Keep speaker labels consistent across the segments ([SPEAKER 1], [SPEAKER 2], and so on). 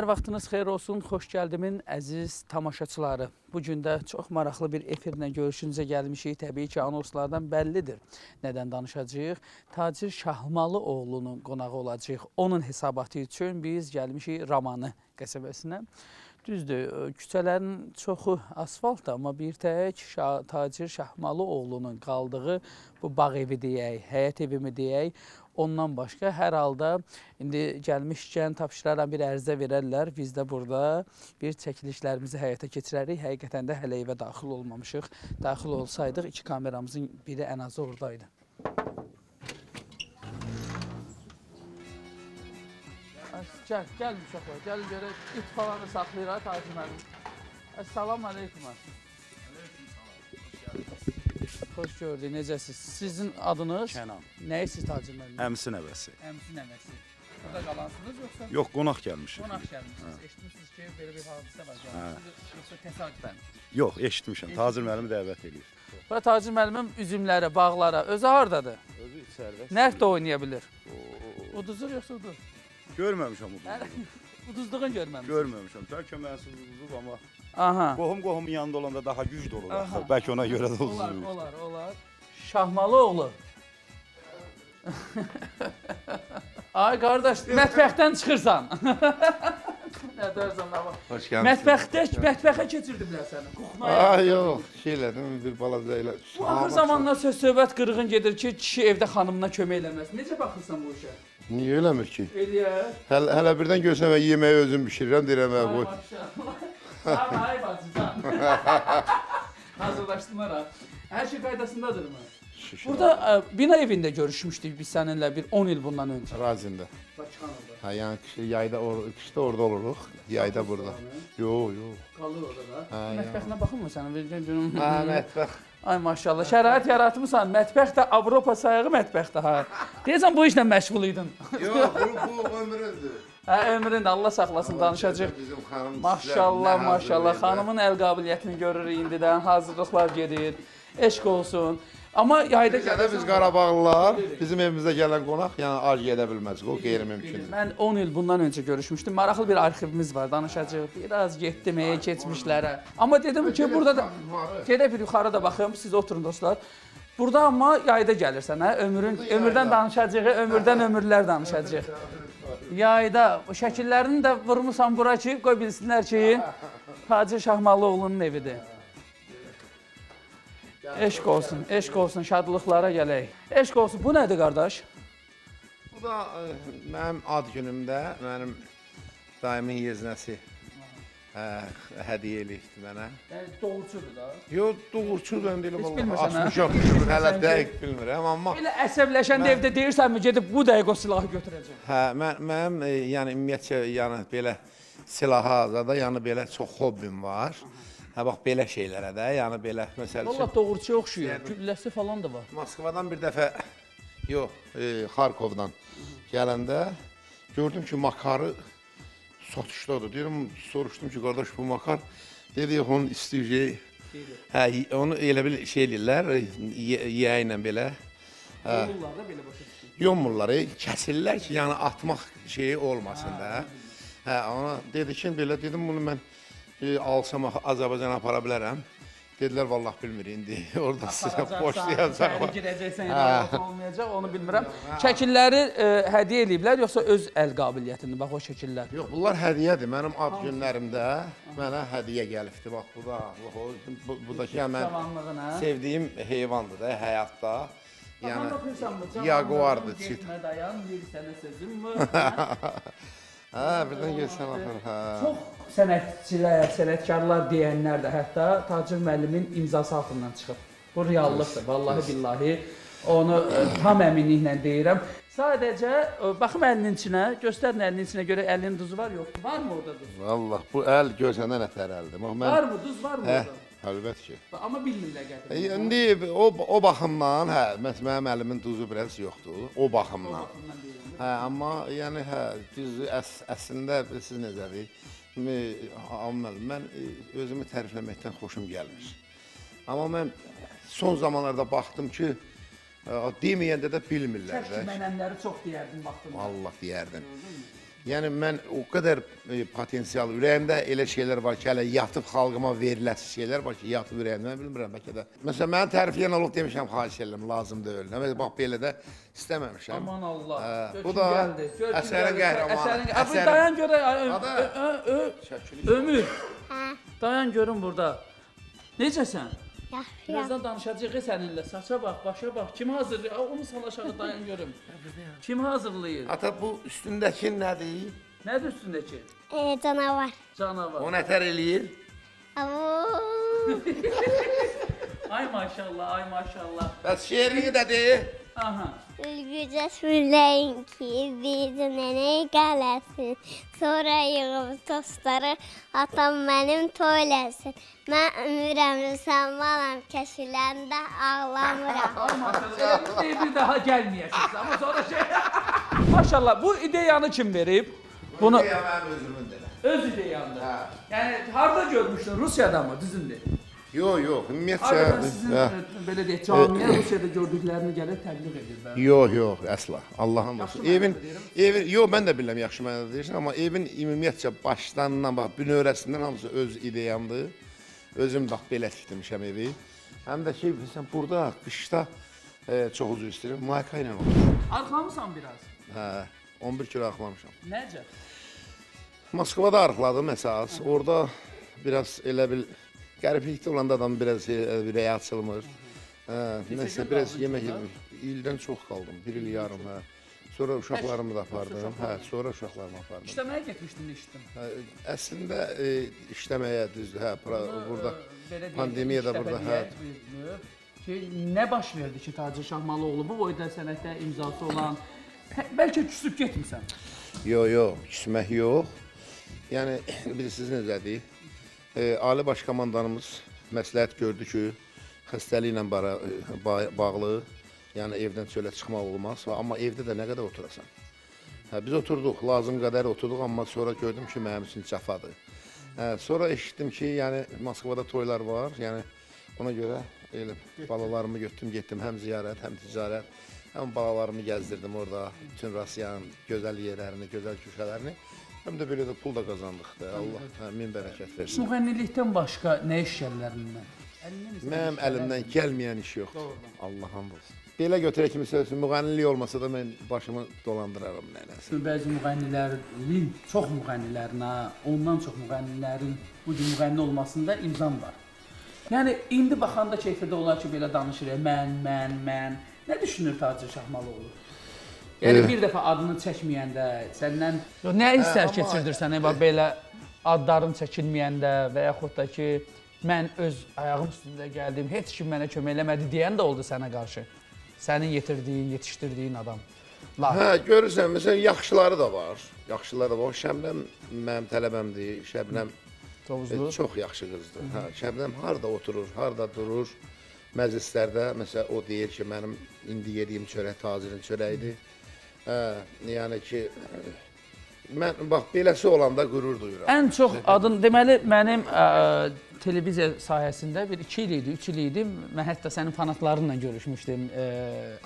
[SPEAKER 1] Hər vaxtınız xeyir olsun, xoş gəldimin əziz tamaşaçıları. Bu gün də çox maraqlı bir efirlə görüşünüzə gəlmişik. Təbii ki, anonslardan bəllidir nədən danışacağıq. Tacir Şahmalı oğlunun qonağı olacağıq. Onun hesabatı üçün biz gəlmişik Ramanı qəsəbəsinə. Düzdür, küçələrin çoxu asfaltdır, amma bir tək Şah, Tacir Şahmalı oğlunun qaldığı bu bağ evi deyək, həyət evimi deyək, Ondan başqa hər halda indi gəlmişkən tapşıraram bir ərizə verərlər. Biz də burada bir çəkilişlərimizi həyata keçirərik. Həqiqətən də hələ evə daxil olmamışıq. Daxil olsaydıq iki kameramızın biri ən azı oradaydı. Gəl, gəl uşaqlar, gəl görək. İt falanı saxlayırıq Tacir müəllim. Assalamu alaykum. Xoş gördük. Necəsiz? Sizin adınız?
[SPEAKER 2] Kənan.
[SPEAKER 1] Nəyisiz Tacir müəllim?
[SPEAKER 2] Əmsi nəvəsi.
[SPEAKER 1] Əmsi nəvəsi. Burada qalansınız yoxsa?
[SPEAKER 2] Yox, qonaq gəlmişik.
[SPEAKER 1] Qonaq gəlmisiniz. Eşitmisiniz ki, belə bir hadisə var. Gəlmisiniz yoxsa təsadüfən?
[SPEAKER 2] Yox, eşitmişəm. Tacir müəllimi dəvət eləyir.
[SPEAKER 1] Bura Tacir müəllimim üzümlərə, bağlara, özü hardadır?
[SPEAKER 2] Özü sərbəst.
[SPEAKER 1] Nərt də oynaya bilir. Uduzur yoxsa udur?
[SPEAKER 2] Görməmişəm onu.
[SPEAKER 1] Hər uduzduğun görməmiş.
[SPEAKER 2] Görməmişəm. Bəlkə mənsiz uduzub amma
[SPEAKER 1] Aha.
[SPEAKER 2] qohum qohumun yanında olanda daha güclü olur.
[SPEAKER 1] Aha.
[SPEAKER 2] Bəlkə ona görə də
[SPEAKER 1] Olar,
[SPEAKER 2] uduzur.
[SPEAKER 1] olar, olar. Şahmalı oğlu. Ay qardaş, mətbəxdən çıxırsan. Nə dərsən baba?
[SPEAKER 3] Hoş geldin.
[SPEAKER 1] Mətbəxdə, mətbəxə keçirdiblər səni. Qoxmaya.
[SPEAKER 3] Aa yok, şeyledim bir balaca ile.
[SPEAKER 1] Bu axır zamanlar söz söhbət qırğın gedir ki, kişi evdə xanımına kömək eləməz. Necə baxırsan bu işə?
[SPEAKER 3] Niye öyləmir ki?
[SPEAKER 1] Eləyər.
[SPEAKER 3] Hele, hele birden görsem ben yemeği özüm pişirirəm, deyirəm
[SPEAKER 1] Ay
[SPEAKER 3] mən qoy.
[SPEAKER 1] maşallah. Ay ay bacıcan. Hazırlaşdılar ha. Hər şey qaydasındadırmı?
[SPEAKER 3] Şükür.
[SPEAKER 1] Burada ə, bina evində görüşmüşdük biz səninlə bir 10 il bundan öncə.
[SPEAKER 3] Razində.
[SPEAKER 1] Bakıxanada.
[SPEAKER 3] Ha yani kışı yayda or kışta orada oluruq, yayda burada. Yo yo.
[SPEAKER 1] Qalır orada da.
[SPEAKER 3] Ya.
[SPEAKER 1] Mətbəxinə baxırmı sən? Bir gün
[SPEAKER 3] Ha mətbəx.
[SPEAKER 1] Ay maşallah. Şərait yaratmısan. Mətbəx də Avropa sayağı mətbəxdir ha. Deyəsən bu işlə məşğul idin.
[SPEAKER 3] Yo bu, bu ömründür.
[SPEAKER 1] Hə, ömrün də Allah saxlasın.
[SPEAKER 3] Bizim xanım
[SPEAKER 1] Maşallah, maşallah. Xanımın əl qabiliyyətini görürük indidən. Hazırlıqlar gedir. Eşq olsun. Amma yayda
[SPEAKER 3] də biz Qarabağlılar bizim evimizə gələn qonaq yəni ac gedə bilməz. O qeyri-mümkündür.
[SPEAKER 1] Mən 10 il bundan öncə görüşmüşdüm. Maraqlı bir arxivimiz var, danışacağıq. Biraz getdim e, keçmişlərə. Amma dedim ki, burada da gedə bir yuxarı da baxım. Siz oturun dostlar. Burada amma yayda gəlirsən, hə? Ömrün ömürdən danışacağıq, ömürdən ömürlər danışacağıq. Yayda şəkillərini də vurmusan bura ki, qoy bilsinlər ki, Hacı Şahmalıoğlunun evidir. Eşq olsun, eşq olsun, şadlıqlara gələk. Eşq olsun. Bu nədir qardaş?
[SPEAKER 3] Bu da ə, mənim ad günümdə mənim daimin yeznəsi ə, hədiyyə eləyibdi mənə.
[SPEAKER 1] Yəni doğrucudur da.
[SPEAKER 3] Yo, doğurçu ben değilim
[SPEAKER 1] Heç
[SPEAKER 3] vallahi.
[SPEAKER 1] bilmirsən, hə?
[SPEAKER 3] 60 yapmışım, hələ dəqiq bilmirəm, amma
[SPEAKER 1] Elə əsəbləşəndə evdə deyirsənmi gedib bu dəqiqə o silahı götürəcəm.
[SPEAKER 3] hə, mən mənim e, yəni ümumiyyətcə yəni belə silaha zada yəni belə çox hobbim var. Hə bax belə şeylərə də, yəni belə məsəl üçün
[SPEAKER 1] Valla doğrucuya oxşuyur. Gülləsi falan da var.
[SPEAKER 3] Moskvadan bir dəfə yox, e, Xarkovdan gələndə gördüm ki, makarı satışdadır. Deyirəm, soruşdum ki, qardaş bu makar dedi, yox, onun istəyəcəyi Hə, onu elə bil şey eləyirlər, ye- yeyə ilə belə.
[SPEAKER 1] Olurlar da belə başa düşdüm.
[SPEAKER 3] Yomurları kəsirlər ki, yəni atmaq şeyi olmasın da. Hə, ona dedi ki, belə dedim bunu mən e, alsam Azərbaycana apara bilərəm. Dedilər vallah bilmir indi. Orada sizə boşlayacaq.
[SPEAKER 1] İçəri girəcəksən, yəni olmayacaq, onu bilmirəm. Şəkilləri e, hədiyyə eləyiblər yoxsa öz əl qabiliyyətini bax o şəkillər.
[SPEAKER 3] Yox, bunlar hədiyyədir. Mənim ad günlərimdə mənə hədiyyə gəlibdi. Bax bu da, bax o bu, bu da ki, mən
[SPEAKER 1] Cavanlığına.
[SPEAKER 3] sevdiyim heyvandır da həyatda.
[SPEAKER 1] Yəni
[SPEAKER 3] çit.
[SPEAKER 1] Getmə dayan, bir sənə sözüm var.
[SPEAKER 3] hə, birdən gəlsən axır, hə.
[SPEAKER 1] Çox sənətçilər, sənətkarlar deyənlər də hətta Tacir müəllimin imzası altından çıxıb. Bu reallıqdır, vallahi billahi. Onu ə, tam əminliklə deyirəm. Sadəcə ə, baxım əlinin içinə, göstərin əlinin içinə görə əlinin duzu var, yoxdur? Varmı orada duz?
[SPEAKER 3] Vallah bu əl gözəndən ətər əldir. Mən
[SPEAKER 1] Varmı, duz varmı
[SPEAKER 3] hə,
[SPEAKER 1] orada?
[SPEAKER 3] əlbəttə ki.
[SPEAKER 1] Amma bilmirlər gətirir.
[SPEAKER 3] E, İndi o o baxımdan, hə, mənim əlimin duzu biraz yoxdur. O baxımdan. Hə, amma yəni hə, düz əs, əslində siz necədir? Amma mən e, özümü tərifləməkdən xoşum gəlmir. Amma mən son zamanlarda baxdım ki, ə, deməyəndə də bilmirlər də.
[SPEAKER 1] Çək mənənləri çox deyərdim vaxtında.
[SPEAKER 3] Allah deyərdim. Yəni mən o qədər e, potensial ürəyimdə elə şeylər var ki, hələ yatıb xalqıma veriləsi şeylər var ki, yatıb ürəyimdə bilmirəm bəlkə də. Məsələn, məni tərifləyən olub demişəm, xahiş edirəm, lazım deyil. Nə bax belə də istəməmişəm.
[SPEAKER 1] Aman Allah.
[SPEAKER 3] Hə,
[SPEAKER 1] Gör
[SPEAKER 3] bu da
[SPEAKER 1] gəldi,
[SPEAKER 3] əsərin qəhrəmanı.
[SPEAKER 1] Əsərin, Abi,
[SPEAKER 3] Əsərin-
[SPEAKER 1] dayan görə. Ö-
[SPEAKER 3] Ada.
[SPEAKER 1] ö- ö- ö-
[SPEAKER 3] Şəkili-
[SPEAKER 1] Ömür. Dayan görüm burada. Necəsən? Birazdan danışacağıq səninlə. Saça bax, başa bax. Kim hazırlayır? Onu sal aşağı dayan görüm. Kim hazırlayır?
[SPEAKER 3] Ata bu üstündəki nədir?
[SPEAKER 1] Nədir üstündəki?
[SPEAKER 4] Ee, canavar.
[SPEAKER 1] Canavar.
[SPEAKER 3] O nətər eləyir?
[SPEAKER 1] Ay maşallah, ay maşallah.
[SPEAKER 3] Bəs şeirini də de.
[SPEAKER 1] Aha.
[SPEAKER 4] Ülgücə sürüləyin ki, bizi nənə gələsin. Sonra yığıb tostları atam mənim toyləsin. Mən ömürəm rüsəmalam, kəsiləndə ağlamıram.
[SPEAKER 1] Elə bir daha gəlməyəsiniz. Amma sonra şey... maşallah bu ideyanı kim verib? Bunu
[SPEAKER 3] Ya mənim özümün də.
[SPEAKER 1] öz ideyandır.
[SPEAKER 3] Hə.
[SPEAKER 1] Yəni harda görmüşdün? Rusiyada mı? Düzündür.
[SPEAKER 3] Yox, yox, ümumiyyətcə
[SPEAKER 1] Adətən sizin e, belə deyək, camiyə Rusiyada gördüklərini gəlir təbliğ edirlər.
[SPEAKER 3] Yox, yox, əsla. Allahın olsun. Evin evin yox, mən də bilirəm yaxşı mənada deyirsən, amma evin ümumiyyətcə başdandan bax, bünövrəsindən hamısı öz ideyamdır. Özüm bax belə tikdirmişəm evi. Həm də ki, bilirsən, burada qışda e, çox uzun istəyirəm, mayka ilə olur.
[SPEAKER 1] Arxamısan biraz.
[SPEAKER 3] Hə, 11 kilo axlamışam.
[SPEAKER 1] Necə?
[SPEAKER 3] Moskvada arıqladım əsas. Orada biraz elə bil qəriblikdə olanda adam biraz e, ürəyi açılmır. Nəsə biraz yemək yedim. İldən çox qaldım, bir il yarım, hə. Sonra uşaqlarımı da apardım. Hə, sonra uşaqlarımı apardım.
[SPEAKER 1] İşləməyə getmişdin, eşitdim.
[SPEAKER 3] Hə, əslində e, işləməyə düzdür, hə, pra- burada
[SPEAKER 1] deyək,
[SPEAKER 3] pandemiya da burada, hə.
[SPEAKER 1] Ki, nə baş verdi ki, Tacir Şahmalıoğlu bu boyda sənətdə imzası olan bəlkə küsüb getmisən.
[SPEAKER 3] Yox, yox, küsmək yox. Yəni bilirsiniz necədir? E, Ali Baş Komandanımız məsləhət gördü ki, xəstəliklə bara, ba bağlı, yəni evdən çölə çıxmaq olmaz, amma evdə də nə qədər oturasan. Hə, biz oturduq, lazım qədər oturduq, amma sonra gördüm ki, mənim üçün cəfadır. Hə, sonra eşitdim ki, yəni Moskvada toylar var, yəni ona görə elə balalarımı götürdüm, getdim həm ziyarət, həm ticarət. Həm balalarımı gəzdirdim orada, bütün Rusiyanın gözəl yerlərini, gözəl köşələrini. Həm də belə də pul da qazandıq da. Allah hə, min bərəkət versin.
[SPEAKER 1] Müğənnilikdən başqa nə iş gəllərindən?
[SPEAKER 3] Mənim əlimdən gəlməyən iş yoxdur. Allah'ın olsun. Belə götürək kimi sözsün, müğənnilik olmasa da mən başımı dolandıraram nənəsə.
[SPEAKER 1] Bəzi müğənnilərin, çox müğənnilərin, ondan çox müğənnilərin bu gün müğənni olmasında imzam var. Yəni indi baxanda keyfirdə olar ki, belə danışır, mən, mən, mən. Nə düşünür Tacir Şahmalıoğlu? Yəni bir dəfə adını çəkməyəndə, səndən Yox, nə hisslər
[SPEAKER 3] amma-
[SPEAKER 1] keçirdir sənə bax belə adların çəkilməyəndə və yaxud da ki, mən öz ayağım üstündə gəldim, heç kim mənə kömək eləmədi deyən də oldu sənə qarşı. Sənin yetirdiyin, yetişdirdiyin adam. La.
[SPEAKER 3] Hə, görürsən, məsələn, yaxşıları da var. Yaxşıları da var. Şəbnəm mənim tələbəmdir. Şəbnəm
[SPEAKER 1] Tovuzlu.
[SPEAKER 3] e, çox yaxşı qızdır. Hə, Şəbnəm harda oturur, harda durur. Məclislərdə məsələn o deyir ki, mənim indi yediyim çörək tazirin çörəyidir. Hə, yəni ki mən bax beləsi olanda qürur duyuram.
[SPEAKER 1] Ən çox adın deməli mənim ə, televiziya sahəsində bir 2 il idi, 3 il idi. Mən hətta sənin fanatlarınla görüşmüşdüm ə,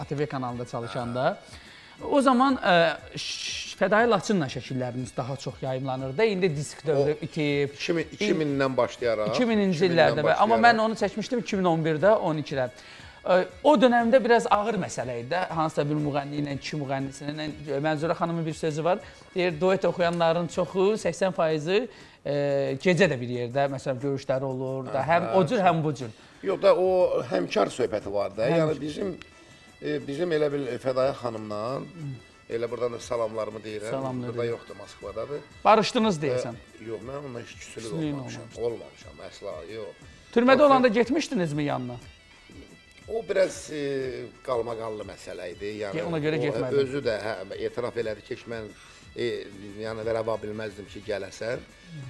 [SPEAKER 1] ATV kanalında çalışanda. O zaman ə, Fədai Laçınla şəkilləriniz daha çox yayımlanırdı. İndi disk dövrü itib.
[SPEAKER 3] 2000 2000-dən başlayaraq
[SPEAKER 1] 2000-ci
[SPEAKER 3] 2000-dən
[SPEAKER 1] illərdə və amma
[SPEAKER 3] başlayaraq.
[SPEAKER 1] mən onu çəkmişdim 2011-də, 12-də. O dövrdə biraz ağır məsələ idi. də. Hansısa bir müğənni ilə, iki müğənnisinin Mənzurə xanımın bir sözü var. Deyir, duet oxuyanların çoxu 80%-i e, gecə də bir yerdə məsələn görüşləri olur da, həm o cür, həm bu cür.
[SPEAKER 3] Yox da o həmkar söhbəti var da. Yəni bizim e, bizim elə bil Fədaya xanımla elə buradan da salamlarımı deyirəm.
[SPEAKER 1] Salamlar
[SPEAKER 3] Burada yoxdur Moskvadadır.
[SPEAKER 1] Barışdınız deyəsən.
[SPEAKER 3] Yox, mən onunla heç küsülü
[SPEAKER 1] Küslüyün
[SPEAKER 3] olmamışam. Olmamışam əsla, yox.
[SPEAKER 1] Türmədə olanda getmişdinizmi yanına?
[SPEAKER 3] O biraz e, qalmaqallı məsələ idi. Yəni
[SPEAKER 1] Ona görə
[SPEAKER 3] o,
[SPEAKER 1] getmədin.
[SPEAKER 3] Özü də hə, etiraf elədi ki, mən e, yəni verəva bilməzdim ki, gələsən.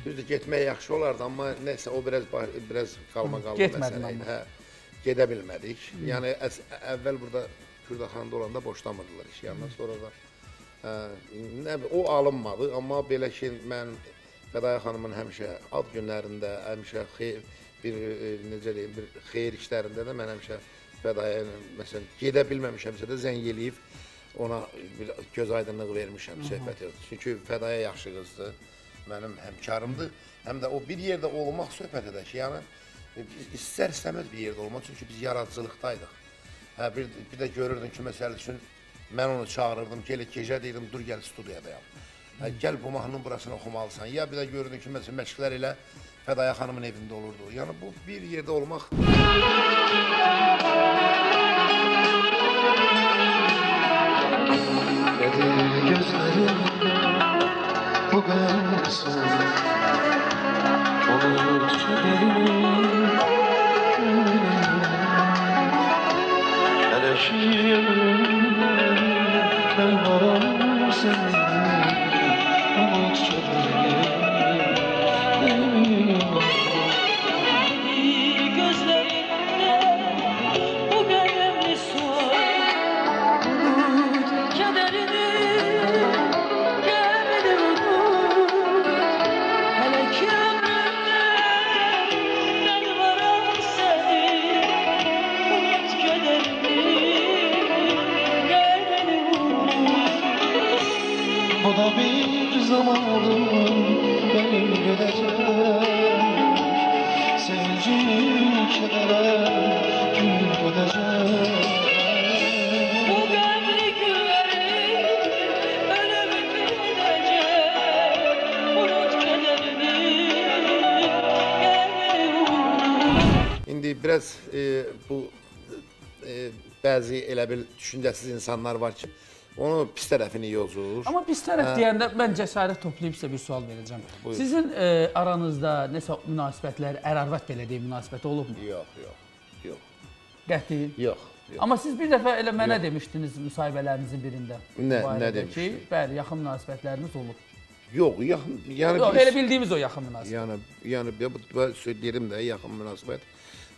[SPEAKER 3] Düzdür, getmək yaxşı olardı, amma nəsə o biraz biraz qalmaqallı məsələ idi. Hə, gedə bilmədik. Yəni əs, əvvəl burada Kürdaxanda olanda boşlamırdılar iş. Yəni sonra da hə, nə o alınmadı, amma belə ki, mən Fədaya xanımın həmişə ad günlərində, həmişə xeyir bir e, necə deyim, bir xeyir işlərində də mən həmişə Fədaya məsələn gedə bilməmişəmsə də zəng eləyib ona bir göz aydınlığı vermişəm söhbət yox. Çünki fədaya yaxşı qızdır. Mənim həmkarımdır. Həm də o bir yerdə olmaq söhbət edək yəni e, istər istəməz bir yerdə olmaq çünki biz yaradıcılıqdaydıq. Hə bir, bir də görürdün ki, məsəl üçün mən onu çağırırdım, gəl gecə deyirdim, dur gəl studiyadayam. Hə, gəl bu mahnının burasını oxumalısan. Ya bir də görürdün ki, məsələn məşqlər ilə Fədaya xanımın evində olurdu. Yəni bu bir yerdə olmaq
[SPEAKER 5] Nedir gözlerim bu bensin Unut
[SPEAKER 6] bu
[SPEAKER 3] e, bəzi elə bil düşüncəsiz insanlar var ki, onu pis tərəfini yozur.
[SPEAKER 1] Amma biz tərəf deyəndə mən cəsarət toplayıb sizə bir sual verəcəm. Sizin e, aranızda nəsə münasibətlər, ər-arvad belə deyim münasibəti olubmu?
[SPEAKER 3] Yox, yox, yox,
[SPEAKER 1] Qəti.
[SPEAKER 3] yox. yox.
[SPEAKER 1] Amma siz bir dəfə elə mənə demişdiniz müsahibələrinizin birində.
[SPEAKER 3] Nə- nə
[SPEAKER 1] barədə ki, bəli, yaxın münasibətləriniz olub.
[SPEAKER 3] Yox, yaxın, yəni
[SPEAKER 1] Yox,
[SPEAKER 3] biz-
[SPEAKER 1] elə bildiyimiz o yaxın münasibət.
[SPEAKER 3] Yəni, yəni söyləyirəm də yaxın münasibət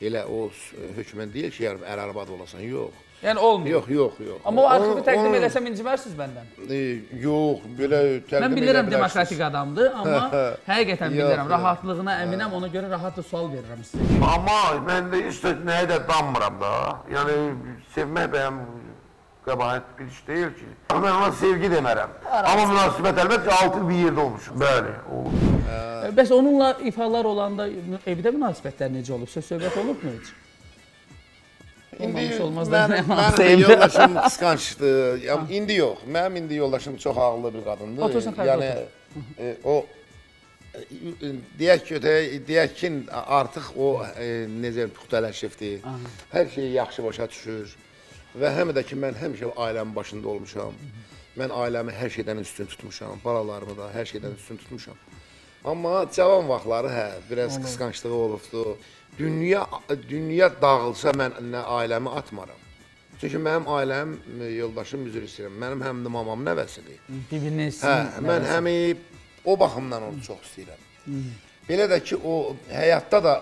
[SPEAKER 3] elə o hökmən deyil ki, yəni ər-arvad olasan. Yox.
[SPEAKER 1] Yəni olmuyor.
[SPEAKER 3] Yox, yox, yox.
[SPEAKER 1] Amma o arxivi təqdim
[SPEAKER 3] onu-
[SPEAKER 1] eləsəm incimərsiniz məndən.
[SPEAKER 3] E, yox, belə təqdim
[SPEAKER 1] Mən bilirəm demokratik adamdır, amma həqiqətən
[SPEAKER 3] Yox,
[SPEAKER 1] bilirəm,
[SPEAKER 3] yox.
[SPEAKER 1] rahatlığına əminəm, ona görə rahat da sual verirəm sizə.
[SPEAKER 3] Amma mən də də nəyə də danmıram da. Yəni sevmək bəyəm qəbahət bir iş deyil ki. Mən ona sevgi demərəm. Amma münasibət əlbəttə altı bir yerdə olmuşum. Bəli, olub.
[SPEAKER 1] Bəs onunla ifalar olanda evdə münasibətlər necə olub? Söz söhbət olubmu heç? Olmamış olmaz da
[SPEAKER 3] mən,
[SPEAKER 1] nə
[SPEAKER 3] mən
[SPEAKER 1] hansı
[SPEAKER 3] də
[SPEAKER 1] evdə?
[SPEAKER 3] yoldaşım qısqancdır. İndi yox. Mənim indi yoldaşım çox ağıllı bir qadındır.
[SPEAKER 1] Otursun,
[SPEAKER 3] yəni e, o e, deyək ki, deyək ki, artıq o e, necə puxtələşibdir. Hər şeyi yaxşı başa düşür. Və həm də ki, mən həmişə ailəmin başında olmuşam. Mən ailəmi hər şeydən üstün tutmuşam, balalarımı da hər şeydən üstün tutmuşam. Amma cavan vaxtları hə, biraz qısqanclığı olubdu. Dünya dünya dağılsa mən nə ailəmi atmaram. Çünki mənim ailəm, e, yoldaşım üzr istəyirəm, mənim həm də mamam nəvəsidir.
[SPEAKER 1] Dibiniz.
[SPEAKER 3] Hə, mən həmi o baxımdan onu çox istəyirəm. Belə də ki, o həyatda da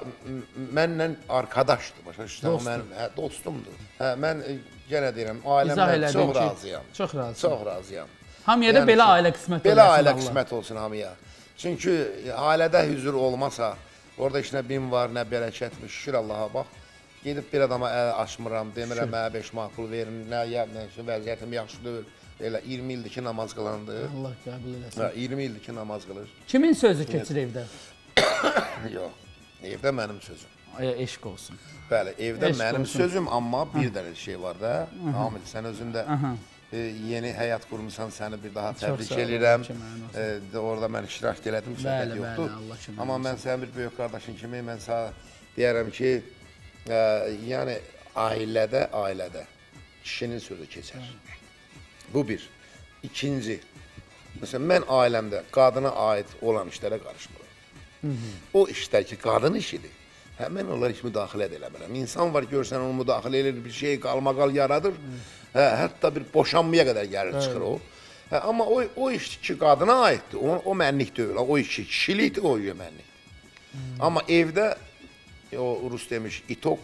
[SPEAKER 3] mənlə arkadaşdır, başa düşürsən? Mənim hə, dostumdur. Hə, mən e, yenə deyirəm, ailəmdən çox
[SPEAKER 1] ki,
[SPEAKER 3] razıyam.
[SPEAKER 1] çox razıyam.
[SPEAKER 3] Çox razıyam.
[SPEAKER 1] Hamıya da
[SPEAKER 3] Yəni
[SPEAKER 1] belə
[SPEAKER 3] ki,
[SPEAKER 1] ailə qismət
[SPEAKER 3] Belə
[SPEAKER 1] eləsin
[SPEAKER 3] ailə qismət olsun hamıya. Çünki ailədə hüzur olmasa, orada heç nə bin var, nə bərəkətmiş, şükür Allaha bax. Gedib bir adama əl açmıram, demirəm mənə 5 manat pul verin, nə ya, nə üçün vəziyyətim yaxşı deyil. Elə 20 ildir ki, namaz qılandı.
[SPEAKER 1] Allah qəbul eləsin.
[SPEAKER 3] Hə, 20 ildir ki, namaz qılır.
[SPEAKER 1] Kimin sözü keçir evdə?
[SPEAKER 3] Yox. Evdə mənim sözüm.
[SPEAKER 1] E, eşq olsun.
[SPEAKER 3] Bəli, evdə
[SPEAKER 1] Eşq
[SPEAKER 3] mənim
[SPEAKER 1] olsun.
[SPEAKER 3] sözüm, amma bir dənə şey var da. Amil, sən özün də e, yeni həyat qurmusan, səni bir daha təbrik edirəm. Orada mən iştirak elədim,
[SPEAKER 1] Bəli,
[SPEAKER 3] söhbət
[SPEAKER 1] bəli,
[SPEAKER 3] yoxdur.
[SPEAKER 1] Köməyin
[SPEAKER 3] Amma mən sənin bir böyük qardaşın kimi mən sənə deyərəm ki, e, yəni ailədə, ailədə kişinin sözü keçər. Bu bir. İkinci, məsələn, mən ailəmdə qadına aid olan işlərə qarışmıram. O işlər ki, qadın işidir. Hə, mən onlar heç müdaxilə də eləmirəm. İnsan var görsən onu müdaxilə edir, bir şey qalmaqal yaradır. Hə, hətta bir boşanmaya qədər gəlir çıxır o. Hə, amma o o iş ki qadına aiddir. O, o mənlik deyil. O iş ki, kişilikdir, o iş mənlik. Amma evdə o rus demiş itok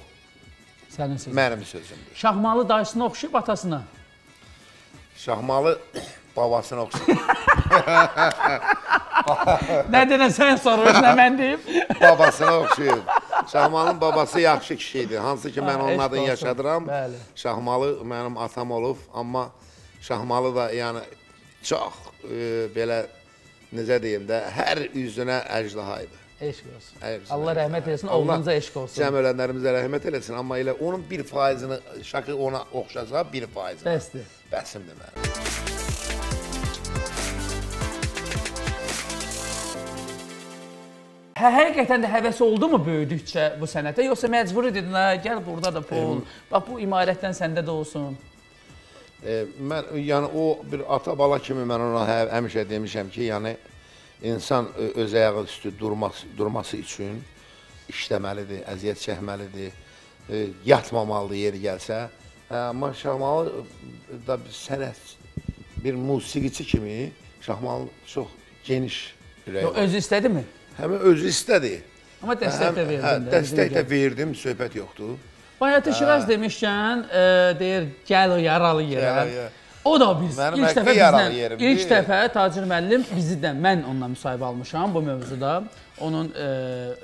[SPEAKER 1] Sənin sözün.
[SPEAKER 3] mənim sözümdür.
[SPEAKER 1] Şahmalı dayısına oxşayıb atasına.
[SPEAKER 3] Şahmalı babasına oxşayır.
[SPEAKER 1] Nə denən sən soruş, nə mən deyim.
[SPEAKER 3] babasına oxşayır. Şahmalın babası yaxşı kişi idi. Hansı ki mən
[SPEAKER 1] Ha,
[SPEAKER 3] onun
[SPEAKER 1] eşq
[SPEAKER 3] adını yaşadıram.
[SPEAKER 1] Bəli.
[SPEAKER 3] Şahmalı mənim atam olub, amma Şahmalı da yəni çox e, belə necə deyim də, hər üzünə əjdaha idi.
[SPEAKER 1] Eşq olsun.
[SPEAKER 3] Əjdaha.
[SPEAKER 1] Allah rəhmət eləsin, oğlunuza eşq olsun.
[SPEAKER 3] Cəm ölənlərimizə rəhmət eləsin, amma elə onun 1%-ni şakı ona oxşasa 1%.
[SPEAKER 1] Bəsdir.
[SPEAKER 3] Bəsimdir mənim.
[SPEAKER 1] Hə, həqiqətən də həvəs oldu mu böyüdükcə bu sənətə, yoxsa məcbur idin, "Hə, gəl burada da pul, bax bu imarətdən səndə də olsun."
[SPEAKER 3] E, mən yəni o bir ata bala kimi mən ona hə, həmişə demişəm ki, yəni insan öz ayağı üstü durması durması üçün işləməlidir, əziyyət çəkməlidir, e, yatmamalıdır yeri gəlsə. Hə, amma Şahmalı e, da bir sənət bir musiqiçi kimi Şahmalı çox geniş ürəyi
[SPEAKER 1] Yox,
[SPEAKER 3] var.
[SPEAKER 1] özü istədimi?
[SPEAKER 3] Həm özü istədi.
[SPEAKER 1] Amma dəstək də
[SPEAKER 3] Həm-
[SPEAKER 1] verdin.
[SPEAKER 3] Hə,
[SPEAKER 1] də,
[SPEAKER 3] dəstək də verdim, söhbət yoxdur.
[SPEAKER 1] Bayatı Şiraz demişkən, e, deyir, gəl o yaralı yerə.
[SPEAKER 3] Yaralı yerə.
[SPEAKER 1] O da biz
[SPEAKER 3] Mənim
[SPEAKER 1] ilk dəfə bizdən,
[SPEAKER 3] yerimdir.
[SPEAKER 1] ilk dəfə Tacir müəllim bizi də mən onunla müsahibə almışam bu mövzuda. Onun e,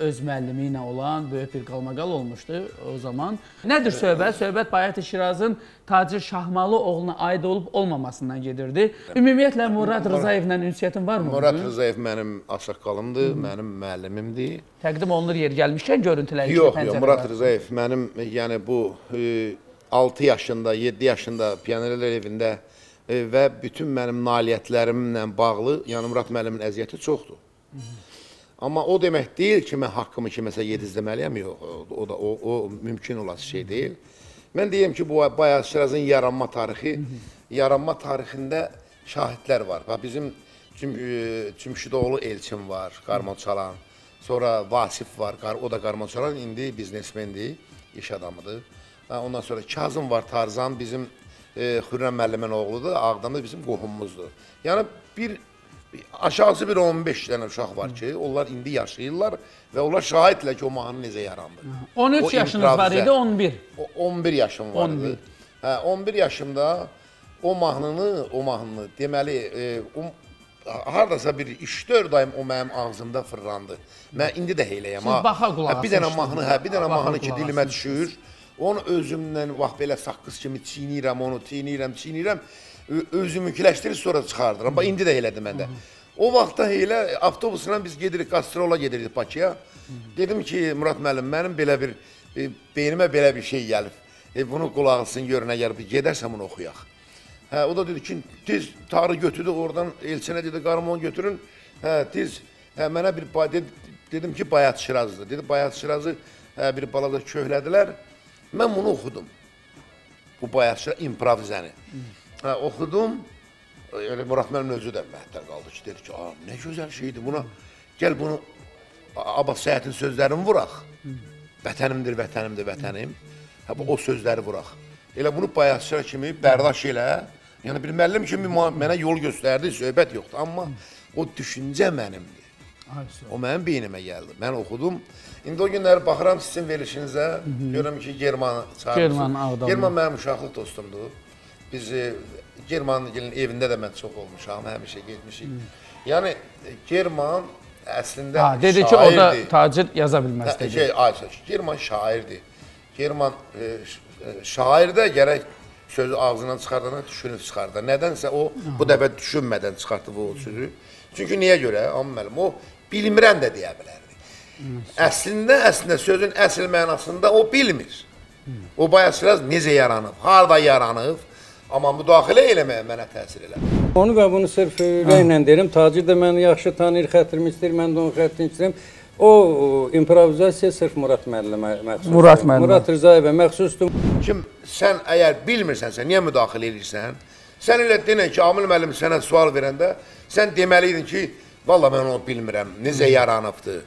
[SPEAKER 1] öz müəllimi ilə olan böyük bir qalmaqal olmuşdu o zaman. Nədir söhbət? Söhbət Bayatı Şirazın Tacir Şahmalı oğluna aid olub olmamasından gedirdi. Ümumiyyətlə Murad Rızayevlə ünsiyyətin varmı?
[SPEAKER 3] Murad? Rzayev mənim ağsaqqalımdır, mənim müəllimimdir.
[SPEAKER 1] Təqdim olunur yer gəlmişkən görüntülər
[SPEAKER 3] Yox, yox, Murad Rzayev mənim yəni bu e, 6 yaşında, 7 yaşında pionerlər evində e, və bütün mənim nailiyyətlərimlə bağlı, yəni Murad müəllimin əziyyəti çoxdur. Amma o demək deyil ki, mən haqqımı kiməsə yedizləməliyəm, yox, o, da o, o mümkün olası şey deyil. Mən deyim ki, bu Bayaz Şirazın yaranma tarixi, yaranma tarixində şahidlər var. Bax bizim e, Cümşidoğlu Elçin var, qarmon çalan. Sonra Vasif var, o da qarmon çalan, indi biznesmendir, iş adamıdır. Ha, ondan sonra Kazım var, Tarzan bizim e, Xürrəm müəllimin oğludur, Ağdamda bizim qohumumuzdur. Yəni bir aşağısı bir 15 dənə uşaq var ki, onlar indi yaşayırlar və onlar şahidlər ki, o mahnı necə yarandı.
[SPEAKER 1] 13
[SPEAKER 3] O
[SPEAKER 1] yaşınız var idi, 11.
[SPEAKER 3] O 11 yaşım var
[SPEAKER 1] 11.
[SPEAKER 3] idi. Hə, 11 yaşımda o mahnını, o mahnını deməli, e, o hardasa bir 3-4 ayım o mənim ağzımda fırlandı. Mən indi də heyləyəm
[SPEAKER 1] Siz baxa qulaq
[SPEAKER 3] Hə, bir dənə mahnı, hə, bir dənə mahnı ki dilimə düşür. Onu özümdən vaxt belə saqqız kimi çiynirəm, onu çiynirəm, çiynirəm. Ö- Özümünkiləşdirir sonra çıxardıram. Bax indi də elədim məndə. O vaxtda elə avtobusla biz gedirik, qastrola gedirdik Bakıya. Dedim ki, Murad müəllim, mənim belə bir e, beynimə belə bir şey gəlib. E, bunu qulaq asın, görünə gəlib. Gedərsən bunu oxuyaq. Hə, o da dedi ki, tez tarı götürdü, oradan Elçinə dedi, qarmon götürün. Hə, tez hə, mənə bir dedi, dedim ki, Bayat Şirazdır. Dedi, Bayat Şirazı hə, bir balada köhlədilər. Mən bunu oxudum. Bu Şiraz improvizəni. Hə, oxudum. Elə Murad müəllim özü də məhtər qaldı ki, dedi ki, "A, nə gözəl şeydir. Buna gəl bunu Abbas Səyətin sözlərini vuraq. Vətənimdir, vətənimdir, vətənim. Hə, bu o sözləri vuraq. Elə bunu bayaqçılar kimi bərdaş elə. Yəni bir müəllim kimi mənə yol göstərdi, söhbət yoxdur, amma o düşüncə mənimdir. O mənim beynimə gəldi. Mən oxudum. İndi o günləri baxıram sizin verilişinizə, görürəm ki, Germanı çağırırsınız.
[SPEAKER 1] German Ağdamlı.
[SPEAKER 3] German mənim uşaqlıq dostumdur. Biz e, Germanın evində də mən çox olmuşam, həmişə getmişik. Yəni e, German əslində
[SPEAKER 1] Ha, dedi ki, o da
[SPEAKER 3] şairdir.
[SPEAKER 1] tacir yaza bilməz
[SPEAKER 3] Hə,
[SPEAKER 1] dedi.
[SPEAKER 3] Şey, Ayşə, German şairdir. German e, ş- e, şair də gərək sözü ağzından çıxardana düşünüb çıxardar. Nədənsə o bu dəfə düşünmədən çıxartdı bu sözü. Çünki niyə görə? Amma müəllim o bilmirəm də deyə bilərdi. Əslində, əslində sözün əsl mənasında o bilmir. O bayaq biraz necə yaranıb, harda yaranıb, amma müdaxilə eləməyə mənə təsir elədi.
[SPEAKER 7] Onu və bunu sırf ürəklə deyirəm. Tacir də məni yaxşı tanıyır, xətrimi istəyir, mən də onun xətrini istəyirəm. O improvizasiya sırf Murad müəllimə məxsusdur.
[SPEAKER 1] Murad müəllimə.
[SPEAKER 7] Murad Rzayevə məxsusdur.
[SPEAKER 3] Kim sən əgər bilmirsənsə, niyə müdaxilə edirsən? Sən elə denən ki, Amil müəllim sənə sual verəndə sən deməliydin ki, valla mən onu bilmirəm, necə yaranıbdı.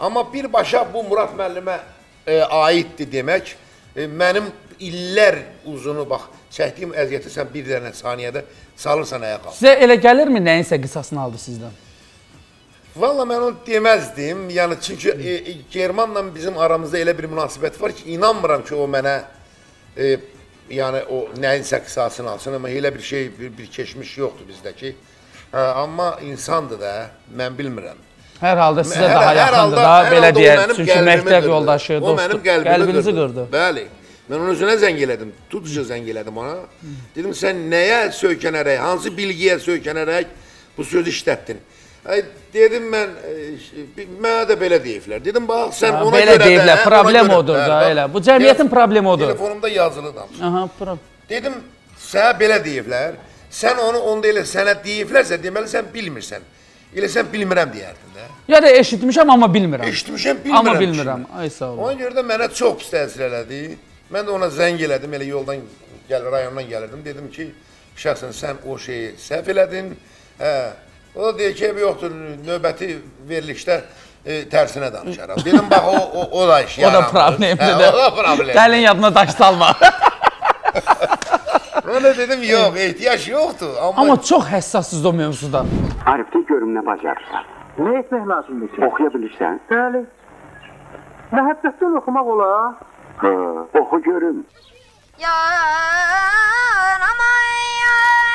[SPEAKER 3] Amma birbaşa bu Murad müəllimə e, aiddir demək, e, mənim illər uzunu bax, çəkdiyim əziyyəti sən bir dənə saniyədə salırsan ayağa.
[SPEAKER 1] Sizə elə gəlirmi nəyinsə qisasını aldı sizdən?
[SPEAKER 3] Valla mən onu deməzdim. Yəni çünki e, e, Germanla bizim aramızda elə bir münasibət var ki, inanmıram ki, o mənə e, yəni o nəyinsə qisasını alsın, amma elə bir şey, bir, bir keçmiş yoxdur bizdəki. Hə, amma insandır da, mən bilmirəm.
[SPEAKER 1] Hər halda sizə
[SPEAKER 3] Hər-
[SPEAKER 1] daha yaxındır da, belə deyək. Çünki məktəb
[SPEAKER 3] qırdı.
[SPEAKER 1] yoldaşı,
[SPEAKER 3] O mənim
[SPEAKER 1] dostu,
[SPEAKER 3] qəlbimi
[SPEAKER 1] qəlbinizi qırdı.
[SPEAKER 3] Bəli. Mən onun özünə zəng elədim, tutucu zəng elədim ona. Dedim sən nəyə söykənərək, hansı bilgiyə söykənərək bu sözü işlətdin? Ay dedim mən e, mənə də belə deyiblər. Dedim bax sən
[SPEAKER 1] Ha,
[SPEAKER 3] ona
[SPEAKER 1] belə
[SPEAKER 3] görə də
[SPEAKER 1] deyiblər,
[SPEAKER 3] hə, ona
[SPEAKER 1] problem
[SPEAKER 3] görə-
[SPEAKER 1] odur da, elə. Bu cəmiyyətin problemi odur.
[SPEAKER 3] Telefonumda yazılı danış.
[SPEAKER 1] Aha, pro.
[SPEAKER 3] Dedim sənə belə deyiblər. Sən onu onda elə sənə deyiblərsə, deməli sən bilmirsən. Elə sən bilmirəm deyərdin də.
[SPEAKER 1] Ya da eşitmişəm amma bilmirəm.
[SPEAKER 3] Eşitmişəm, bilmirəm.
[SPEAKER 1] Amma bilmirəm. Ay sağ ol.
[SPEAKER 3] Ona görə də mənə çox pis təsir elədi. Mən də ona zəng elədim, elə yoldan gəl rayondan gəlirdim. Dedim ki, şəxsən sən o şeyi səhv elədin. Hə. O da deyir ki, "Eybi yoxdur, növbəti verilişdə e, tərsinə danışaram. Dedim bax o o, o da iş
[SPEAKER 1] O da problemdir.
[SPEAKER 3] Hə, o da problem.
[SPEAKER 1] Gəlin yadına daş salma.
[SPEAKER 3] Ona dedim yox, ehtiyac yoxdur. Amma,
[SPEAKER 1] amma çox həssassız o mövzuda.
[SPEAKER 8] Arifdə görüm nə bacarırsan.
[SPEAKER 6] Nə etmək lazımdır ki?
[SPEAKER 8] Oxuya bilirsən?
[SPEAKER 6] Bəli. Məhəbbətdən oxumaq olar.
[SPEAKER 8] Hə, oxu görüm.
[SPEAKER 4] Yar aman yar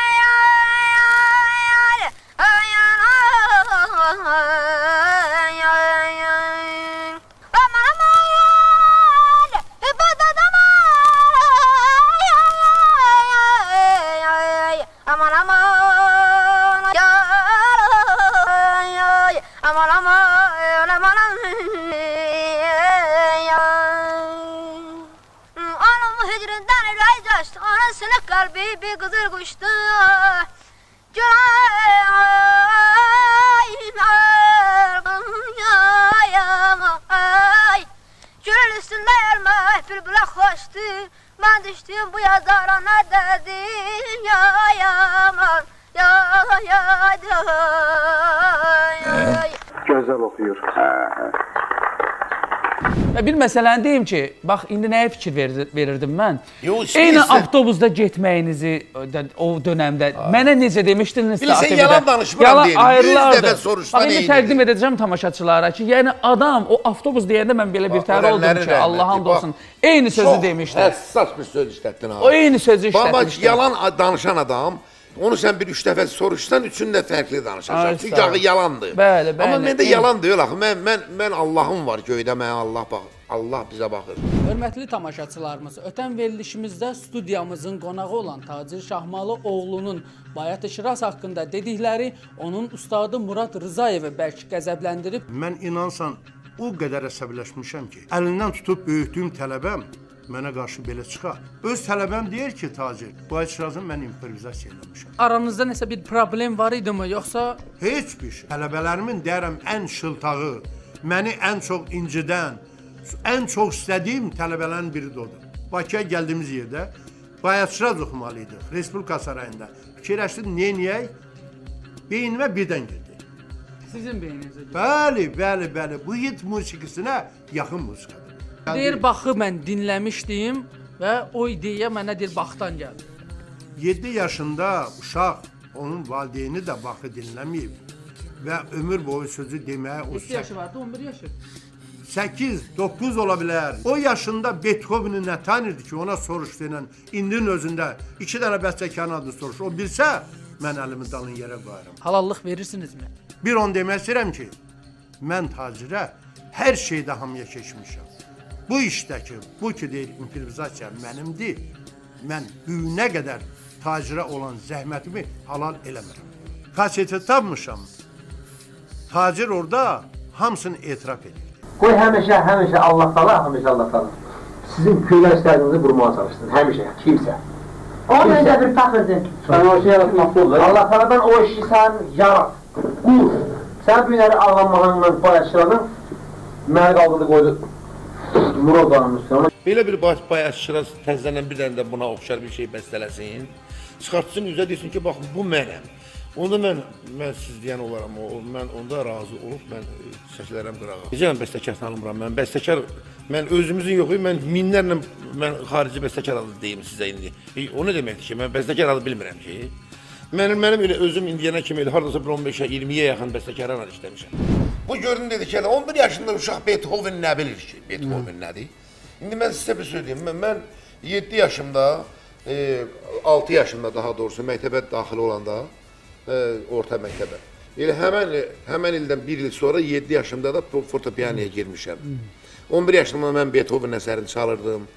[SPEAKER 1] məsələni deyim ki, bax indi nəyə fikir verir, verirdim mən?
[SPEAKER 3] Yox,
[SPEAKER 1] Eyni avtobusda getməyinizi o də- o dövrdə mənə necə demişdiniz?
[SPEAKER 3] Bilirsən, yalan danışmıram
[SPEAKER 1] Yalan
[SPEAKER 3] deyirəm. Yüz
[SPEAKER 1] ayrılardı.
[SPEAKER 3] dəfə
[SPEAKER 1] indi
[SPEAKER 3] eynidir.
[SPEAKER 1] təqdim edəcəm tamaşaçılara ki, yəni adam o avtobus deyəndə mən belə bir təhər oldum ki, Allah hamd olsun. Eyni sözü
[SPEAKER 3] Çox
[SPEAKER 1] demişdi.
[SPEAKER 3] Həssas bir söz işlətdin ha.
[SPEAKER 1] O eyni sözü
[SPEAKER 3] Baba
[SPEAKER 1] işlətmişdi.
[SPEAKER 3] yalan a- danışan adam onu sən bir üç dəfə soruşsan, üçün də fərqli danışacaq. Çünki axı yalandır.
[SPEAKER 1] Bəli,
[SPEAKER 3] Amma
[SPEAKER 1] bəli.
[SPEAKER 3] məndə
[SPEAKER 1] Eyni.
[SPEAKER 3] yalan deyil axı. Mən mən mən Allahım var göydə, mənə Allah bax. Allah bizə baxır.
[SPEAKER 1] Hörmətli tamaşaçılarımız, ötən verilişimizdə studiyamızın qonağı olan Tacir Şahmalı oğlunun Bayat Şiraz haqqında dedikləri onun ustadı Murad Rızayevi bəlkə qəzəbləndirib.
[SPEAKER 9] Mən inansan o qədər əsəbləşmişəm ki, əlindən tutub böyütdüyüm tələbəm mənə qarşı belə çıxar. Öz tələbəm deyir ki, Tacir, bu etirazı mən improvizasiya eləmişəm.
[SPEAKER 1] Aranızda nəsə bir problem var idimi, yoxsa
[SPEAKER 9] Heç bir şey. Tələbələrimin deyərəm ən şıltağı, məni ən çox incidən, ən çox istədiyim tələbələrin biri də odur. Bakıya gəldiyimiz yerdə Bayatçıraz oxumalıydıq, Respublika sarayında. Fikirləşdim, neyniyək? Beynimə birdən girdi.
[SPEAKER 1] sizin beyninizə?
[SPEAKER 9] Bəli, bəli, bəli. Bu hit musiqisinə yaxın musiqidir.
[SPEAKER 1] Deyir baxı mən dinləmişdim və o ideya mənə deyir baxdan gəldi.
[SPEAKER 9] 7 yaşında uşaq, onun valideyni də baxı dinləməyib və ömür boyu sözü deməyə o
[SPEAKER 1] 7 yaşı vardı, 11 yaşı.
[SPEAKER 9] 8, 9 ola bilər. O yaşında Beethoveni nə tanırdı ki, ona soruşdu ilə indinin özündə iki dənə bəstəkarın adını soruş. O bilsə, mən əlimi dalın yerə qoyaram.
[SPEAKER 1] Halallıq verirsinizmi?
[SPEAKER 9] Bir on demək istəyirəm ki, mən tacirə hər şeydə hamıya keçmişəm. Bu işdəki, bu ki deyir improvizasiya mənimdir. Mən güynə qədər tacirə olan zəhmətimi halal eləmirəm. Kaseti tapmışam. Tacir orada hamısını etiraf edir.
[SPEAKER 10] Qoy həmişə, həmişə Allah qala, həmişə Allah qala. Sizin köylər istədiyinizi qurmağa çalışsın, həmişə, kimsə. O necə bir fəxrdir. Sən o şey yaratmaq olur. Allah qaladan o işi sən yarat, qur. Sən bu günləri ağlanmağınla paylaşdırdın, mənə qaldırdı qoydu. Murad qanın üstüne.
[SPEAKER 3] Belə bir baş bayaq şiraz təzələn bir dənə də buna oxşar bir şey bəstələsin. Çıxartsın üzə desin ki, bax bu mənəm. Onda mən mən siz deyən olaram, o mən onda razı olub mən e, çəkilərəm qırağa. Necə mən bəstəkar tanımıram mən. Bəstəkar mən özümüzün yoxu, mən minlərlə mən xarici bəstəkar adı deyim sizə indi. E, o nə deməkdir ki, mən bəstəkar adı bilmirəm ki. Mənim mənim elə özüm indiyənə kimi elə hardasa bir 15-ə 20-yə yaxın bəstəkarlarla işləmişəm. Bu gördüm dedi ki, elə 11 yaşında uşaq Beethoven nə bilir ki, Beethoven nədir? İndi mən sizə bir söz deyim. Mən, mən 7 yaşımda, e, 6 yaşımda daha doğrusu məktəbə daxil olanda, e, orta məktəbə. Elə həmən həmən ildən 1 il sonra 7 yaşımda da fortepianoya girmişəm. 11 yaşımda mən Beethoven əsərini çalırdım.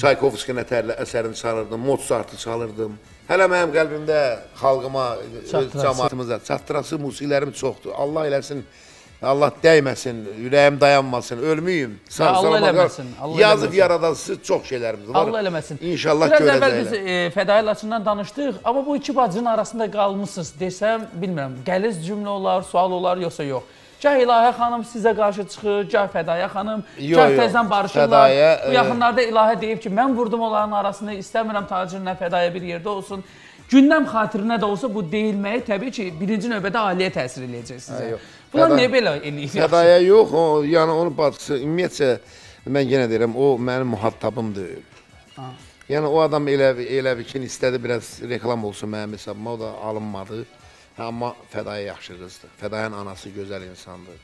[SPEAKER 3] Çaykovski nətərli əsərini çalırdım, Mozartı çalırdım. Hələ mənim qəlbimdə xalqıma, öz
[SPEAKER 1] Çatdırası.
[SPEAKER 3] musiqilərim çoxdur. Allah eləsin, Allah dəyməsin, ürəyim dayanmasın, ölməyim. Sağ
[SPEAKER 1] Allah eləməsin,
[SPEAKER 3] Yazıb yaradası çox şeylərimiz var.
[SPEAKER 1] Allah eləməsin.
[SPEAKER 3] İnşallah
[SPEAKER 1] Biraz əvvəl biz
[SPEAKER 3] görəcəklər.
[SPEAKER 1] e, Fədai Laçından danışdıq, amma bu iki bacının arasında qalmısınız desəm, bilmirəm, qəliz cümlə olar, sual olar yoxsa yox. Gah İlahə xanım sizə qarşı çıxır, gah Fədaya xanım,
[SPEAKER 3] yox.
[SPEAKER 1] təzən barışırlar.
[SPEAKER 3] Fədaya,
[SPEAKER 1] bu
[SPEAKER 3] e,
[SPEAKER 1] yaxınlarda İlahə deyib ki, mən vurdum onların arasını, istəmirəm Tacirlə Fədaya bir yerdə olsun. Gündəm xatirinə də olsa bu deyilməyi təbii ki, birinci növbədə ailəyə təsir eləyəcək sizə. Bunlar niyə belə eləyir?
[SPEAKER 3] Fədaya yox, o, yəni onun bacısı ümumiyyətcə mən yenə deyirəm, o mənim mühattabım deyil.
[SPEAKER 1] Ha.
[SPEAKER 3] Yəni o adam elə elə bir ki, istədi biraz reklam olsun mənim hesabıma, o da alınmadı. Amma Fədaya yaxşı qızdır. Fədayanın anası gözəl insandır.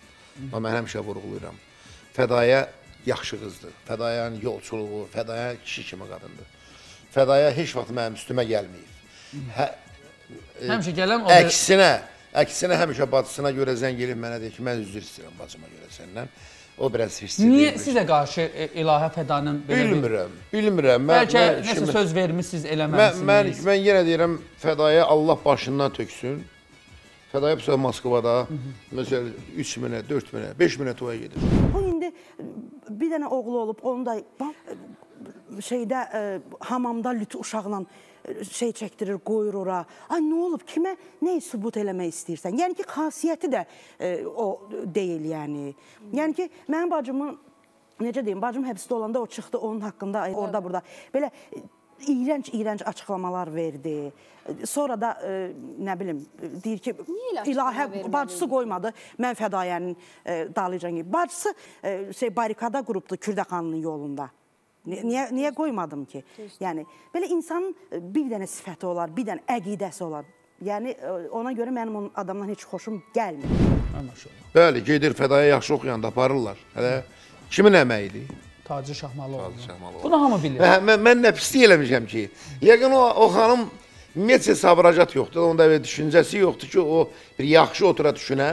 [SPEAKER 3] Amma mən həmişə vurğulayıram. Fədaya yaxşı qızdır. Fədayanın yolçuluğu, Fədaya kişi kimi qadındır. Fədaya heç vaxt mənim üstümə gəlməyib. Hə,
[SPEAKER 1] Həmişə gələn o
[SPEAKER 3] Əksinə, əksinə həmişə bacısına görə zəng elib mənə deyir ki, mən üzr istəyirəm bacıma görə səndən. O biraz hissi.
[SPEAKER 1] Niyə sizə qarşı e, İlahə Fədanın belə
[SPEAKER 3] Bilmirəm, bilmirəm. Mən,
[SPEAKER 1] Bəlkə
[SPEAKER 3] mən
[SPEAKER 1] nəsə
[SPEAKER 3] şimdi-
[SPEAKER 1] söz vermisiniz,
[SPEAKER 3] Mən,
[SPEAKER 1] eləməmisiniz.
[SPEAKER 3] mən, mən yenə deyirəm, Fədaya Allah başından töksün. Fədaya bu Moskvada, məsələn, 3 minə, 4 minə, 5 minə toya gedir.
[SPEAKER 11] O indi bir dənə oğlu olub, onu da bax, şeydə ə, hamamda lüt uşaqla şey çəkdirir, qoyur ora. Ay nə olub? Kimə nə sübut eləmək istəyirsən? Yəni ki, xasiyyəti də ə, o deyil, yəni. Yəni ki, mənim bacımın necə deyim, bacım həbsdə olanda o çıxdı onun haqqında orada burada belə iyrənc-iyrənc açıqlamalar verdi. Sonra da ə, nə bilim deyir ki, ilahə bacısı qoymadı. Mən fədayənin e, dalıcan gibi. Bacısı e, şey barikada qurubdu Kürdəxanının yolunda. Ni- Niyə niyə qoymadım ki? Yəni belə insanın e, bir dənə sifəti olar, bir dənə əqidəsi olar. Yəni e, ona görə mənim onun adamdan heç xoşum gəlmir.
[SPEAKER 3] Bəli, gedir Fədaya yaxşı oxuyanda aparırlar. Hələ kimin əməyidir?
[SPEAKER 1] Tacir Şahmalıoğlu.
[SPEAKER 3] Tacir Şahmalıoğlu.
[SPEAKER 1] Bunu hamı bilir.
[SPEAKER 3] Hə, mən, mən nə pislik eləmişəm ki. Yəqin o, o xanım ümumiyyətcə sabracat yoxdur. Onda bir düşüncəsi yoxdur ki, o bir yaxşı otura düşünə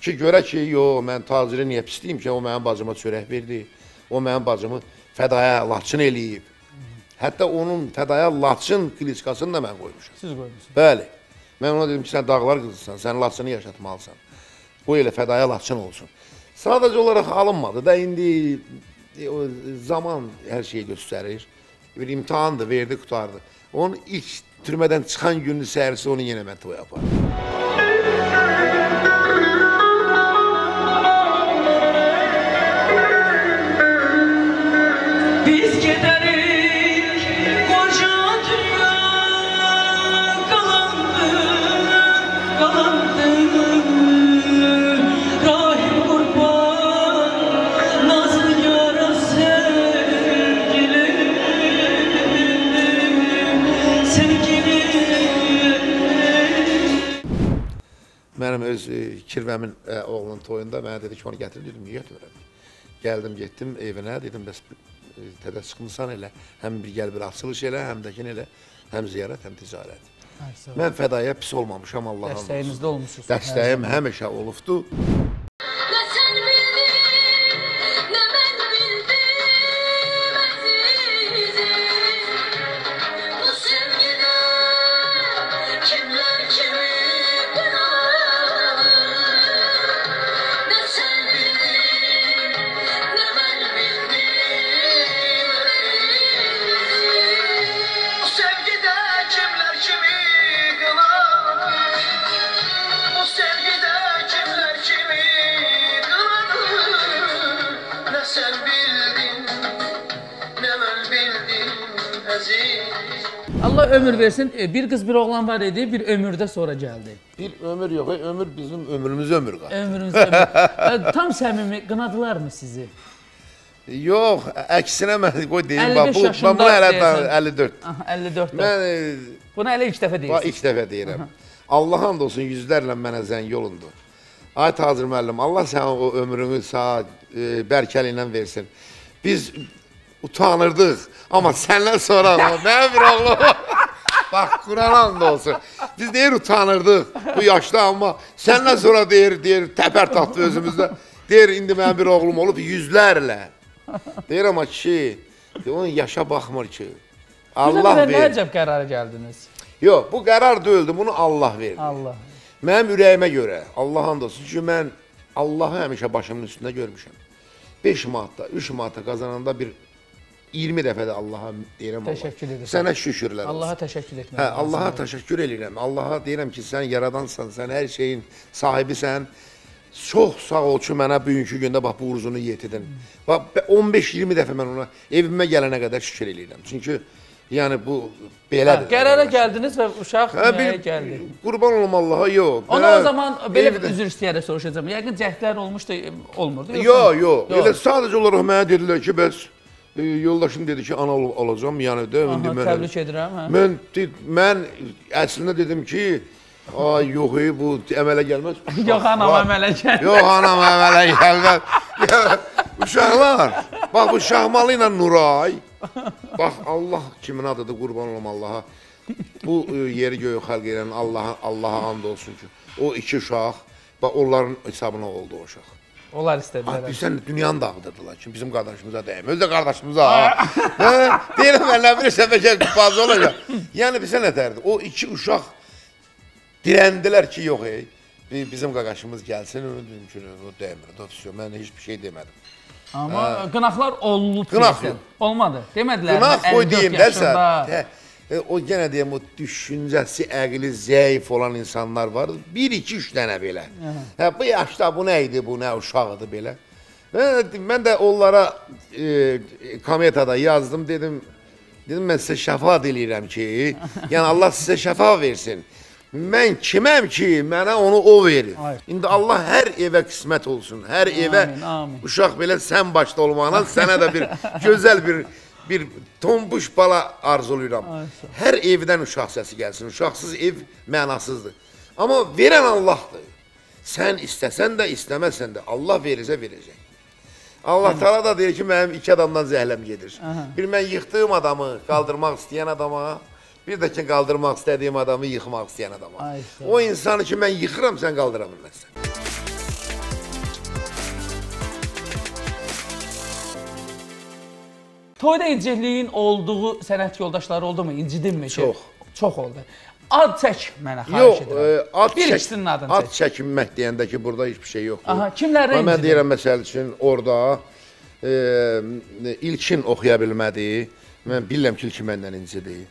[SPEAKER 3] ki, görə ki, yo, mən taciri niyə pisliyim ki, o mənim bacıma çörək verdi. O mənim bacımı fədaya laçın eləyib. Hətta onun fədaya laçın kliçkasını da mən qoymuşam.
[SPEAKER 1] Siz qoymusunuz.
[SPEAKER 3] Bəli. Mən ona dedim ki, sən dağlar qızısan, sən laçını yaşatmalısan. Qoy elə fədaya laçın olsun. Sadəcə olaraq alınmadı da indi o zaman hər şeyi göstərir. Bir imtahandır, verdi, qutardı. Onun ilk türmədən çıxan günü səhərisi onu yenə mən toya apardım. Öz e, kirvəmin e, oğlunun toyunda mənə dedi ki, onu gətir, dedim, niyə götürürəm? Gəldim, getdim evinə, dedim, bəs e, tədə çıxmısan elə, həm bir gəl bir açılış elə, həm də ki, elə, həm ziyarət, həm ticarət. Mən fədaya pis olmamışam, Allah'a
[SPEAKER 1] Dəstəyinizdə olmusunuz.
[SPEAKER 3] Dəstəyim həmişə olubdu.
[SPEAKER 1] Versin. E, Bir qız bir oğlan var idi, bir ömürdə sonra gəldi.
[SPEAKER 3] Bir ömür yox, e, ömür bizim ömrümüz ömür qaldı.
[SPEAKER 1] Ömrünüz ömür. E, Tam səmimi qınadılar mı sizi?
[SPEAKER 3] Yox, əksinə mən qoy deyim,
[SPEAKER 1] 55
[SPEAKER 3] bax bu mən bunu hələ
[SPEAKER 1] deyəsən.
[SPEAKER 3] da 54.
[SPEAKER 1] Aha, 54 də.
[SPEAKER 3] Mən
[SPEAKER 1] Bunu elə ilk dəfə
[SPEAKER 3] bax
[SPEAKER 1] deyirsiniz.
[SPEAKER 3] ilk dəfə deyirəm. Allah and olsun yüzlərlə mənə zəng yolundu. Ay Tacir müəllim, Allah sənin o ömrünü sağ e, bərkəliklə versin. Biz utanırdıq, amma səndən sonra mənim bir oğlum. Bax, Quran and olsun. Biz deyir utanırdıq bu yaşda, amma səndən sonra deyir, deyir təpər taxtı özümüzdə. Deyir indi mənim bir oğlum olub yüzlərlə. Deyir amma kişi, Onun yaşa baxmır ki.
[SPEAKER 1] Allah
[SPEAKER 3] Allah
[SPEAKER 1] Nə
[SPEAKER 3] verir.
[SPEAKER 1] əcəb qərara gəldiniz?
[SPEAKER 3] Yox, bu qərar deyildi, bunu Allah verdi.
[SPEAKER 1] Allah.
[SPEAKER 3] Mənim ürəyimə görə, Allah and olsun ki, mən Allahı həmişə başımın üstündə görmüşəm. 5 manatda, 3 manatda qazananda bir 20 dəfə də Allaha deyirəm Allah.
[SPEAKER 1] Təşəkkür edirəm.
[SPEAKER 3] Sənə şükürlər olsun.
[SPEAKER 1] Allaha təşəkkür etmək
[SPEAKER 3] Hə. Allaha təşəkkür edirəm. Allaha deyirəm ki, sən yaradansan, sən hər şeyin sahibisən. Çox sağ ol ki, mənə bugünkü gündə bax bu uğurzunu yetirdin. Bax 15-20 dəfə mən ona evimə gələnə qədər şükür edirəm. Çünki yəni bu
[SPEAKER 1] Hə,
[SPEAKER 3] belədir.
[SPEAKER 1] qərara gəldiniz və uşaq
[SPEAKER 3] Hə,
[SPEAKER 1] nəyə gəldi?
[SPEAKER 3] qurban olum Allaha, yox.
[SPEAKER 1] Ona o zaman belə
[SPEAKER 3] evdə-
[SPEAKER 1] üzr istəyərək soruşacağam. Yəqin cəhdlər olmuşdu, e, olmurdu.
[SPEAKER 3] Yox, yox. Elə sadəcə olaraq mənə dedilər ki, bəs e, yoldaşım dedi ki, ana ol olacağam, yəni də indi mən
[SPEAKER 1] təbrik edirəm, hə.
[SPEAKER 3] Mən de- mən əslində dedim ki, ay yox, ey, bu əmələ gəlməz.
[SPEAKER 1] Yox, anam əmələ gəlməz.
[SPEAKER 3] Yox, anam əmələ gəlməz. Uşaqlar, bax bu Şahmalı ilə Nuray. Bax Allah kimin adıdır, qurban olum Allaha. Bu e, yeri göyü xalq edən Allaha Allaha and olsun ki, o iki uşaq, bax onların hesabına oldu o uşaq.
[SPEAKER 1] Onlar istədilər.
[SPEAKER 3] bilsən dünyanı dağıdırdılar ki, bizim qardaşımıza dəyəm. Öz də qardaşımıza. ha. Hə? Deyirəm mən nə bilirsən bəlkə bazı olacaq. Yəni bilsən nətərdir? O iki uşaq dirəndilər ki, yox ey. bi- Bizim qardaşımız gəlsin, mümkün o dəymir. Dofisiyo, mən heç bir şey demədim.
[SPEAKER 1] Amma
[SPEAKER 3] Hə.
[SPEAKER 1] qınaqlar olub.
[SPEAKER 3] Qınaq yox.
[SPEAKER 1] Olmadı. Demədilər.
[SPEAKER 3] Qınaq qoy
[SPEAKER 1] 54
[SPEAKER 3] deyim də
[SPEAKER 1] yaşında.
[SPEAKER 3] sən. Hə, e, O yenə deyim o düşüncəsi, əqli zəif olan insanlar var. 1 2 3 dənə belə. Hə bu yaşda bu nə idi, bu nə uşaqdı belə. Mən, mən də onlara e, kometada yazdım, dedim dedim mən sizə şəfa diləyirəm ki, yəni Allah sizə şəfa versin. Mən kiməm ki, mənə onu o verir.
[SPEAKER 1] Ay.
[SPEAKER 3] İndi Allah hər evə qismət olsun. Hər evə
[SPEAKER 1] Amin, amin.
[SPEAKER 3] uşaq belə sən başda olmağına sənə də bir gözəl bir bir tombuş bala arzulayıram.
[SPEAKER 1] Ay, sağ ol.
[SPEAKER 3] Hər evdən uşaq səsi gəlsin. Uşaqsız ev mənasızdır. Amma verən Allahdır. Sən istəsən də, istəməsən də Allah verirsə verəcək. Allah Taala da deyir ki, mənim iki adamdan zəhləm gedir.
[SPEAKER 1] Aha.
[SPEAKER 3] Bir mən yıxdığım adamı qaldırmaq istəyən adama, bir də ki qaldırmaq istədiyim adamı yıxmaq istəyən adama.
[SPEAKER 1] Ay, sağ ol.
[SPEAKER 3] O insanı ki mən yıxıram, sən qaldıra bilməzsən.
[SPEAKER 1] Toyda incikliyin olduğu sənət yoldaşları oldu mu? İncidinmi? ki?
[SPEAKER 3] Çox.
[SPEAKER 1] Çox oldu. Ad çək mənə xahiş
[SPEAKER 3] Yox,
[SPEAKER 1] edirəm.
[SPEAKER 3] e, ad,
[SPEAKER 1] bir
[SPEAKER 3] çək-
[SPEAKER 1] ikisinin adını
[SPEAKER 3] ad
[SPEAKER 1] çək.
[SPEAKER 3] çəkinmək deyəndə ki, burada heç bir şey yoxdur.
[SPEAKER 1] Aha, kimləri
[SPEAKER 3] Amma Mən
[SPEAKER 1] incidir?
[SPEAKER 3] deyirəm məsəl üçün orada e, ilkin oxuya bilmədi. Mən bilirəm ki, ilkin məndən incidir.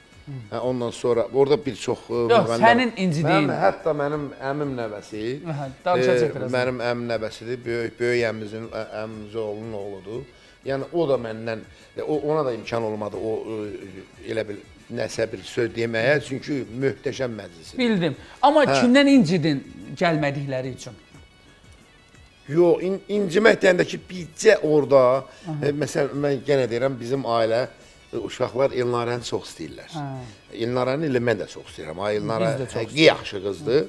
[SPEAKER 3] Hə, ondan sonra orada bir çox e,
[SPEAKER 1] Yox,
[SPEAKER 3] müğənnilər-
[SPEAKER 1] sənin incidiyin-
[SPEAKER 3] Mənim hətta mənim əmim nəvəsi.
[SPEAKER 1] Aha, danışacaq
[SPEAKER 3] e,
[SPEAKER 1] biraz.
[SPEAKER 3] Mənim əmim nəvəsidir. Böyük böyük əmimizin ə- əmimizin oğlunun oğludur. Yəni o da məndən e, o ona da imkan olmadı o e, elə bil nəsə bir söz deməyə, çünki möhtəşəm məclisdir.
[SPEAKER 1] Bildim. Amma
[SPEAKER 3] Hə.
[SPEAKER 1] kimdən incidin gəlmədikləri üçün?
[SPEAKER 3] Yox, in, incimək deyəndə ki, bircə orada, e, məsələn, mən yenə deyirəm, bizim ailə e, uşaqlar Elnarəni çox istəyirlər.
[SPEAKER 1] Hə.
[SPEAKER 3] Elnarəni elə mən də çox istəyirəm. Elnara həqiqi yaxşı qızdır.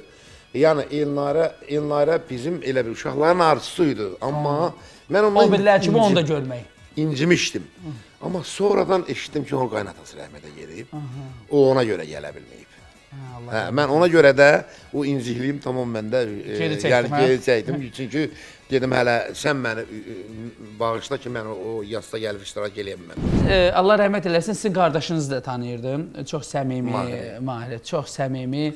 [SPEAKER 3] Yəni Elnara, Elnara bizim elə bir uşaqların arzusuydu. Amma mən
[SPEAKER 1] O
[SPEAKER 3] ondan
[SPEAKER 1] bilirlər kimi onu da görmək.
[SPEAKER 3] incimişdim. Amma sonradan eşitdim ki, onun qaynatası rəhmətə gedib. O ona görə gələ bilməyib. Hə, mən ona görə də o incikliyim tamam məndə e,
[SPEAKER 1] Geri çəkdim,
[SPEAKER 3] yəni
[SPEAKER 1] hə?
[SPEAKER 3] geri çəkdim. Çünki dedim hələ sən məni e, e, bağışla ki, mən o, yazda gəlib iştirak eləyəm mən.
[SPEAKER 1] Ee, Allah rəhmət eləsin, sizin qardaşınızı da tanıyırdım. Çox səmimi,
[SPEAKER 3] Mahir.
[SPEAKER 1] Mahir, çox səmimi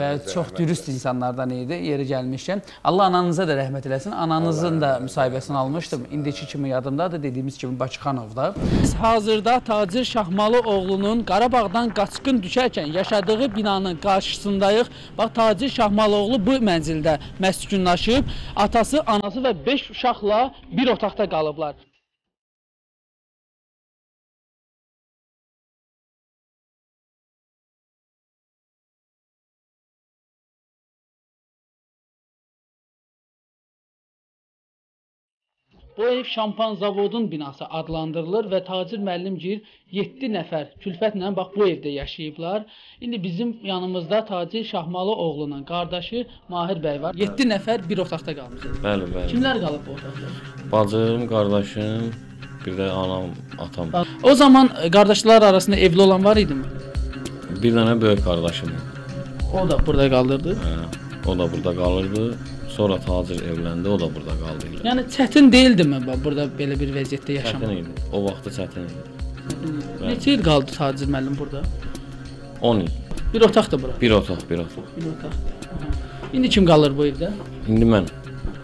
[SPEAKER 1] və çox dürüst insanlardan idi. Yeri gəlmişkən. Allah ananıza da rəhmət eləsin. Ananızın da müsahibəsini almışdım. İndiki kimi yadımdadır, dediyimiz kimi Bakıxanovda. Biz hazırda Tacir Şahmalı oğlunun Qarabağdan qaçqın düşərkən yaşadığı binanın qarşısındayıq. Bax Tacir Şahmalı oğlu bu mənzildə məskunlaşıb. Atası, anası və 5 uşaqla bir otaqda qalıblar. Bu ev şampan zavodun binası adlandırılır və Tacir müəllimgil 7 nəfər külfətlə bax bu evdə yaşayıblar. İndi bizim yanımızda Tacir Şahmalı oğlunun qardaşı Mahir bəy var. 7 nəfər bir otaqda qalmışıq.
[SPEAKER 12] Bəli, bəli.
[SPEAKER 1] Kimlər qalıb bu otaqda?
[SPEAKER 12] Bacım, qardaşım, bir də anam, atam.
[SPEAKER 1] O zaman e, qardaşlar arasında evli olan var idimi?
[SPEAKER 12] Bir dənə böyük qardaşım.
[SPEAKER 1] O da burada qaldırdı.
[SPEAKER 12] Hə, o da burada qalırdı. Sonra Tacir evləndi, o da burada qaldı. ilə.
[SPEAKER 1] Yəni çətin deyildimi bax burada belə bir vəziyyətdə
[SPEAKER 12] Çətin
[SPEAKER 1] yaşamaq?
[SPEAKER 12] idi. O vaxtı çətin idi.
[SPEAKER 1] Neçə il qaldı Tacir müəllim burada?
[SPEAKER 12] 10 il.
[SPEAKER 1] Bir otaqdır bura.
[SPEAKER 12] Bir otaq, bir otaq.
[SPEAKER 1] Bir otaq. Aha. İndi kim qalır bu evdə?
[SPEAKER 12] İndi mən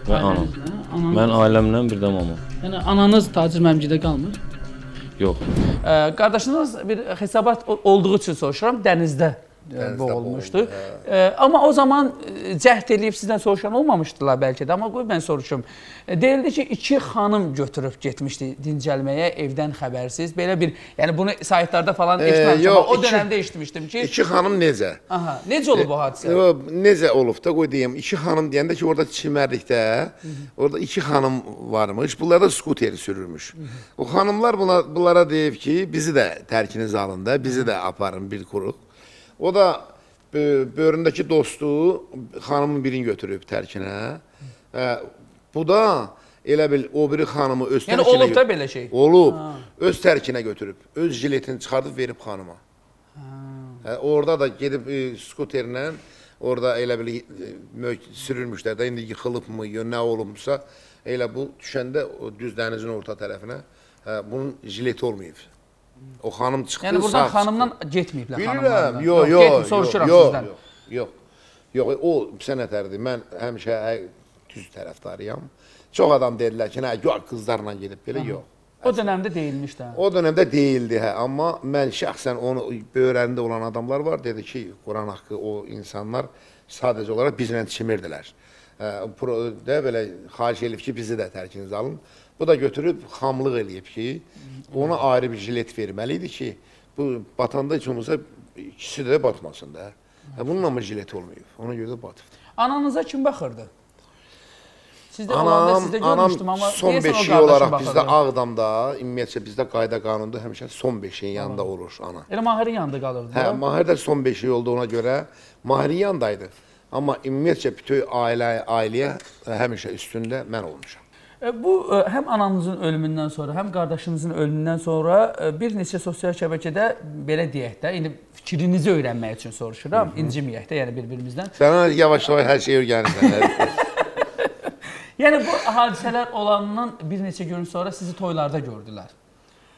[SPEAKER 12] və anam.
[SPEAKER 1] Ananız?
[SPEAKER 12] Mən ailəmlə bir də mamam.
[SPEAKER 1] Yəni ananız Tacir müəllimcidə qalmır?
[SPEAKER 12] Yox.
[SPEAKER 1] Ə, qardaşınız bir hesabat o- olduğu üçün soruşuram, dənizdə
[SPEAKER 3] Dənizdə
[SPEAKER 1] boğulmuşdu.
[SPEAKER 3] boğuldu,
[SPEAKER 1] Ə, amma o zaman ə, cəhd eləyib sizdən soruşan olmamışdılar bəlkə də, amma qoy mən soruşum. Deyildi ki, iki xanım götürüb getmişdi dincəlməyə evdən xəbərsiz. Belə bir, yəni bunu saytlarda falan
[SPEAKER 3] Ə,
[SPEAKER 1] eşitməmişdim.
[SPEAKER 3] yox,
[SPEAKER 1] o
[SPEAKER 3] iki-
[SPEAKER 1] dövrdə eşitmişdim ki,
[SPEAKER 3] İki xanım necə?
[SPEAKER 1] aha, necə olub bu hadisə?
[SPEAKER 3] Yo, necə olub da qoy deyim. İki xanım deyəndə ki, orada çimərlikdə orada iki xanım varmış. Bunlar da skuteri sürürmüş. O xanımlar buna bunlara deyib ki, bizi də tərkiniz alın da, bizi də aparın bir quruq. O da bö- böyründəki dostu xanımın birini götürüb tərkinə. Hə, bu da elə bil o biri xanımı öz
[SPEAKER 1] Yəni
[SPEAKER 3] tərkinə
[SPEAKER 1] olub da belə şey?
[SPEAKER 3] Olub.
[SPEAKER 1] Ha.
[SPEAKER 3] Öz tərkinə götürüb, öz jiletini çıxardıb verib xanıma. Hə, orada da gedib e, skuterlə orada elə bil e, sürülmüşlər də indi yıxılıbmı, nə olubsa, elə bu düşəndə düz dənizin orta tərəfinə hə, bunun jileti olmayıb. O xanım çıxdı.
[SPEAKER 1] Yəni buradan
[SPEAKER 3] sağ
[SPEAKER 1] xanımdan getməyiblər
[SPEAKER 3] Bilirəm.
[SPEAKER 1] xanımlardan.
[SPEAKER 3] Yox, yox,
[SPEAKER 1] getmir,
[SPEAKER 3] yox,
[SPEAKER 1] soruşuram
[SPEAKER 3] yox,
[SPEAKER 1] sizdən.
[SPEAKER 3] yox, yox. Yox, o sənətərdir. Mən həmişə düz tərəfdarıyam. Çox adam dedilər ki, nə, yox, qızlarla gedib belə, yox.
[SPEAKER 1] O dövrdə deyilmiş də.
[SPEAKER 3] O dövrdə deyildi, hə, amma mən şəxsən onu böyrəndə olan adamlar var, dedi ki, Quran haqqı o insanlar sadəcə olaraq bizlə çimirdilər. Də belə xahiş elib ki, bizi də tərkiniz alın. Bu da götürüb xamlıq eləyib ki, ona ayrı bir jilet verməli idi ki, bu batanda heç olmasa ikisi də batmasın da. Hə, bununla mı jilet olmayıb? Ona görə də batıb.
[SPEAKER 1] Ananıza kim baxırdı? Sizdə olanda sizdə görmüşdüm amma
[SPEAKER 3] son beşiyi olaraq bizdə Ağdamda, ümumiyyətcə bizdə qayda qanunda həmişə son beşiyin yanında olur ana.
[SPEAKER 1] Elə Mahirin yanında qalırdı.
[SPEAKER 3] Hə. Mahir də son beşiyi oldu ona görə Mahirin yanındaydı. Amma ümumiyyətcə bütün ailə ailəyə həmişə üstündə mən olmuşam.
[SPEAKER 1] E, Bu e, həm ananızın ölümündən sonra, həm qardaşınızın ölümündən sonra e, bir neçə sosial şəbəkədə belə deyək də, indi fikrinizi öyrənmək üçün soruşuram, inciməyək də, yəni bir-birimizdən.
[SPEAKER 3] Sən yavaş-yavaş hər şeyi öyrənirsən.
[SPEAKER 1] Yəni bu hadisələr olandan bir neçə gün sonra sizi toylarda gördülər.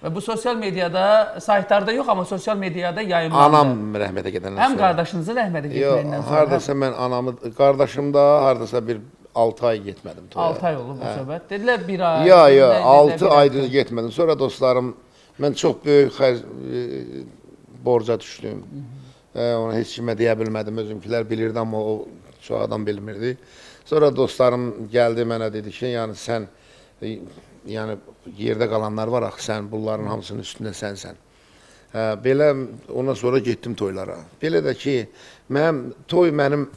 [SPEAKER 1] Və bu sosial mediada, saytlarda yox, amma sosial mediada yayımlandı.
[SPEAKER 3] Anam rəhmətə gedəndən
[SPEAKER 1] Həm
[SPEAKER 3] sonra.
[SPEAKER 1] qardaşınızın rəhmətə getməyindən
[SPEAKER 3] Yox,
[SPEAKER 1] sonra.
[SPEAKER 3] hardasa mən anamı, qardaşım da hardasa bir 6 ay getmədim toya.
[SPEAKER 1] 6 ay olub bu
[SPEAKER 3] Hə.
[SPEAKER 1] söhbət. Dedilər 1 ay.
[SPEAKER 3] Ya, ya,
[SPEAKER 1] dedilər
[SPEAKER 3] 6
[SPEAKER 1] bir
[SPEAKER 3] ay
[SPEAKER 1] həftə.
[SPEAKER 3] düz getmədim. Sonra dostlarım, mən çox böyük xərc e, borca düşdüm. E, onu heç kimə deyə bilmədim. Özümkilər bilirdi, amma o çox adam bilmirdi. Sonra dostlarım gəldi mənə dedi ki, yəni sən e, yəni yerdə qalanlar var axı sən bunların hamısının üstündə sənsən. Hə, belə ondan sonra getdim toylara. Belə də ki, mənim toy mənim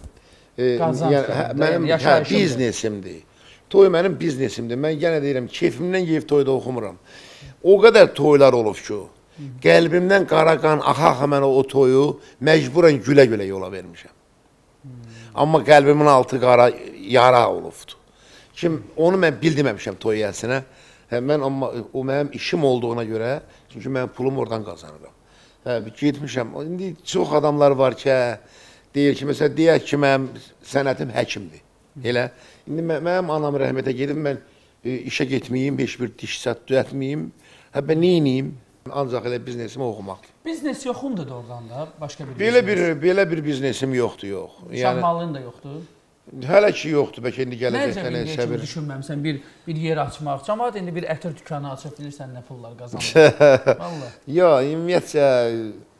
[SPEAKER 3] e,
[SPEAKER 1] Qazanc
[SPEAKER 3] yəni, hə, mənim hə, biznesimdir. Toy mənim biznesimdir. Mən yenə deyirəm, keyfimdən yeyib toyda oxumuram. O qədər toylar olub ki, qəlbimdən qara qan axa-axa mən o toyu məcburən gülə-gülə yola vermişəm. Amma qəlbimin altı qara yara olubdu. Kim onu mən bildirməmişəm toy yəsinə. Hə, mən amma o mənim işim olduğuna görə, çünki mən pulumu oradan qazanıram. Hə, getmişəm. İndi çox adamlar var ki, hə, deyir ki, məsələn, deyək ki, mənim sənətim həkimdir. Elə indi mə- mənim anam rəhmətə gedib mən e, işə getməyim, heç bir diş sət düzəltməyim. Hə, nə edeyim? Ancaq elə biznesimi oxumaqdır.
[SPEAKER 1] Biznes yoxundur da oradan da, başqa bir
[SPEAKER 3] Belə bir
[SPEAKER 1] biznes.
[SPEAKER 3] belə bir biznesim yoxdur, yox.
[SPEAKER 1] Şahmalın da yoxdur.
[SPEAKER 3] hələ ki yoxdur, bəlkə indi gələcəkdə
[SPEAKER 1] bir
[SPEAKER 3] nə
[SPEAKER 1] yer kimi
[SPEAKER 3] səbir.
[SPEAKER 1] düşünməmisən bir bir yer açmaq. Cəmaət indi bir ətir dükanı açıb bilirsən nə pullar qazanır. Vallahi.
[SPEAKER 3] Yo, ümumiyyətcə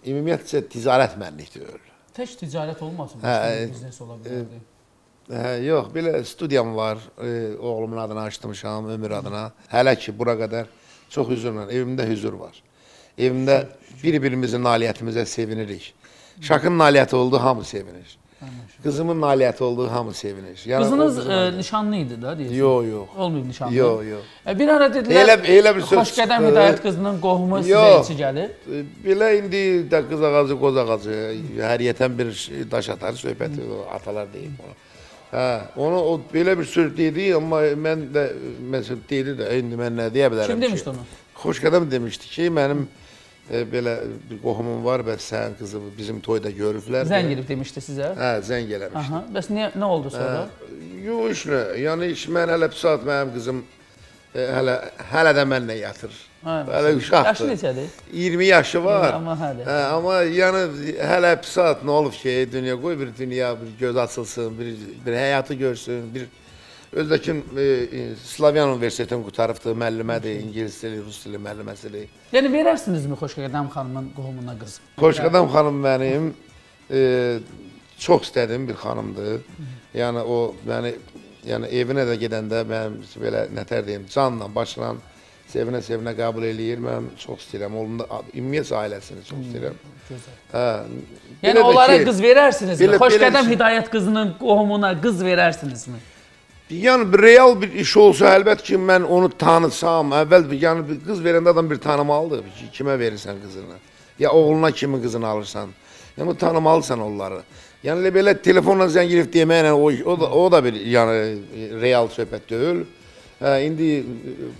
[SPEAKER 3] ümumiyyətcə ticarət mənlik deyil.
[SPEAKER 1] Tək ticarət olmasın,
[SPEAKER 3] Hə, e,
[SPEAKER 1] bir biznes ola bilərdi.
[SPEAKER 3] Hə, yox, belə studiyam var. E, oğlumun adına açmışam, ömür adına. Hələ ki bura qədər çox hüzurla, evimdə hüzur var. Evimdə bir-birimizin nailiyyətimizə sevinirik. Şakın nailiyyəti oldu, hamı sevinir. Qızımın nailiyyəti olduğu hamı sevinir. Yəni,
[SPEAKER 1] Qızınız e, nişanlı idi da deyirsən.
[SPEAKER 3] Yox, yox.
[SPEAKER 1] Olmayıb nişanlı.
[SPEAKER 3] Yox, yox.
[SPEAKER 1] E, bir ara dedilər,
[SPEAKER 3] Elə- elə bir
[SPEAKER 1] Xoşqədəm. Hidayət qızının qohumu sizə gəlib.
[SPEAKER 3] E, Belə indi də qız ağacı, qoz ağacı, həriyyətən bir şey- daş atar söhbəti atalar deyib ona. Hə, ona o belə bir söz dedi, amma mən də məsələn dedi də indi mən nə deyə bilərəm
[SPEAKER 1] Kim
[SPEAKER 3] ki?
[SPEAKER 1] demişdi onu?
[SPEAKER 3] Xoşqədəm demişdi ki, mənim e, belə bir qohumum var, bəs sənin qızı bizim toyda görüblər.
[SPEAKER 1] Zəng edib demişdi sizə.
[SPEAKER 3] Hə, zəng eləmişdi.
[SPEAKER 1] Aha, bəs nə nə oldu sonra?
[SPEAKER 3] Hə, Yox, iş nə? Yəni iş mən hələ bu saat mənim qızım e, hələ hələ də mənlə yatır.
[SPEAKER 1] Hə,
[SPEAKER 3] Hələ uşaqdır.
[SPEAKER 1] Yaşı neçədir?
[SPEAKER 3] 20 yaşı var.
[SPEAKER 1] Amma hələ.
[SPEAKER 3] Hə, amma yəni hələ bir saat nə olub ki, dünya qoy bir dünya bir göz açılsın, bir bir həyatı görsün, bir Özbəkin e, e, Slavyan Universitetini qutarıbdı, müəllimədir, ingilis dili, rus dili müəlliməsidir.
[SPEAKER 1] Yəni verərsinizmi Xoşqədəm xanımın qohumuna qız?
[SPEAKER 3] Xoşqədəm xanım mənim e, çox istədiyim bir xanımdır. Yəni o məni yəni evinə də gedəndə mənim belə nətər deyim, canla, başla sevinə-sevinə qəbul eləyir. Mən çox istəyirəm. Onun da ümumiyyətlə ailəsini çox istəyirəm.
[SPEAKER 1] Gözəl.
[SPEAKER 3] Hə.
[SPEAKER 1] Yəni onlara
[SPEAKER 3] ki,
[SPEAKER 1] qız verərsinizmi? Xoşqədəm Hidayət qızının qohumuna qız verərsinizmi?
[SPEAKER 3] Yəni real bir iş olsa əlbət ki, mən onu tanısam, əvvəl bir yəni bir qız verəndə adam bir tanımalıdır ki, kimə verirsən qızını. Ya oğluna kimin qızını alırsan. Yəni tanımalısan onları. Yəni elə belə telefonla zəng edib deməklə o o da, o da bir yəni real söhbət deyil. Hə, indi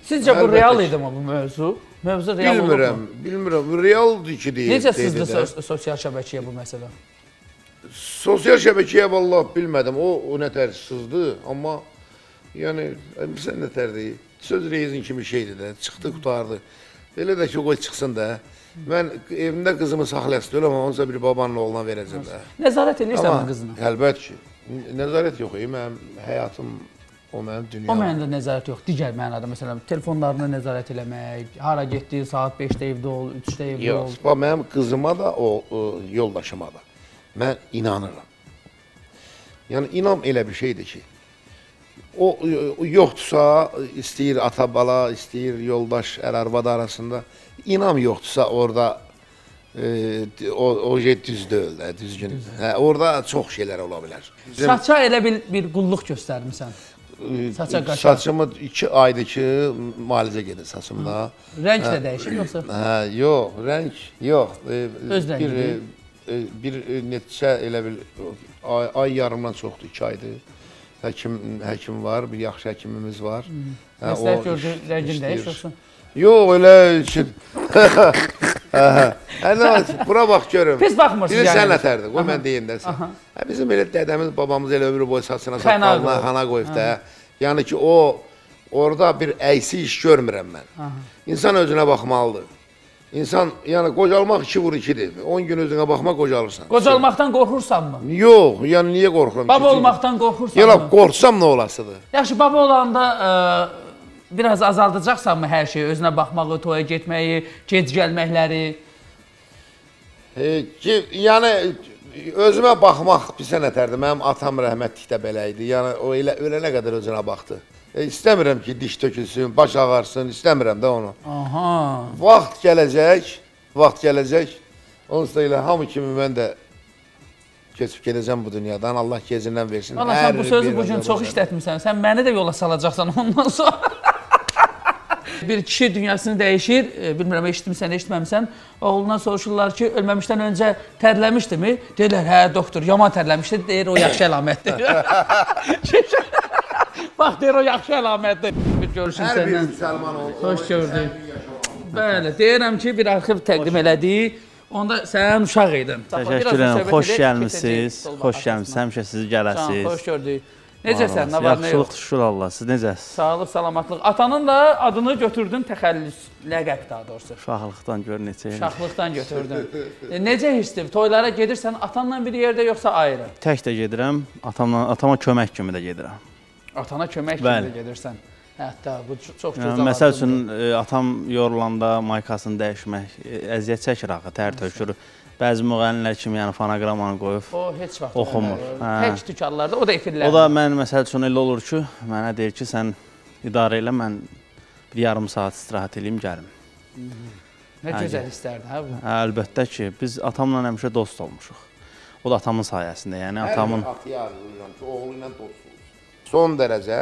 [SPEAKER 1] Sizcə bu
[SPEAKER 3] əlbəttə
[SPEAKER 1] real idi mi bu mövzu? Mövzu real
[SPEAKER 3] Bilmirəm,
[SPEAKER 1] olubmu?
[SPEAKER 3] bilmirəm. Realdır ki, deyir.
[SPEAKER 1] Necə
[SPEAKER 3] deyir
[SPEAKER 1] sızdı
[SPEAKER 3] də.
[SPEAKER 1] sos- sosial şəbəkəyə bu məsələ?
[SPEAKER 3] Sosial şəbəkəyə vallah bilmədim. O o nətər sızdı, amma yəni sən nətərdir? Söz rezin kimi şeydir də. Çıxdı, qutardı. Belə də ki, qoy çıxsın da. Mən evimdə qızımı saxlaya istəyirəm, amma onsa bir babanın oğluna verəcəm də.
[SPEAKER 1] Nəzarət edirsən mi qızına?
[SPEAKER 3] Əlbət ki. Nəzarət yox, ey, mənim həyatım o mənim
[SPEAKER 1] O
[SPEAKER 3] dünyam.
[SPEAKER 1] mənada nəzarət yox. Digər mənada məsələn telefonlarını nəzarət eləmək, hara getdi, saat 5-də evdə ol, 3-də evdə ol.
[SPEAKER 3] Yox, bax mənim qızıma da o, o yoldaşıma da mən inanıram. Yəni inam elə bir şeydir ki, o, o yoxdursa, istəyir ata bala, istəyir yoldaş, ər arvad arasında inam yoxdursa orada e, o o şey düz deyil də, düzgün. Hə, orada çox şeylər ola bilər. Bizim-
[SPEAKER 1] Saça elə bir bir qulluq göstərmisən. Saça qaşa.
[SPEAKER 3] Saçımı 2 aydır ki, müalicə gedir saçımda.
[SPEAKER 1] Rəng də
[SPEAKER 3] Hə,
[SPEAKER 1] dəyişir yoxsa?
[SPEAKER 3] Hə, yox, rəng yox. E,
[SPEAKER 1] Öz
[SPEAKER 3] bir
[SPEAKER 1] rəngidir.
[SPEAKER 3] e, e, bir e, neçə elə bil ay, ay yarımdan çoxdur, 2 aydır. Həkim həkim var, bir yaxşı həkimimiz var. Hə,
[SPEAKER 1] Məsləhət gördü, rəngin dəyişir yoxsa?
[SPEAKER 3] Yox, elə ki. Hə, hə. Hə? Bura bax görüm.
[SPEAKER 1] Pis baxmırsınız
[SPEAKER 3] Bilirsən
[SPEAKER 1] yəni.
[SPEAKER 3] nətərdir? Qoy mən deyim də sən. Hə, bizim elə dədəmiz, babamız elə ömrü boyu saçına, saqqalına, xana qoyub da. Yəni ki, o orada bir əysi iş görmürəm mən. İnsan özünə baxmalıdır. İnsan, yəni qocalmaq 2 vur 2-dir. 10 gün özünə baxma qocalırsan.
[SPEAKER 1] Qocalmaqdan qorxursanmı?
[SPEAKER 3] Yox, yəni niyə qorxuram?
[SPEAKER 1] Baba
[SPEAKER 3] ki?
[SPEAKER 1] olmaqdan qorxursanmı?
[SPEAKER 3] Yox, qorxsam nə olasıdır?
[SPEAKER 1] Yaxşı, baba olanda ə, biraz azaldacaqsanmı hər şeyi, özünə baxmağı, toya getməyi, gec gəlməkləri?
[SPEAKER 3] E, ki, yəni özümə baxmaq bizə nətərdir? Mənim atam rəhmətlikdə belə idi. Yəni o elə ölənə qədər özünə baxdı. E, istəmirəm ki, diş tökülsün, baş ağarsın, istəmirəm də onu.
[SPEAKER 1] Aha.
[SPEAKER 3] Vaxt gələcək, vaxt gələcək. Onsuz da elə hamı kimi mən də keçib gedəcəm bu dünyadan. Allah gezindən versin.
[SPEAKER 1] Valla sən bu sözü
[SPEAKER 3] bir
[SPEAKER 1] bu gün çox işlətmirsən. Sən məni də yola salacaqsan ondan sonra. bir kişi dünyasını dəyişir, e, bilmirəm eşitmisən, eşitməmisən. Oğlundan soruşurlar ki, ölməmişdən öncə tərləmişdimi? Deyirlər, hə doktor, yaman tərləmişdi. Deyir o yaxşı əlamətdir. Bax deyir o yaxşı əlamətdir. Görüşün
[SPEAKER 3] Hər bir
[SPEAKER 1] səndən.
[SPEAKER 3] müsəlman ol.
[SPEAKER 1] Xoş gördük. Bəli, deyirəm ki, bir arxiv təqdim elədik. Onda sən uşaq idin.
[SPEAKER 13] Təşəkkür edirəm. Xoş gəlmisiniz. Xoş gəlmisiniz. Həmişə sizi
[SPEAKER 1] Can,
[SPEAKER 13] gələsiz.
[SPEAKER 1] xoş gördük. Necəsən? Nə var, nə
[SPEAKER 13] Yaxşılıq,
[SPEAKER 1] yox?
[SPEAKER 13] şükür Allah. Siz necəsiz?
[SPEAKER 1] Sağlıq, salamatlıq. Atanın da adını götürdün təxəllüs, ləqəb daha doğrusu.
[SPEAKER 13] Uşaqlıqdan gör neçə il.
[SPEAKER 1] Uşaqlıqdan götürdün. E, necə hissdir? Toylara gedirsən atanla bir yerdə yoxsa ayrı?
[SPEAKER 13] Tək də gedirəm, atamla atama kömək kimi də gedirəm.
[SPEAKER 1] Atana kömək kimi gedirsən. Hətta bu çox
[SPEAKER 13] Yəni,
[SPEAKER 1] gözəl.
[SPEAKER 13] məsəl üçün e, atam yorulanda maykasını dəyişmək, e, əziyyət çəkir axı, tər tökür. Bəzi müğənnilər kimi yəni fonoqramanı qoyub
[SPEAKER 1] O heç vaxt
[SPEAKER 13] oxumur. Hə.
[SPEAKER 1] Tək dükanlarda o da efirlər.
[SPEAKER 13] O da mən məsəl üçün elə olur ki, mənə deyir ki, sən idarə elə, mən bir yarım saat istirahət eləyim, gəlim.
[SPEAKER 1] Nə
[SPEAKER 13] Hə,
[SPEAKER 1] gözəl hisslərdir hə bu.
[SPEAKER 13] Hə, əlbəttə ki, biz atamla həmişə dost olmuşuq. O da atamın sayəsində, yəni atamın
[SPEAKER 3] Hər atı yazıram ki, oğlu ilə dostluq. Son dərəcə,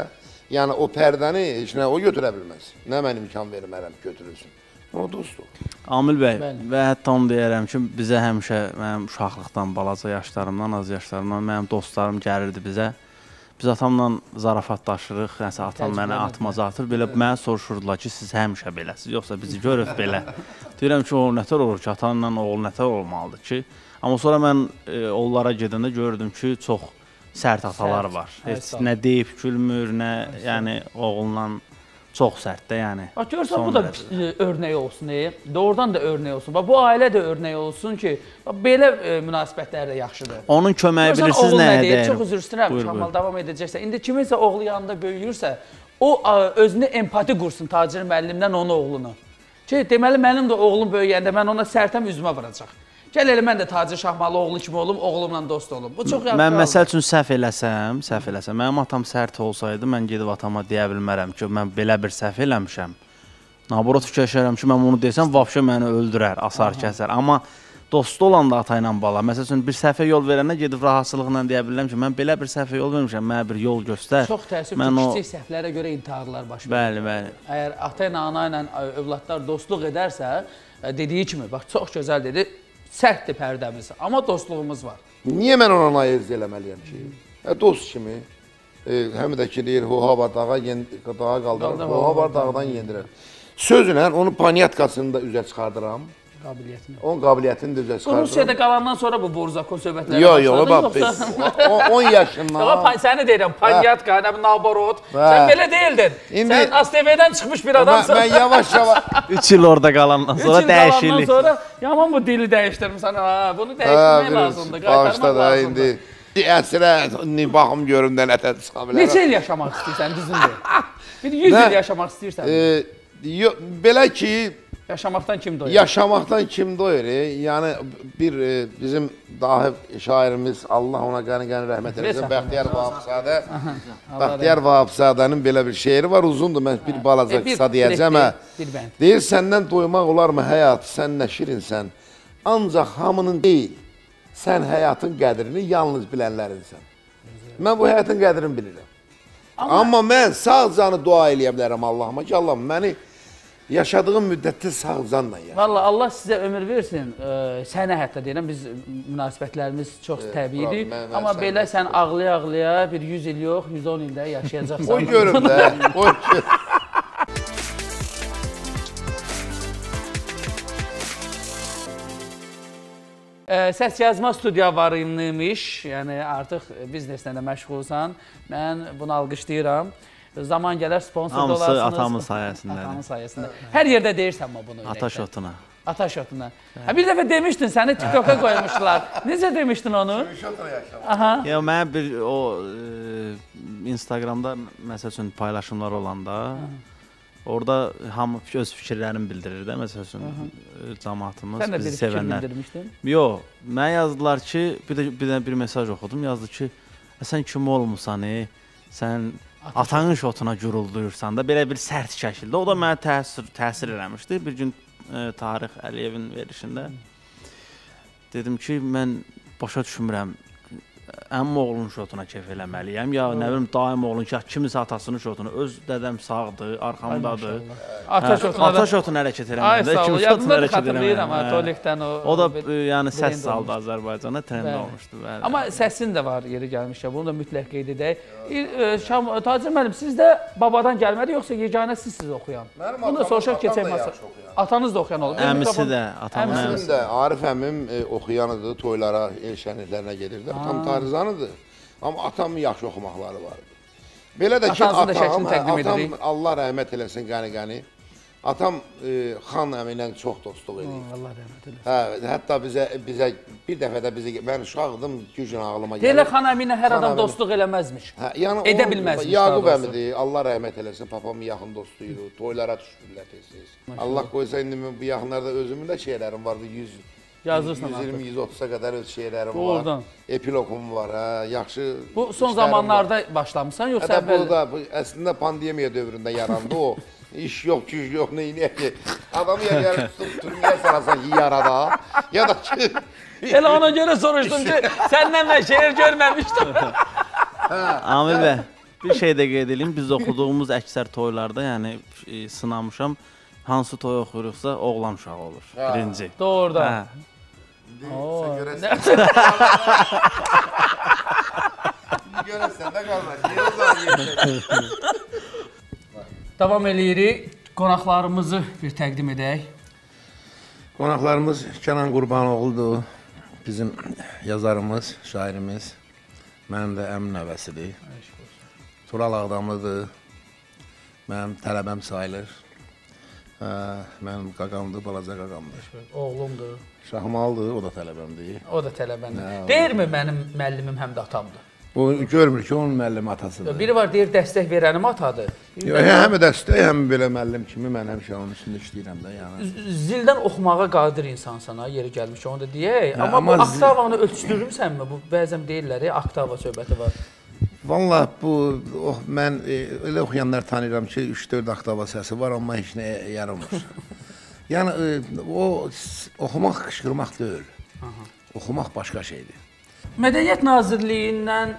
[SPEAKER 3] yəni o pərdəni heç nə o götürə bilməz. Nə mən imkan vermərəm götürülsün. O dostluq.
[SPEAKER 13] Amil bəy
[SPEAKER 1] Bəli.
[SPEAKER 13] və hətta onu deyərəm ki, bizə həmişə mənim uşaqlıqdan, balaca yaşlarımdan, az yaşlarımdan mənim dostlarım gəlirdi bizə. Biz atamla zarafatlaşırıq, nəsə atam məni
[SPEAKER 1] Təəccüblənirdi.
[SPEAKER 13] atmaza atır. Belə mənə soruşurdular ki, siz həmişə beləsiz, yoxsa bizi görüb belə. Deyirəm ki, o nətər olur ki, atanla oğul nətər olmalıdır ki? Amma sonra mən e, onlara gedəndə gördüm ki, çox sərt atalar
[SPEAKER 1] Sərt.
[SPEAKER 13] var. Heç nə deyib gülmür, nə yəni oğulla çox sərt də, yəni.
[SPEAKER 1] Bax görsən
[SPEAKER 13] son
[SPEAKER 1] bu da
[SPEAKER 13] dərəcədə.
[SPEAKER 1] e, örnək olsun, e. Doğrudan da örnək olsun. Bax bu ailə də örnək olsun ki, belə e, münasibətlər də yaxşıdır.
[SPEAKER 13] Onun köməyi
[SPEAKER 1] Görsən,
[SPEAKER 13] bilirsiniz nəyə
[SPEAKER 1] deyir? Çox üzr istəyirəm, Kamal davam edəcəksə. İndi kiminsə oğlu yanında böyüyürsə, o a, özünü empati qursun Tacir müəllimdən onun oğlunu. Ki, deməli mənim də oğlum böyüyəndə mən ona sərtəm üzümə vuracaq. Gəl elə mən də Tacir Şahmalı oğlu kimi olum, oğlumla dost olum. Bu çox yaxşı.
[SPEAKER 13] Mən məsəl üçün səhv eləsəm, səhv eləsəm, mənim atam sərt olsaydı, mən gedib atama deyə bilmərəm ki, mən belə bir səhv eləmişəm. Naborot fikirləşərəm ki, mən bunu desəm, vəbşə məni öldürər, asar, kəsər. Amma dostu olanda ata ilə bala, məsəl üçün bir səhvə yol verəndə gedib rahatçılıqla deyə bilərəm ki, mən belə bir səhvə yol vermişəm, mənə bir yol göstər.
[SPEAKER 1] Çox təəssüf ki,
[SPEAKER 13] Mən o
[SPEAKER 1] kiçik səhvlərə görə intiharlar baş verir.
[SPEAKER 13] Bəli, bəli.
[SPEAKER 1] Əgər ata ilə, ana ilə övladlar dostluq edərsə, dediyi kimi, bax çox gözəl dedi, sərtdir pərdəmiz, amma dostluğumuz var.
[SPEAKER 3] Niyə mən ona nail eləməliyəm ki? Hə dost kimi. E, həm də ki deyir, hova dağa yen dağa qaldırır,
[SPEAKER 1] Qaldır,
[SPEAKER 3] hova dağdan yendirir. Sözlə onun panyatkasını da üzə çıxardıram.
[SPEAKER 1] Qabiliyyətini.
[SPEAKER 3] Onun qabiliyyətini də üzə
[SPEAKER 1] Bu
[SPEAKER 3] çıxardıram.
[SPEAKER 1] Rusiyada qalandan sonra bu Borzakon söhbətləri
[SPEAKER 3] Yox, yox,
[SPEAKER 1] başladı,
[SPEAKER 3] bax,
[SPEAKER 1] yoxsa-
[SPEAKER 3] o- 10 yaşından.
[SPEAKER 1] Yox, səni deyirəm, panyatka, nə bir naborot.
[SPEAKER 3] Hə.
[SPEAKER 1] Sən belə deyildin.
[SPEAKER 3] İndi-
[SPEAKER 1] Sən ASTV-dən çıxmış bir
[SPEAKER 3] Mən,
[SPEAKER 1] adamsan.
[SPEAKER 3] mən yavaş yavaş
[SPEAKER 13] 3 il orada qalandan sonra
[SPEAKER 1] il qalandan sonra yaman bu dili dəyişdirmisən. Ha, bunu
[SPEAKER 3] Hə,
[SPEAKER 1] dəyişdirmək lazımdır, qaytarmaq
[SPEAKER 3] da
[SPEAKER 1] lazımdır.
[SPEAKER 3] indi. Əsrə ni baxım görüm də nətə çıxa bilər.
[SPEAKER 1] Neçə il yaşamaq istəyirsən, düzündür? Bir 100
[SPEAKER 3] Nə?
[SPEAKER 1] il yaşamaq istəyirsən.
[SPEAKER 3] E, yo, belə ki,
[SPEAKER 1] Yaşamaqdan kim doyur?
[SPEAKER 3] Yaşamaqdan kim doyur? E? Yəni bir e, bizim dahi şairimiz Allah ona qəni-qəni rəhmət eləsin. Bəxtiyar Vahabzadə. Bəxtiyar Vahabzadənin belə bir şeiri var, uzundur. Mən bir balaca
[SPEAKER 1] E, bir-
[SPEAKER 3] qısa deyəcəm. hə. Deyir səndən doymaq olarmı həyat? Sən nə şirinsən? Ancaq hamının deyil. Sən həyatın qədrini yalnız bilənlərinsən. Mən bu həyatın qədrini bilirəm. Amma mən sağ canı dua eləyə bilərəm Allahıma ki, Allahım məni yaşadığım müddətdə sağ canla yaşa.
[SPEAKER 1] Valla Allah sizə ömür versin. Ə, sənə hətta deyirəm biz münasibətlərimiz çox
[SPEAKER 3] Evet,
[SPEAKER 1] təbiidir.
[SPEAKER 3] mən- mən
[SPEAKER 1] Amma
[SPEAKER 3] sən
[SPEAKER 1] belə sən ağlaya-ağlaya bir 100 il yox, 110 ildə yaşayacaqsan.
[SPEAKER 3] Qoy görüm də. Qoy görüm.
[SPEAKER 1] Səs yazma studiyalarıymış, yəni artıq bizneslə də məşğulsan. Mən bunu alqışlayıram. Zaman gələr sponsor
[SPEAKER 13] Hamısı
[SPEAKER 1] olarsınız.
[SPEAKER 13] atamın sayəsindədir.
[SPEAKER 1] Atamın sayəsində. Hər yerdə deyirsən mə bunu.
[SPEAKER 13] Ata şotuna.
[SPEAKER 1] Ata şotuna. Ha bir dəfə demişdin, səni TikToka qoymuşdular. Necə demişdin onu? Aha.
[SPEAKER 13] Ya mən bir o e, Instagramda məsəl üçün paylaşımlar olanda orada hamı öz fikirlərini bildirir də məsəl üçün e, cəmaatımız
[SPEAKER 1] Sən də bir
[SPEAKER 13] bizi
[SPEAKER 1] fikir
[SPEAKER 13] sevənlər.
[SPEAKER 1] bildirmişdin.
[SPEAKER 13] Yox, mənə yazdılar ki, bir də bir də bir mesaj oxudum. Yazdı ki, "Ə, sən kim olmusan, e? Sən atanın şotuna gurulduyursan da belə bir sərt şəkildə. O da mənə təsir təsir eləmişdi. Bir gün e, Tarix Əliyevin verilişində dedim ki, mən başa düşmürəm. Əmim oğlunun şotuna kef eləməliyəm ya nə bilim daim oğlun ki, kimisə atasının şotuna öz dədəm sağdır, arxamdadır.
[SPEAKER 1] Ata
[SPEAKER 13] Hə,
[SPEAKER 1] şotuna da-
[SPEAKER 13] ata şotuna hərəkət eləməndə kim şotuna hərəkət
[SPEAKER 1] xatırlayıram,
[SPEAKER 13] eləməyəm.
[SPEAKER 1] hə, Tolikdən o-
[SPEAKER 13] O da e, yəni səs saldı. Azərbaycana, trend olmuşdu, bəli.
[SPEAKER 1] Amma səsin də var yeri gəlmişkən. Bunu da mütləq qeyd edək. E, Şam Tacir müəllim, siz də babadan gəlmədi yoxsa yeganə sizsiz oxuyan? Bunu da soruşaq keçək
[SPEAKER 3] oxuyan.
[SPEAKER 1] Atanız da oxuyan olub.
[SPEAKER 13] Əmisi də, atamın
[SPEAKER 1] Əmisi
[SPEAKER 3] Mənim də Arif əmim e, oxuyanıdır, toylara, el şənliklərinə gedirdi. Atam
[SPEAKER 1] Ha.
[SPEAKER 3] tarizanıdır. Amma atamın yaxşı oxumaqları vardı. Belə də ki, atam, atam. Allah rəhmət eləsin qəni-qəni. Atam e, xan əmi ilə çox dostluq edir.
[SPEAKER 1] Allah rəhmət eləsin.
[SPEAKER 3] Hə, hətta bizə bizə bir dəfə də bizi mən uşaqdım, gücün ağlıma gəlir.
[SPEAKER 1] Deyirlər xan əmi ilə hər adam
[SPEAKER 3] əmi-
[SPEAKER 1] dostluq eləməzmiş.
[SPEAKER 3] Hə, yəni
[SPEAKER 1] Edə
[SPEAKER 3] onun-
[SPEAKER 1] bilməzmiş.
[SPEAKER 3] Yaqub əmidir. Allah rəhmət eləsin. Papamın yaxın dostuydu. Toylara düşürlər tez-tez. Allah qoysa indi bu yaxınlarda özümün də şeylərim var. Bir 100
[SPEAKER 1] Yazırsan
[SPEAKER 3] 120 130-a qədər öz şeylərim var. Epilogum var, hə, yaxşı.
[SPEAKER 1] Bu son zamanlarda
[SPEAKER 3] var.
[SPEAKER 1] başlamısan yoxsa
[SPEAKER 3] Hətta bu
[SPEAKER 1] əvvəl?
[SPEAKER 3] da bu, əslində pandemiya dövründə yarandı o. İş yox, güc yox, nə edək ki? Adamı ya gəlib tutub türməyə salasan ki, yarada, ya da ki
[SPEAKER 1] Elə ona görə soruşdum ki, səndən mən şeir görməmişdim.
[SPEAKER 13] Amil bəy, bir şey də qeyd edeyim. Biz oxuduğumuz əksər toylarda, yəni e, sınamışam. Hansı toy oxuyuruqsa oğlan uşağı olur.
[SPEAKER 3] Ha.
[SPEAKER 13] Birinci.
[SPEAKER 1] Doğrudan.
[SPEAKER 13] Hə.
[SPEAKER 1] Oo.
[SPEAKER 3] görəsən. Görəsən də qardaş, yerə zəng
[SPEAKER 1] Davam eləyirik. Qonaqlarımızı bir təqdim edək.
[SPEAKER 3] Qonaqlarımız Kənan Qurbanoğludur. Bizim yazarımız, şairimiz. Mənim də əmin nəvəsidir. Tural Ağdamlıdır. Mənim tələbəm sayılır. Hə, mənim qaqamdır, balaca qaqamdır.
[SPEAKER 1] Oğlumdur.
[SPEAKER 3] Şahmaldır, o da tələbəmdir.
[SPEAKER 1] O da
[SPEAKER 3] o-
[SPEAKER 1] Deyirmi mənim müəllimim həm də atamdır?
[SPEAKER 3] O görmür ki, onun müəllimi atasıdır.
[SPEAKER 1] Biri var deyir dəstək verənim atadır.
[SPEAKER 3] Yox, həm dəstək, həm belə müəllim kimi mən həmişə onun üstündə işləyirəm də, yəni.
[SPEAKER 1] Zildən oxumağa qadir insansan ha, yeri gəlmiş onu da deyək.
[SPEAKER 3] Hə,
[SPEAKER 1] Amma,
[SPEAKER 3] amma
[SPEAKER 1] bu oktavanı ölçdürürsənmi? Bu bəzən deyirlər, oktava söhbəti var.
[SPEAKER 3] Vallah bu oh, mən e, elə oxuyanlar tanıyıram ki, 3-4 oktava səsi var, amma heç nə yaramır. yəni e, o oxumaq qışqırmaq deyil. Oxumaq başqa şeydir.
[SPEAKER 1] Mədəniyyət Nazirliyindən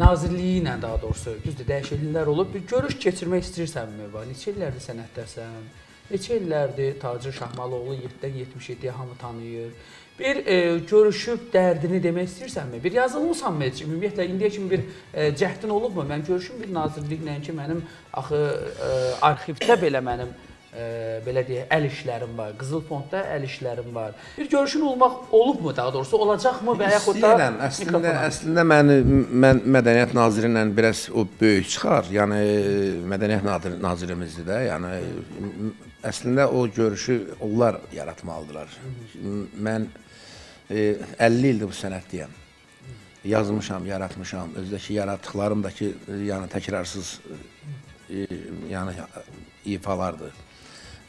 [SPEAKER 1] Nazirliyi ilə daha doğrusu düzdür dəyişikliklər olub. Bir görüş keçirmək istəyirsənmi? Va? Neçə illərdir sənətdəsən? Neçə illərdir Tacir Şahmalıoğlu 7-dən 77-yə hamı tanıyır. Bir e, görüşüb dərdini demək istəyirsənmi? Bir yazılmısanmı heç? Ümumiyyətlə indiyə kimi bir e, cəhdin olubmu? Mən görüşüm bir nazirliklə ki, mənim axı e, arxivdə belə mənim e, belə deyək, əl işlərim var. Qızıl fondda əl işlərim var. Bir görüşün olmaq olubmu daha doğrusu, olacaqmı və yaxud da
[SPEAKER 3] İstəyirəm. Əslində əslində məni mən mədəniyyət naziri ilə biraz o böyük çıxar. Yəni mədəniyyət naziri nazirimizdir də. Yəni əslində o görüşü onlar yaratmalıdılar. Mən e, 50 ildir bu sənətdəyəm. Yazmışam, yaratmışam. Özdəki yaratdıqlarım da ki, e, yəni təkrarsız e, yəni ifalardır.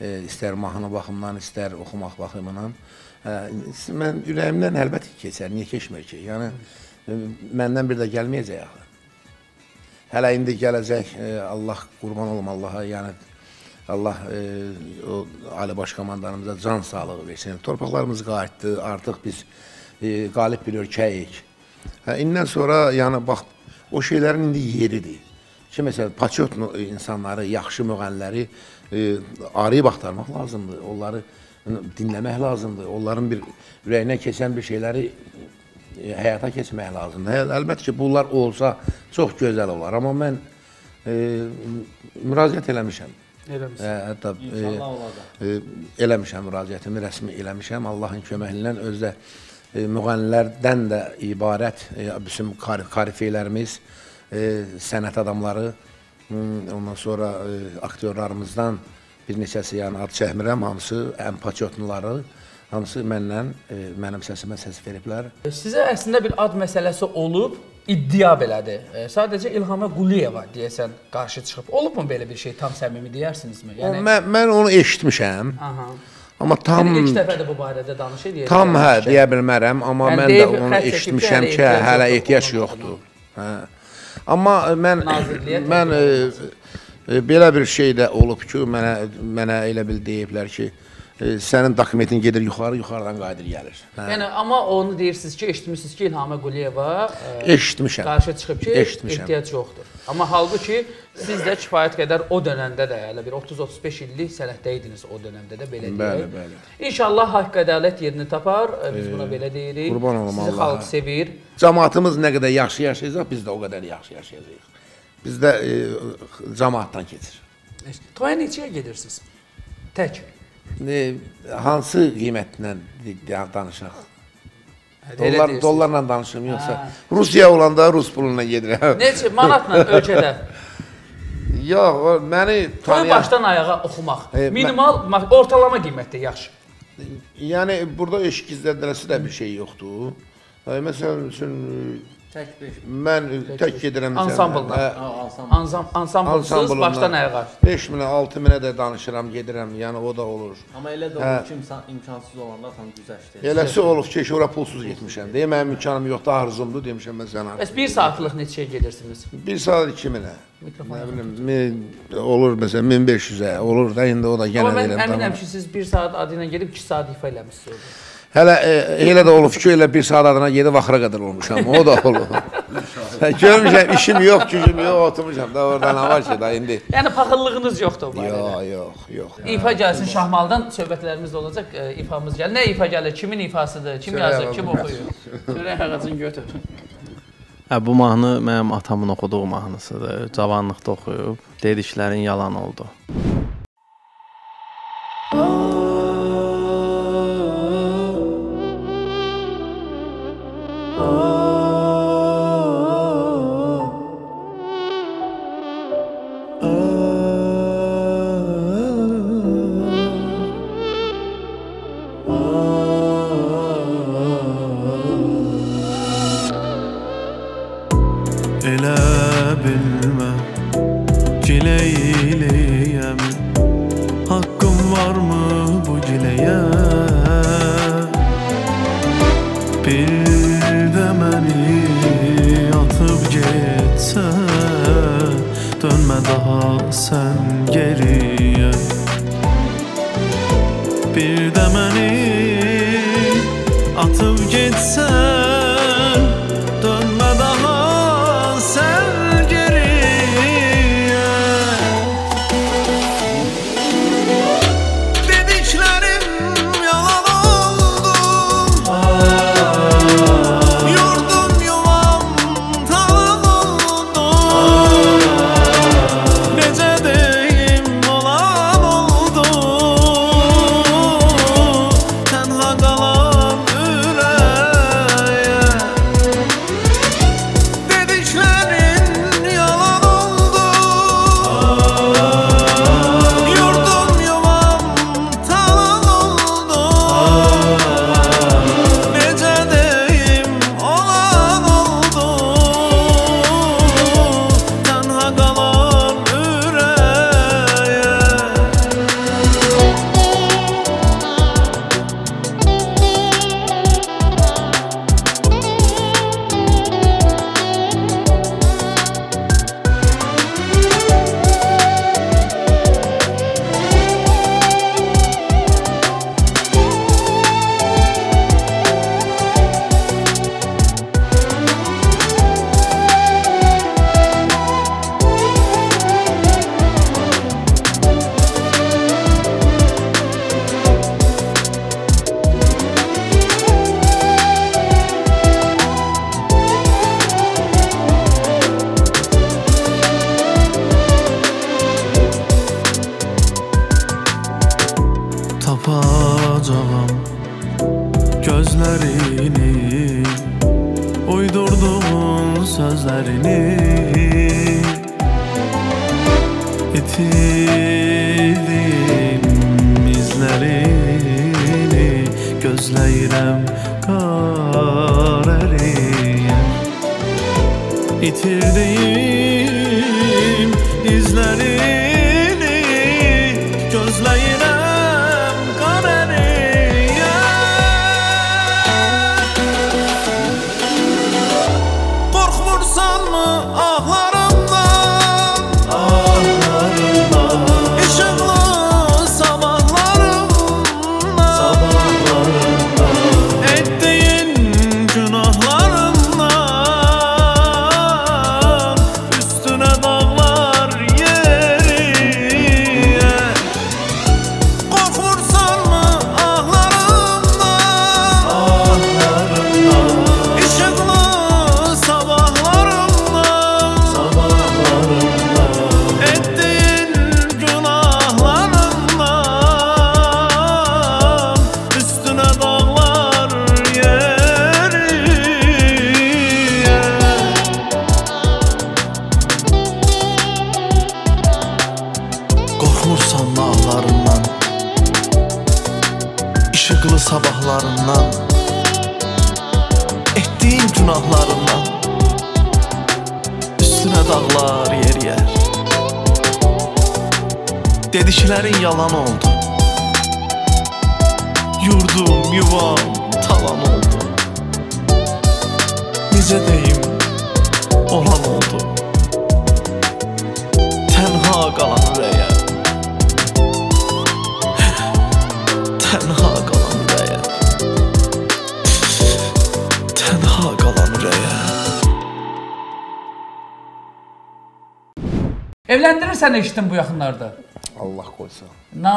[SPEAKER 3] E, istər mahnı baxımından, istər oxumaq baxımından. E, mən ürəyimdən əlbəttə keçər, niyə keçmir ki? Yəni e, məndən bir də gəlməyəcək axı. Hələ indi gələcək, Allah qurban olum Allaha, yəni Allah o Ali Baş komandanımıza can sağlığı versin. Torpaqlarımız qayıtdı, artıq biz qalib bir ölkəyik. İndən sonra yəni bax o şeylərin indi yeridir. Ki məsələn patriot insanları, yaxşı müğənniləri e, arayıb axtarmaq lazımdır. Onları dinləmək lazımdır. Onların bir ürəyinə keçən bir şeyləri e, həyata keçmək lazımdır. Hə, əlbəttə ki, bunlar olsa çox gözəl olar. Amma mən e, müraciət eləmişəm.
[SPEAKER 1] Eləmisən.
[SPEAKER 3] Hə, hətta
[SPEAKER 13] İnşallah olacaq.
[SPEAKER 3] e, eləmişəm müraciətimi rəsmi eləmişəm. Allahın köməyi ilə özdə e, müğənnilərdən də ibarət e, bütün kar karifeylərimiz, e, sənət adamları, ondan sonra e, aktyorlarımızdan bir neçəsi, yəni ad çəkmirəm, hamısı ən patriotluları, hamısı məndən e, mənim səsimə səs veriblər.
[SPEAKER 1] Sizə əslində bir ad məsələsi olub, iddia belədir. E, sadəcə İlhama Quliyeva deyəsən qarşı çıxıb. Olubmu belə bir şey tam səmimi deyərsinizmi?
[SPEAKER 3] Yəni, mən, mən onu eşitmişəm.
[SPEAKER 1] Aha.
[SPEAKER 3] Amma tam
[SPEAKER 1] yəni ilk dəfədir bu barədə danışır deyə.
[SPEAKER 3] Tam hə deyə bilmərəm, amma
[SPEAKER 1] Yəni
[SPEAKER 3] mən də onu eşitmişəm
[SPEAKER 1] hələ
[SPEAKER 3] ki, hələ ehtiyac yoxdur. Hə. Amma mən mən e, e, belə bir şey də olub ki, mənə mənə elə bil deyiblər ki, e, sənin dokumentin gedir yuxarı, yuxarıdan qayıdır gəlir. Hə.
[SPEAKER 1] Yəni amma onu deyirsiniz ki, eşitmisiniz ki, İlhama Quliyeva e,
[SPEAKER 3] Eşitmişəm.
[SPEAKER 1] qarşı çıxıb ki,
[SPEAKER 3] Eşitmişəm.
[SPEAKER 1] ehtiyac yoxdur. Amma halbuki siz də kifayət qədər o dönəmdə də elə bir 30-35 illik sənətdə idiniz o dönəmdə də belə deyək.
[SPEAKER 3] Bəli, bəli.
[SPEAKER 1] İnşallah haqq ədalət yerini tapar. e, Biz buna belə deyirik.
[SPEAKER 3] Qurban olum
[SPEAKER 1] Sizi
[SPEAKER 3] Allaha.
[SPEAKER 1] xalq sevir.
[SPEAKER 3] Cəmaatımız nə qədər yaxşı yaşayacaq, biz də o qədər yaxşı yaşayacağıq. Bizdə e, cəmaatdan keçir.
[SPEAKER 1] Toya neçəyə gedirsiniz? Tək.
[SPEAKER 3] E, hansı qiymətlə danışaq? Dollar, dollarla danışım yoxsa
[SPEAKER 1] Hə.
[SPEAKER 3] Rusiya olanda rus puluna gedirəm.
[SPEAKER 1] Neçə manatla ölkədə?
[SPEAKER 3] Yox, məni tanıyan
[SPEAKER 1] başdan ayağa oxumaq.
[SPEAKER 3] E, mən-
[SPEAKER 1] Minimal, ma- ortalama qiymətdə yaxşı.
[SPEAKER 3] Yəni burada eşq gizlədilməsi də bir şey yoxdur. Hə, məsələn üçün
[SPEAKER 13] Tək beş.
[SPEAKER 3] mən tək gedirəm məsələn.
[SPEAKER 1] Ansamblla.
[SPEAKER 3] hə,
[SPEAKER 1] Ansam ansamblsız başdan ayağa.
[SPEAKER 3] 5 minə, 6 minə də danışıram, gedirəm. Yəni o da olur.
[SPEAKER 13] Amma elə də
[SPEAKER 3] Hə.
[SPEAKER 13] olur ki, imkan, imkansız olanda tam güzəşdir.
[SPEAKER 3] Eləsi olub ki, ora pulsuz getmişəm. Deyə mənim imkanım yoxdur, arzumdur demişəm mən sənə.
[SPEAKER 1] Bəs 1 saatlıq neçəyə gedirsiniz?
[SPEAKER 3] 1 saat 2 minə.
[SPEAKER 1] Mikrofon.
[SPEAKER 3] Nə bilim, min, olur məsələn 1500-ə, olur da indi o da
[SPEAKER 1] Amma
[SPEAKER 3] yenə
[SPEAKER 1] mən
[SPEAKER 3] deyirəm.
[SPEAKER 1] əminəm
[SPEAKER 3] tamam.
[SPEAKER 1] ki, siz 1 saat adı ilə gedib 2 saat ifa eləmisiniz orada.
[SPEAKER 3] Hələ e, elə də olub ki, elə 1 saat adına 7 vaxıra qədər olmuşam. O da olub. Hə, Görmüşəm, işim yox, gücüm yox, oturmuşam da orada nə var ki da indi.
[SPEAKER 1] Yəni paxıllığınız yoxdur bu barədə.
[SPEAKER 3] Yox, yox, yox.
[SPEAKER 1] İfa gəlsin Şahmaldan söhbətlərimiz də olacaq. E, ifamız gəlir. Nə ifa gəlir? Kimin ifasıdır? Kim yazır? Kim oxuyur? Çörək ağacını götür.
[SPEAKER 13] Hə, bu mahnı mənim atamın oxuduğu mahnısıdır. Cavanlıqda oxuyub. Dediklərin yalan oldu.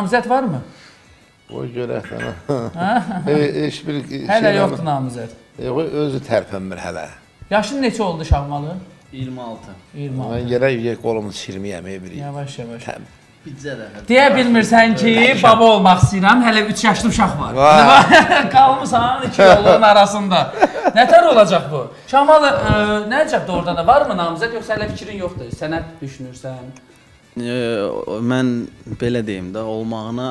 [SPEAKER 1] namizəd varmı?
[SPEAKER 3] Qoy görək mənə. Heç bir şey...
[SPEAKER 1] Hələ yoxdur namizəd.
[SPEAKER 3] Yox, e, özü tərpənmir hələ.
[SPEAKER 1] Yaşın neçə oldu Şahmalı?
[SPEAKER 13] 26.
[SPEAKER 1] 26.
[SPEAKER 3] Mən gərək qolumu çirməyəm, ebriyim.
[SPEAKER 1] Yavaş, yavaş.
[SPEAKER 13] Təbii.
[SPEAKER 1] Deyə bilmirsən ki, baba olmaq istəyirəm, hələ 3 yaşlı uşaq var. Qalmısan iki yolun arasında. Nətər olacaq bu? Şamalı, e, nə əcəbdir orada da? Varmı namizəd yoxsa hələ fikrin yoxdur? Sənət düşünürsən?
[SPEAKER 13] mən belə deyim də olmağına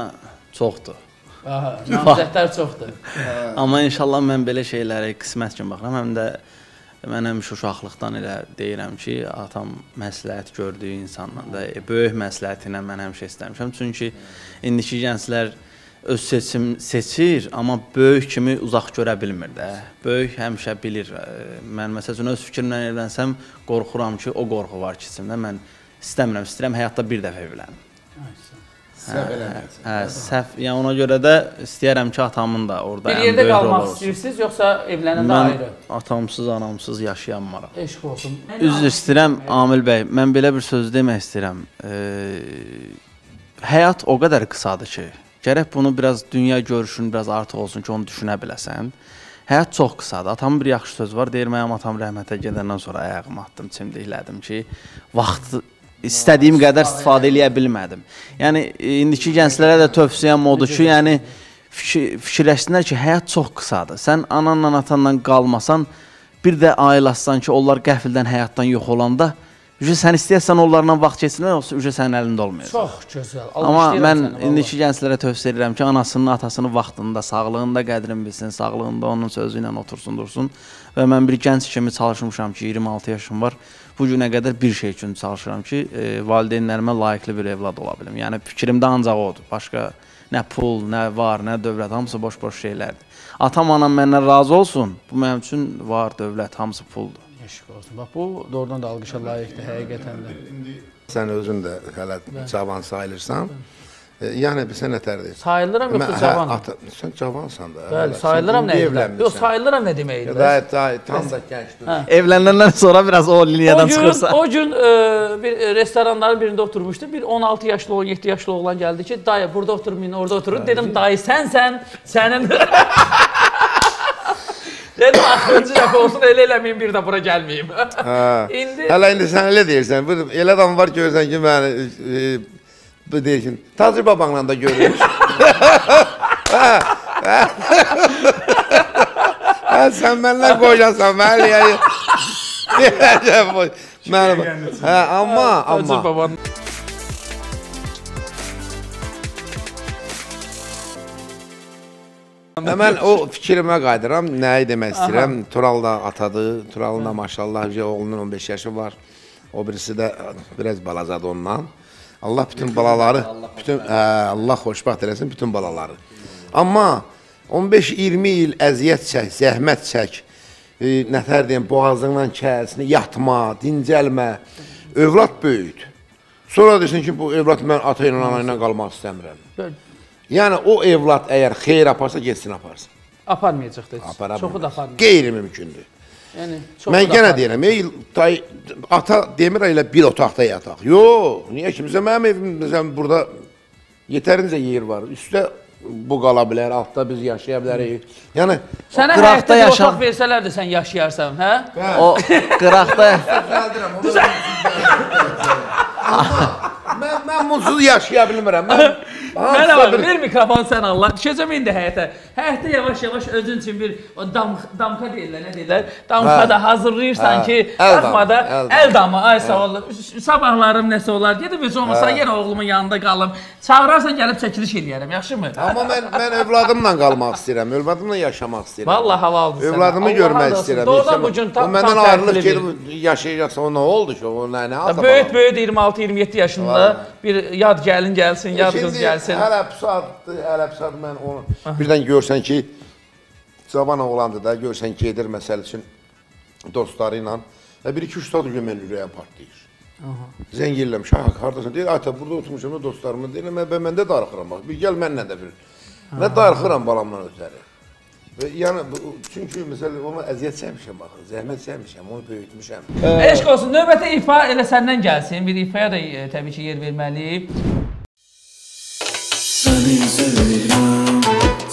[SPEAKER 13] çoxdur.
[SPEAKER 1] Aha, namizədlər çoxdur.
[SPEAKER 13] Amma inşallah mən belə şeylərə qismət kimi baxıram. Həm də mən həmişə uşaqlıqdan elə deyirəm ki, atam məsləhət gördüyü insanla da e, böyük məsləhəti ilə mən həmişə istəmişəm. Çünki indiki gənclər öz seçim seçir, amma böyük kimi uzaq görə bilmir də. Böyük həmişə bilir. Mən məsəl üçün öz fikrimlə evlənsəm, qorxuram ki, o qorxu var ki, içimdə mən istəmirəm, istəyirəm həyatda bir dəfə evlənim.
[SPEAKER 3] Səhv eləməsin.
[SPEAKER 13] Hə, səhv. Yəni ona görə də istəyirəm ki, atamın da orada
[SPEAKER 1] Bir
[SPEAKER 13] ən
[SPEAKER 1] yerdə
[SPEAKER 13] böyük rolu
[SPEAKER 1] qalmaq
[SPEAKER 13] olsun.
[SPEAKER 1] istəyirsiniz, yoxsa evlənəndə
[SPEAKER 13] Mən
[SPEAKER 1] ayrı?
[SPEAKER 13] atamsız, anamsız yaşayanmaram.
[SPEAKER 1] Eşq olsun.
[SPEAKER 13] Üzr istəyirəm Amil bəy, mən belə bir söz demək istəyirəm. E, həyat o qədər qısadır ki, gərək bunu biraz dünya görüşün biraz artıq olsun ki, onu düşünə biləsən. Həyat çox qısadır. Atamın bir yaxşı sözü var. Deyir mənim atam rəhmətə gedəndən sonra ayağımı atdım, çimdiklədim ki, vaxtı istədiyim qədər istifadə eləyə bilmədim. Yəni indiki gənclərə də tövsiyəm odur ki, yəni fikir, fikirləşsinlər ki, həyat çox qısadır. Sən ananla, atanla qalmasan, bir də ailəsən ki, onlar qəfildən həyatdan yox olanda, Ücə sən istəyirsən onlarla vaxt keçirmək, yoxsa ücə sənin əlində olmayacaq.
[SPEAKER 1] Çox gözəl.
[SPEAKER 13] Amma mən
[SPEAKER 1] səni,
[SPEAKER 13] indiki gənclərə tövsiyə edirəm ki, anasının, atasının vaxtında, sağlığında qədrini bilsin, sağlığında onun sözü ilə otursun, dursun. Və mən bir gənc kimi çalışmışam ki, 26 yaşım var. Bu günə qədər bir şey üçün çalışıram ki, e, valideynlərimə layiqli bir evlad ola bilim. Yəni fikrimdə ancaq odur. Başqa nə pul, nə var, nə dövlət, hamısı boş-boş şeylərdir. Atam, anam məndən razı olsun. Bu mənim üçün var, dövlət, hamısı puldur.
[SPEAKER 1] Eşq olsun. Bax bu doğrudan da alqışa layiqdir həqiqətən də.
[SPEAKER 3] Sən özün də hələ cavan sayılırsan. E, yəni sən nətərdir?
[SPEAKER 1] Sayılıram yoxsa
[SPEAKER 3] Mən- hə,
[SPEAKER 1] cavanam?
[SPEAKER 3] ata- Sən cavansan da.
[SPEAKER 1] Bəli,
[SPEAKER 3] hələ.
[SPEAKER 1] sayılıram nə
[SPEAKER 3] evlənmirsən.
[SPEAKER 1] Yox, sayılıram nə deməkdir?
[SPEAKER 3] Ya da- da- tam da gəncdir.
[SPEAKER 1] Hə.
[SPEAKER 13] Evlənəndən sonra biraz o liniyadan
[SPEAKER 1] o gün,
[SPEAKER 13] çıxırsa.
[SPEAKER 1] O gün e, bir e, restoranların birində oturmuşdu. Bir 16 yaşlı, 17 yaşlı oğlan gəldi ki, dayı burada oturmayın, orada oturun. Dedim, dayı sənsən, sənin Dedim, axırıncı dəfə olsun, elə eləməyim, bir də bura gəlməyim.
[SPEAKER 3] Hə.
[SPEAKER 1] İndi-
[SPEAKER 3] Hələ indi sən elə deyirsən. Bu elə adam var görsən ki, məni e, bu deyirsən. Tacir babanla da görürük. hə. sən mənlə qoyasan, məni yəni. Deyəcəm bu. Mənim. Hə, amma
[SPEAKER 1] Tacir
[SPEAKER 3] amma
[SPEAKER 1] babanın.
[SPEAKER 3] Və mən o fikrimə qayıdıram. Nəyi demək istəyirəm? Tural da atadır. Turalın da maşallah oğlunun 15 yaşı var. O birisi də biraz balacadır ondan. Allah bütün balaları, bütün ə, Allah xoşbəxt eləsin bütün balaları. Amma 15-20 il əziyyət çək, zəhmət çək, e, nətər deyim, boğazından kəsini yatma, dincəlmə, övlad böyüt. Sonra desin ki, bu övlad mən ata ilə ana ilə qalmaq istəmirəm. Yəni o evlad əgər xeyir aparsa, getsin aparsın.
[SPEAKER 1] Aparmayacaqdı. heç.
[SPEAKER 3] Apara
[SPEAKER 1] Çoxu da aparmayacaq.
[SPEAKER 3] Qeyri-mümkündür.
[SPEAKER 1] Yəni, çoxu
[SPEAKER 3] Mən yenə deyirəm, ey tay, ata demir elə bir otaqda yataq. Yox, niyə kimsə mənim evim məsələn burada yetərincə yer var. Üstdə bu qala bilər, altda biz yaşaya bilərik. Yəni
[SPEAKER 1] Sənə
[SPEAKER 13] Qıraqda yaşam-
[SPEAKER 1] otaq versələr də sən yaşayarsan, hə?
[SPEAKER 13] O qıraqda
[SPEAKER 3] mən mən bunsuz yaşaya bilmirəm. Mən Bir-
[SPEAKER 1] ver mikrofonu sən Allah. Düşəcəm indi həyətə. Həyətdə yavaş-yavaş özün üçün bir o dam damka deyirlər, nə deyirlər? Damka
[SPEAKER 3] Hə.
[SPEAKER 1] da hazırlayırsan
[SPEAKER 3] Hə.
[SPEAKER 1] ki, baxmada
[SPEAKER 3] əl damı.
[SPEAKER 1] əl damı, ay sağ ol. Sabahlarım nəsə olar. Gedib heç olmasa
[SPEAKER 3] Hə.
[SPEAKER 1] yenə oğlumun yanında qalım. Çağırarsan gəlib çəkiliş eləyərəm, yaxşımı?
[SPEAKER 3] Amma mən mən övladımla qalmaq istəyirəm, övladımla yaşamaq istəyirəm.
[SPEAKER 1] Vallahi hava aldın sən.
[SPEAKER 3] Övladımı görmək istəyirəm.
[SPEAKER 1] Doğrudan bu gün tam-
[SPEAKER 3] məndən ayrılıb gedib yaşayacaqsa o nə oldu ki? O nə nə ata
[SPEAKER 1] Böyüt böyüt 26-27 yaşında. Bir yad gəlin gəlsin, yad qız
[SPEAKER 3] Şimdi
[SPEAKER 1] gəlsin.
[SPEAKER 3] Hələ bu saatdır, hələ bu saat mən onu birdən görsən ki, cavan oğlandır da, görsən gedir məsəl üçün dostları ilə və bir iki üç saat gün mən ürəyim partlayır. Zəng edirəm, şah, hardasan? Deyir, ata, burada oturmuşam da dostlarımla. Deyirəm, mən, mən də darıxıram bax. Bir gəl mənlə də bir. Mən darıxıram balamdan ötəri. Və yəni bu, çünki məsələn ona əziyyət çəkmişəm baxın, zəhmət çəkmişəm, onu böyütmüşəm.
[SPEAKER 1] Eşq olsun. Növbəti ifa elə səndən gəlsin. Bir ifaya da e, təbii ki yer verməliyik.
[SPEAKER 14] Səni sevirəm,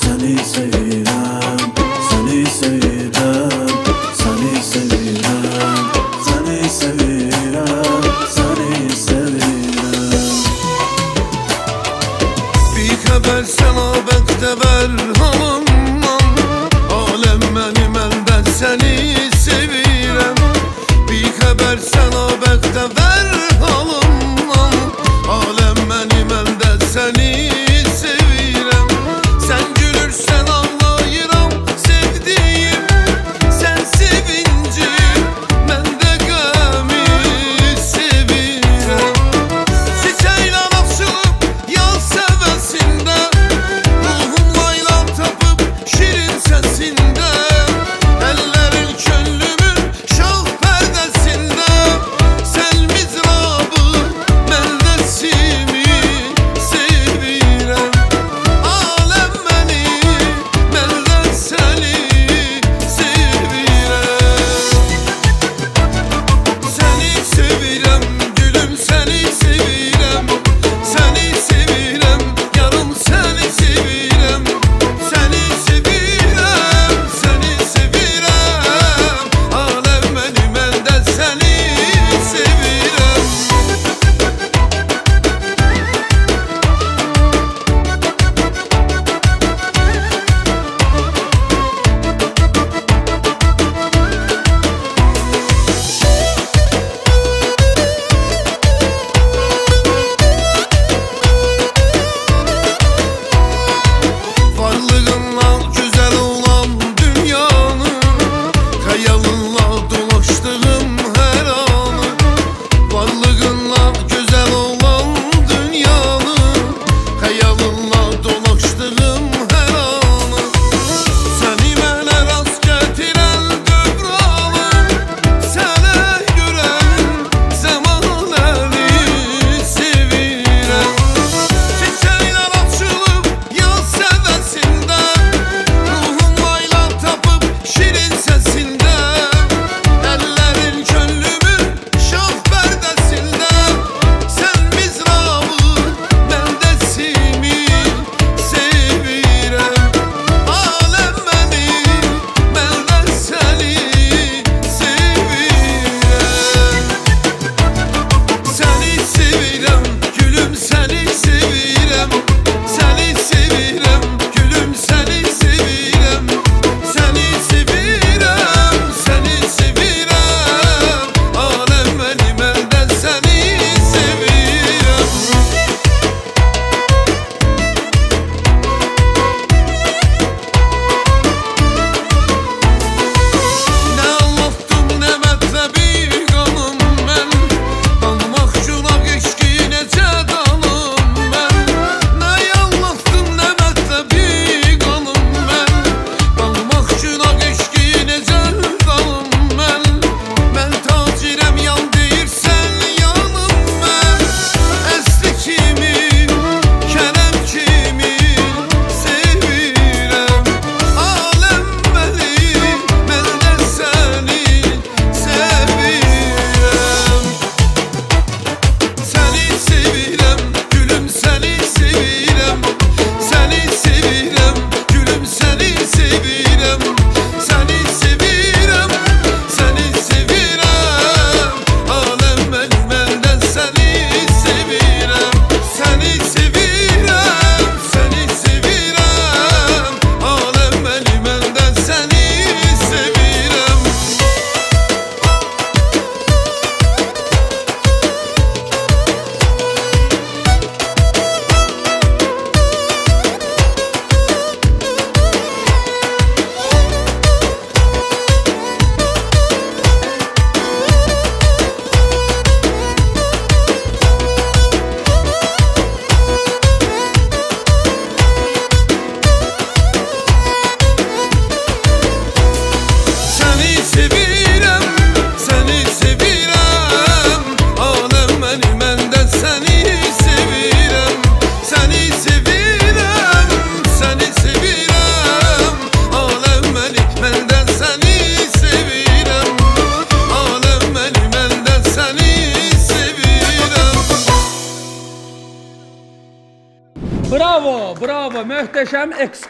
[SPEAKER 14] səni sevirəm, səni sevirəm, səni sevirəm, səni sevirəm, səni sevirəm.
[SPEAKER 15] Bir xəbər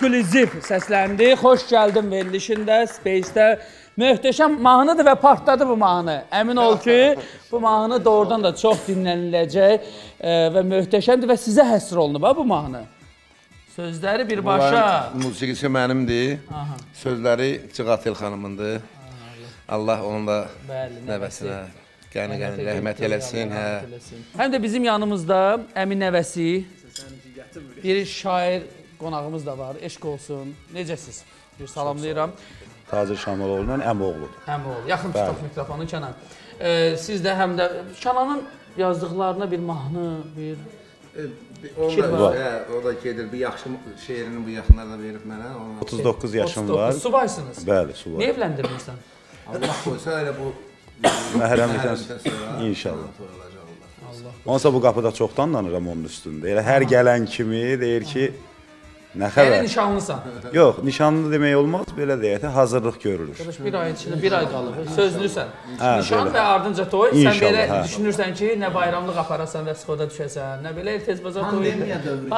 [SPEAKER 1] Eksklüziv səsləndi. Xoş gəldin verilişində, Space-də. Möhtəşəm mahnıdır və partladı bu mahnı. Əmin ol ki, bu mahnı doğrudan da çox dinləniləcək e, və möhtəşəmdir və sizə həsr olunub ha bu mahnı. Sözləri birbaşa.
[SPEAKER 3] Musiqisi mənimdir.
[SPEAKER 1] Aha.
[SPEAKER 3] Sözləri Cığatel xanımındır. Allah onun da nəvəsinə qəni qəni rəhmət eləsin. Hə.
[SPEAKER 1] Həm də bizim yanımızda əmin nəvəsi bir şair qonağımız da var. Eşq olsun. Necəsiz? Bir salamlayıram.
[SPEAKER 2] Tacir Şamaloğlu'nun əmoğludur.
[SPEAKER 1] Həm ol. Yaxın
[SPEAKER 2] Bəli.
[SPEAKER 1] tutaq mikrofonu Kənan. E, siz də həm də Kənanın yazdıqlarına bir mahnı, bir
[SPEAKER 3] O
[SPEAKER 1] fikir
[SPEAKER 3] da, hə, o da gedir bir yaxşı şeirini bu yaxınlarda verib mənə. Onu
[SPEAKER 2] 39 yaşım
[SPEAKER 1] 39.
[SPEAKER 2] var.
[SPEAKER 1] Subaysınız.
[SPEAKER 2] Bəli,
[SPEAKER 1] Niyə
[SPEAKER 2] subay.
[SPEAKER 1] evləndirmirsən?
[SPEAKER 3] Allah qoysa elə bu
[SPEAKER 2] Məhrəmlikdən
[SPEAKER 3] sonra
[SPEAKER 2] inşallah.
[SPEAKER 1] Allah.
[SPEAKER 2] Onsa bu qapıda çoxdan danıram onun üstündə. Elə hər gələn kimi deyir ki, nə
[SPEAKER 1] Yəni
[SPEAKER 2] xəbər?
[SPEAKER 1] nişanlısan.
[SPEAKER 2] Yox, nişanlı demək olmaz, belə deyək də hazırlıq görülür.
[SPEAKER 1] Qardaş bir ay içində bir ay qalıb. Sözlüsən.
[SPEAKER 2] Hə,
[SPEAKER 1] Nişan və ardınca toy. Sən
[SPEAKER 2] İnşallah,
[SPEAKER 1] belə
[SPEAKER 2] hə.
[SPEAKER 1] düşünürsən ki, nə bayramlıq aparasan və skoda düşəsən, nə belə tez bazar toy.
[SPEAKER 13] Pandemiya dövrü.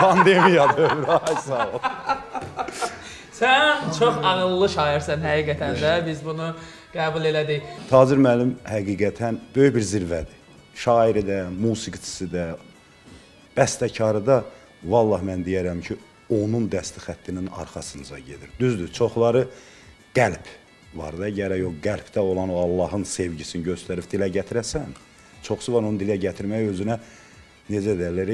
[SPEAKER 2] Pandemiya dövrü, ay sağ ol.
[SPEAKER 1] Sən çox ağıllı şairsən həqiqətən də. Biz bunu qəbul elədik.
[SPEAKER 2] Tacir müəllim həqiqətən böyük bir zirvədir. Şairi də, musiqiçisi də, bəstəkarı da vallah mən deyərəm ki, onun dəsti xəttinin arxasınca gedir. Düzdür, çoxları qəlb var da, gərək o qəlbdə olan o Allahın sevgisini göstərib dilə gətirəsən. Çoxsu var onu dilə gətirmək özünə necə deyirlər,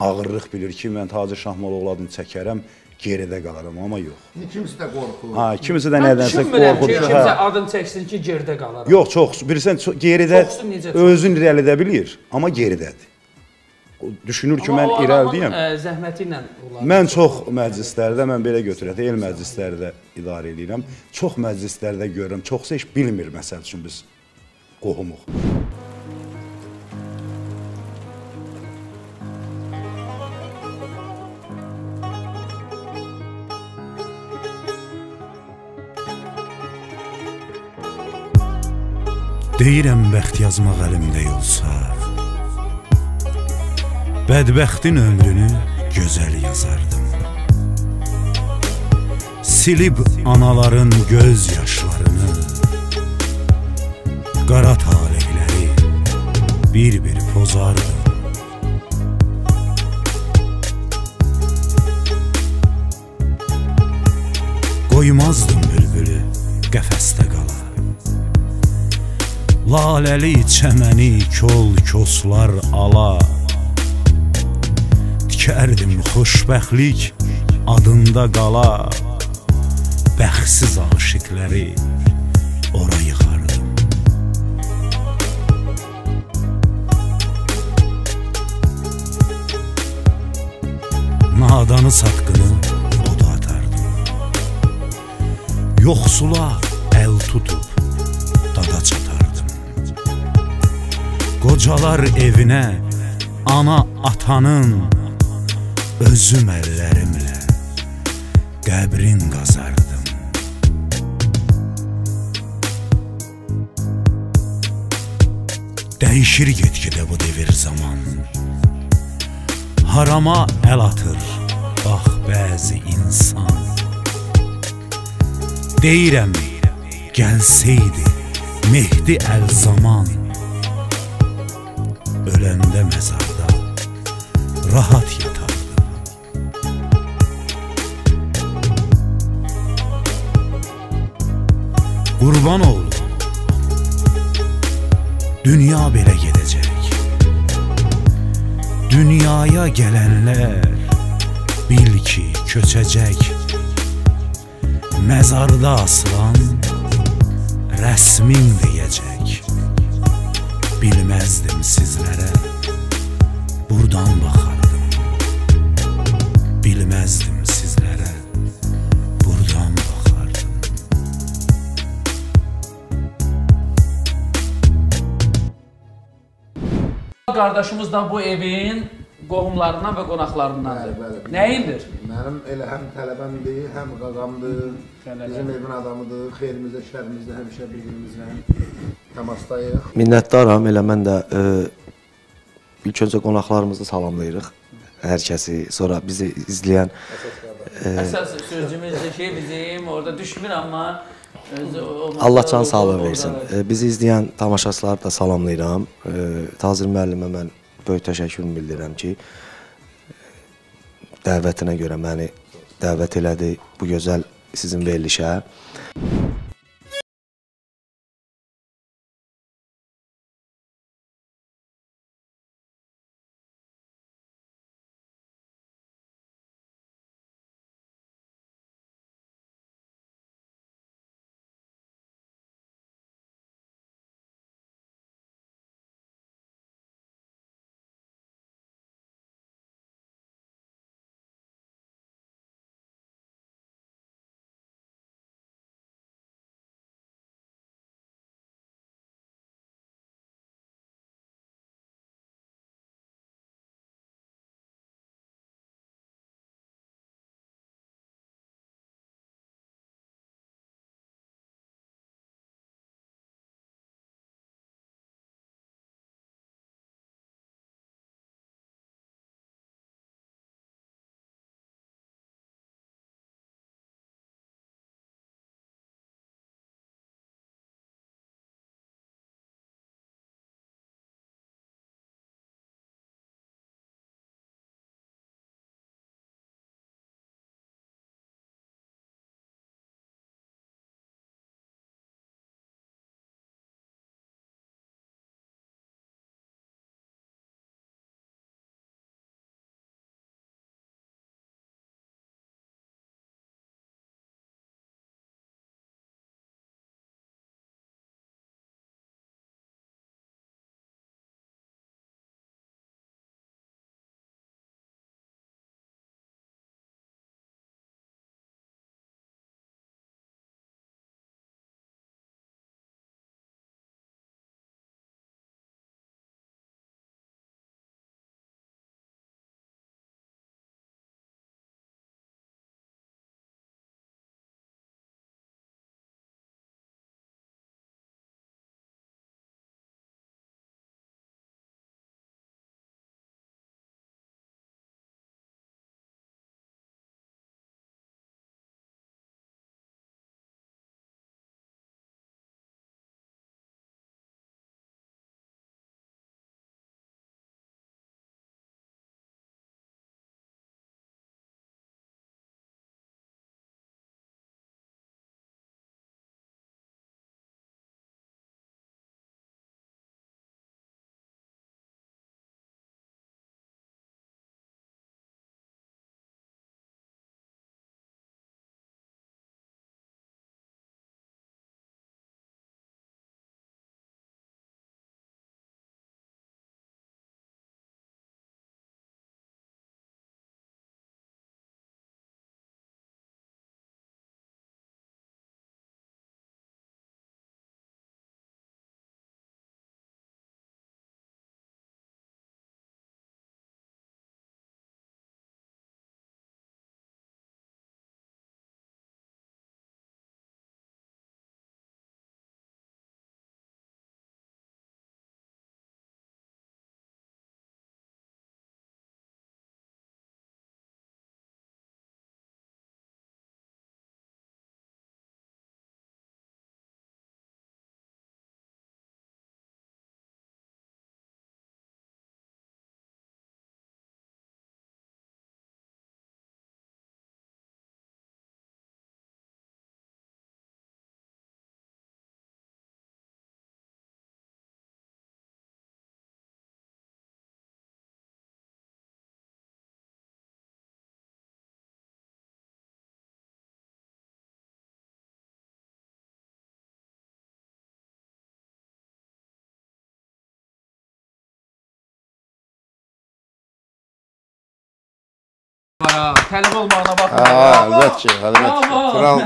[SPEAKER 2] ağırlıq bilir ki, mən Tacir Şahmaloğlu adını çəkərəm, geridə qalaram, amma yox.
[SPEAKER 3] Kimisi də qorxur.
[SPEAKER 2] Ha, kimisi də nədənsə
[SPEAKER 1] düşünmürəm ki,
[SPEAKER 2] qorxur.
[SPEAKER 1] kimsə
[SPEAKER 2] hə.
[SPEAKER 1] adını çəksin ki, geridə qalar.
[SPEAKER 2] Yox, çox. Bilirsən, ço- geridə
[SPEAKER 1] çox?
[SPEAKER 2] özün irəli edə bilir, amma geridədir. Düşünür ki, mən irəlidəyəm.
[SPEAKER 1] Ə, zəhməti ilə olar.
[SPEAKER 2] Mən çox məclislərdə, mən belə götürək, el məclislərdə idarə edirəm. Çox məclislərdə görürəm, çoxsa heç bilmir məsəl üçün biz qohumuq.
[SPEAKER 16] Deyirəm bəxt yazmaq əlimdə olsa Bədbəxtin ömrünü gözəl yazardım. Silib anaların göz yaşlarını. Qara talihləri bir-bir pozardım. Qoymazdım bülbülü qəfəsdə qala. Laləli çəməni kol koslar ala Tikərdim xoşbəxtlik adında qala. Bəxtsiz aşiqləri ora yıxardım Nadanı satqını oda atardım. Yoxsula əl tutub dada çatardım. Qocalar evinə ana atanın özüm əllərimlə qəbrin qazardım. Dəyişir get-gedə bu devir zaman. Harama əl atır bax bəzi insan. Deyirəm, gəlsəydi Mehdi əl zaman Öləndə məzarda rahat yatardım Qurban oğlum Dünya belə gedəcək. Dünyaya gələnlər bil ki, köçəcək. Məzarda asılan rəsmin deyəcək. Bilməzdim sizlərə Burdan baxardım. Bilməzdim
[SPEAKER 1] Qardaşımız da bu evin qohumlarından və qonaqlarındandır. Nəyindir?
[SPEAKER 3] Mənim elə həm tələbəmdir, həm qaqamdır,
[SPEAKER 1] Tələbə.
[SPEAKER 3] bizim evin adamıdır, xeyrimizdə, şərimizdə həmişə bir-birimizlə təmasdayıq.
[SPEAKER 17] Minnətdaram. Elə mən də e, ilk öncə qonaqlarımızı salamlayırıq. hər kəsi, sonra bizi izləyən e,
[SPEAKER 1] Əsas sözcümüzdə şey bizim orada düşmür amma
[SPEAKER 17] Allah can sağlığı versin. E, Bizi izləyən tamaşaçıları da salamlayıram. E, Tazir müəllimə mən böyük təşəkkürümü bildirirəm ki, dəvətinə görə məni dəvət elədi bu gözəl sizin verilişə.
[SPEAKER 1] Ha, tələb olmağına baxmayaraq.
[SPEAKER 3] əlbət ki, əlbət ki.
[SPEAKER 1] Bravo.
[SPEAKER 3] Tural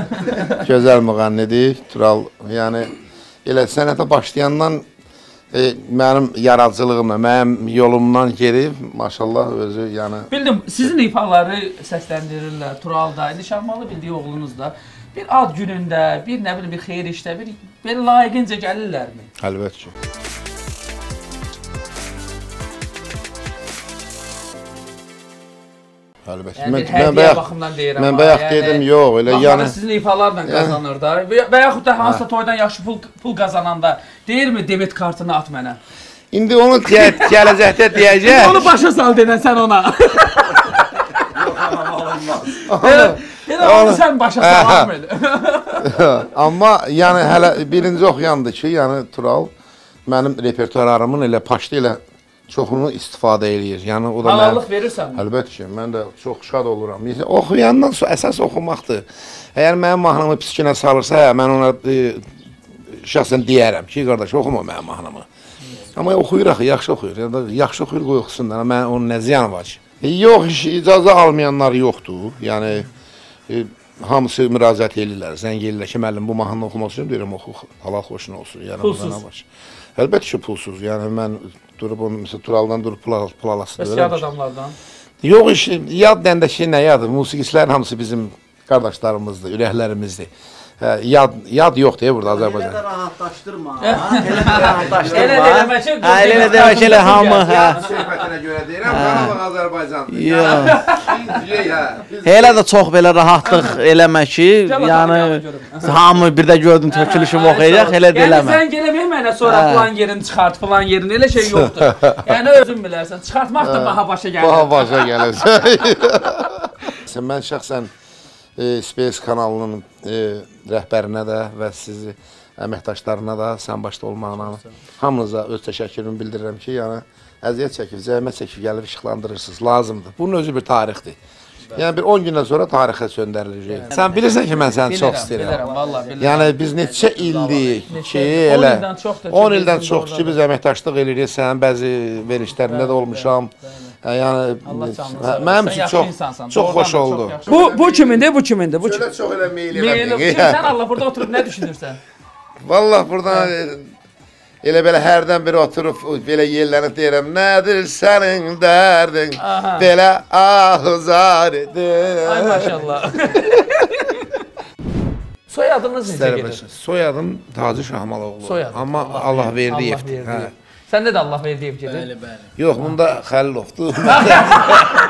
[SPEAKER 3] gözəl müğənnidir. Tural yəni elə sənətə başlayandan e, mənim yaradıcılığımla, mənim yolumdan gedib, maşallah özü yəni
[SPEAKER 1] Bildim, sizin ifaları səsləndirirlər. Tural da, indi Şahmalı bildiyi oğlunuz da bir ad günündə, bir nə bilim bir xeyir işdə, bir belə layiqincə gəlirlərmi?
[SPEAKER 3] əlbət ki. Əlbəttə.
[SPEAKER 1] Yəni
[SPEAKER 3] Mən- mən bayaq-
[SPEAKER 1] baxımından deyirəm.
[SPEAKER 3] mən bayaq
[SPEAKER 1] yəni
[SPEAKER 3] dedim, yox, elə yəni-
[SPEAKER 1] sizin ifalarla
[SPEAKER 3] Yəni-
[SPEAKER 1] qazanır da. Və yaxud da hansısa toydan yaxşı pul pul qazananda deyirmi debit kartını at mənə.
[SPEAKER 3] İndi onu deyə, gələcəkdə deyəcək.
[SPEAKER 1] Onu başa sal denən sən ona. Elə elə onu sən başa sal Ahmet.
[SPEAKER 3] Amma yəni hələ birinci oxuyandır ki, yəni Tural mənim repertuarımın elə paşdı ilə çoxunu istifadə eləyir. Yəni o da
[SPEAKER 1] Halallıq verirsən.
[SPEAKER 3] Əlbəttə ki, mən də çox şad oluram. Yəni oxuyandan sonra əsas oxumaqdır. Əgər mənim mahnımı piskinə salırsa, hə, mən ona e, şəxsən deyərəm ki, qardaş oxuma mənim mahnımı. Amma oxuyur axı, yaxşı oxuyur. Da yaxşı oxuyur qoy oxusunlar. Mən onun nə ziyanı var ki? E, yox, icazə almayanlar yoxdur. Yəni e, hamısı müraciət edirlər. Zəng edirlər ki, müəllim bu mahnını oxumaq üçün deyirəm oxu, halal xoşuna olsun. Yəni bunda nə var? Əlbəttə ki, pulsuz. Yəni mən durub onu məsələn Turaldan durub pul, al- pul alası
[SPEAKER 1] Bəs
[SPEAKER 3] deyirəm
[SPEAKER 1] yad
[SPEAKER 3] ki.
[SPEAKER 1] adamlardan.
[SPEAKER 3] Yox iş, yad dəndə ki, nə yadır? Musiqiçilərin hamısı bizim qardaşlarımızdır, ürəklərimizdir. Hə, yad yad yoxdur e, burada Azərbaycan.
[SPEAKER 13] rahatlaşdırma.
[SPEAKER 1] Elə də demək ki,
[SPEAKER 13] Hə, elə də demək elə hamı, hə.
[SPEAKER 3] Söhbətinə görə deyirəm. Qarabağ Azərbaycandır.
[SPEAKER 13] Yox. Elə də çox belə rahatlıq eləmə ki, yəni hamı bir də gördüm tökülüşü oxuyacaq, elə də
[SPEAKER 1] Yəni
[SPEAKER 13] eləmə.
[SPEAKER 1] sən gəlmə mənə sonra plan yerini çıxart, falan yerini elə şey yoxdur. yəni özün bilərsən, çıxartmaq da baha başa gəlir.
[SPEAKER 3] Baha başa gəlir. Sən mən şəxsən e, Space kanalının e, rəhbərinə də və sizi əməkdaşlarına da sən başda olmaqla hamınıza öz təşəkkürümü bildirirəm ki, yəni əziyyət çəkib, zəhmət çəkib gəlib işıqlandırırsınız. Lazımdır. Bunun özü bir tarixdir. Yəni bir 10 gündən sonra tarixə söndəriləcək. Sən bilirsən ki, mən səni çox istəyirəm.
[SPEAKER 1] bilirəm, vallahi bilirəm.
[SPEAKER 3] Yəni biz neçə ildir
[SPEAKER 1] Neçə-
[SPEAKER 3] ki,
[SPEAKER 1] 10
[SPEAKER 3] elə
[SPEAKER 1] ildən çoxdur ki,
[SPEAKER 3] 10 ildən çoxdur ki, biz əməkdaşlıq eləyirik. Sənin bəzi verişlərində də olmuşam. Hə, Yəni
[SPEAKER 1] Allah canını
[SPEAKER 3] hə,
[SPEAKER 1] sağ
[SPEAKER 3] mənim
[SPEAKER 1] olsun. Sən
[SPEAKER 3] üçün
[SPEAKER 1] yaxşı
[SPEAKER 3] çox
[SPEAKER 1] insansan,
[SPEAKER 3] çox
[SPEAKER 1] doğrudan
[SPEAKER 3] xoş
[SPEAKER 1] da
[SPEAKER 3] oldu.
[SPEAKER 1] yaxşı. Bu bu kimindir? Bu kimindir? Bu
[SPEAKER 3] Şöyle çox elə meyl
[SPEAKER 1] Meyli-
[SPEAKER 3] eləməyin.
[SPEAKER 1] Sən Allah burada oturub nə düşünürsən?
[SPEAKER 3] Vallah buradan elə belə hərdən bir oturub belə yellənib deyirəm, nədir sənin dərdin?
[SPEAKER 1] Aha.
[SPEAKER 3] Belə ahuzar edir.
[SPEAKER 1] Ay maşallah. Soyadınız necə
[SPEAKER 3] İstərəm
[SPEAKER 1] gedir?
[SPEAKER 3] məsələn. Soyadım Tacir Şahmaloğlu.
[SPEAKER 1] Soyadı.
[SPEAKER 3] Amma Allah verdiyev.
[SPEAKER 1] Allah verdiyev.
[SPEAKER 3] Hə.
[SPEAKER 1] Səndə də Allah verdiyev gedir. Bəli,
[SPEAKER 13] bəli.
[SPEAKER 3] Yox, bunda Xəlilovdur.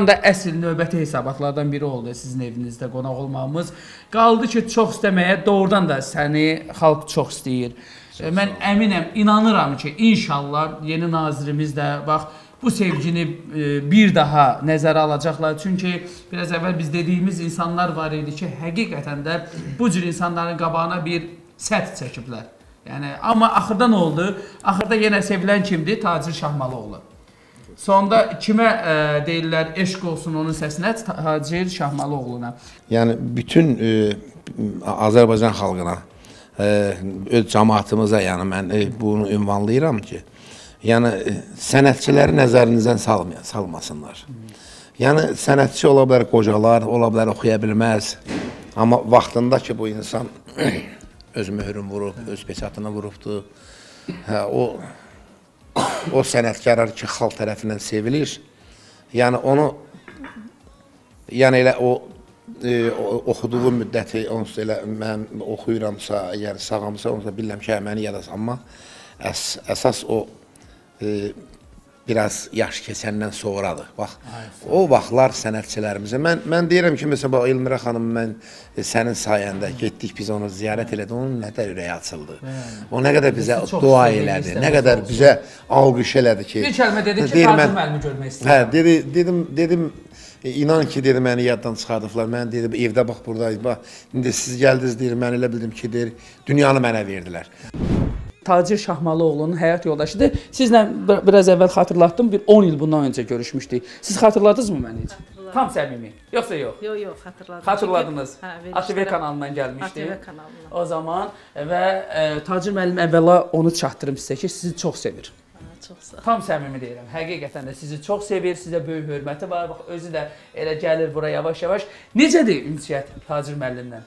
[SPEAKER 1] doğrudan da əsl növbəti hesabatlardan biri oldu sizin evinizdə qonaq olmağımız. Qaldı ki, çox istəməyə doğrudan da səni xalq çox istəyir. E, Mən əminəm, inanıram ki, inşallah yeni nazirimiz də bax bu sevgini e, bir daha nəzərə alacaqlar. Çünki biraz əvvəl biz dediyimiz insanlar var idi ki, həqiqətən də bu cür insanların qabağına bir sədd çəkiblər. Yəni amma axırda nə oldu? Axırda yenə sevilən kimdir? Tacir Şahmalıoğlu. Sonda kimə ə, deyirlər eşq olsun onun səsinə? Tacir Şahmalıoğluna.
[SPEAKER 3] Yəni bütün e, Azərbaycan xalqına, e, öz cəmaatımıza, yəni mən e, bunu ünvanlayıram ki, yəni e, sənətçiləri nəzərinizdən salmaya, salmasınlar. Yəni sənətçi ola bilər qocalar, ola bilər oxuya bilməz. Amma vaxtında ki bu insan öz möhrünü vurub, öz peçatını vurubdu. Hə, o o sənətkarar ki, xalq tərəfindən sevilir. Yəni onu yəni elə o, e, oxuduğu müddəti onsuz elə mən oxuyuramsa, əgər sağamsa, onsa bilirəm ki, hə, məni yada salma. Əs, əsas o e, biraz yaş keçəndən sonradır. Bax, o vaxtlar sənətçilərimizə mən mən deyirəm ki, məsələn, bax Elmira xanım mən e, sənin sayəndə getdik biz onu ziyarət elədik. Onun nə qədər ürəyi açıldı. O nə qədər bizə dua elədi, nə qədər bizə alqış elədi ki.
[SPEAKER 1] Bir kəlmə dedi ki,
[SPEAKER 3] deyir,
[SPEAKER 1] Tacir müəllimi görmək
[SPEAKER 3] Hə,
[SPEAKER 1] istəyirəm.
[SPEAKER 3] dedi, dedim, dedim e, inan ki, dedi məni yaddan çıxardıblar. Mən dedim evdə bax buradayız. Bax indi siz gəldiniz deyir, mən elə bildim ki, deyir, dünyanı mənə verdilər.
[SPEAKER 1] Tacir Şahmalıoğlu'nun həyat yoldaşıdır. Sizlə bir- biraz əvvəl xatırlatdım, bir 10 il bundan öncə görüşmüşdük. Siz xatırladınızmı məni heç? Tam səmimi. Yoxsa yox?
[SPEAKER 18] Yox, yox, xatırladım.
[SPEAKER 1] Xatırladınız.
[SPEAKER 18] Hə,
[SPEAKER 1] ATV kanalından gəlmişdi.
[SPEAKER 18] ATV kanalından.
[SPEAKER 1] O zaman və e, Tacir müəllim əvvəla onu çatdırım sizə ki, sizi çox sevir.
[SPEAKER 18] Çox sağ.
[SPEAKER 1] Tam səmimi deyirəm. Həqiqətən də sizi çox sevir, sizə böyük hörməti var. Bax özü də elə gəlir bura yavaş-yavaş. Necədir ünsiyyət Tacir müəllimlə?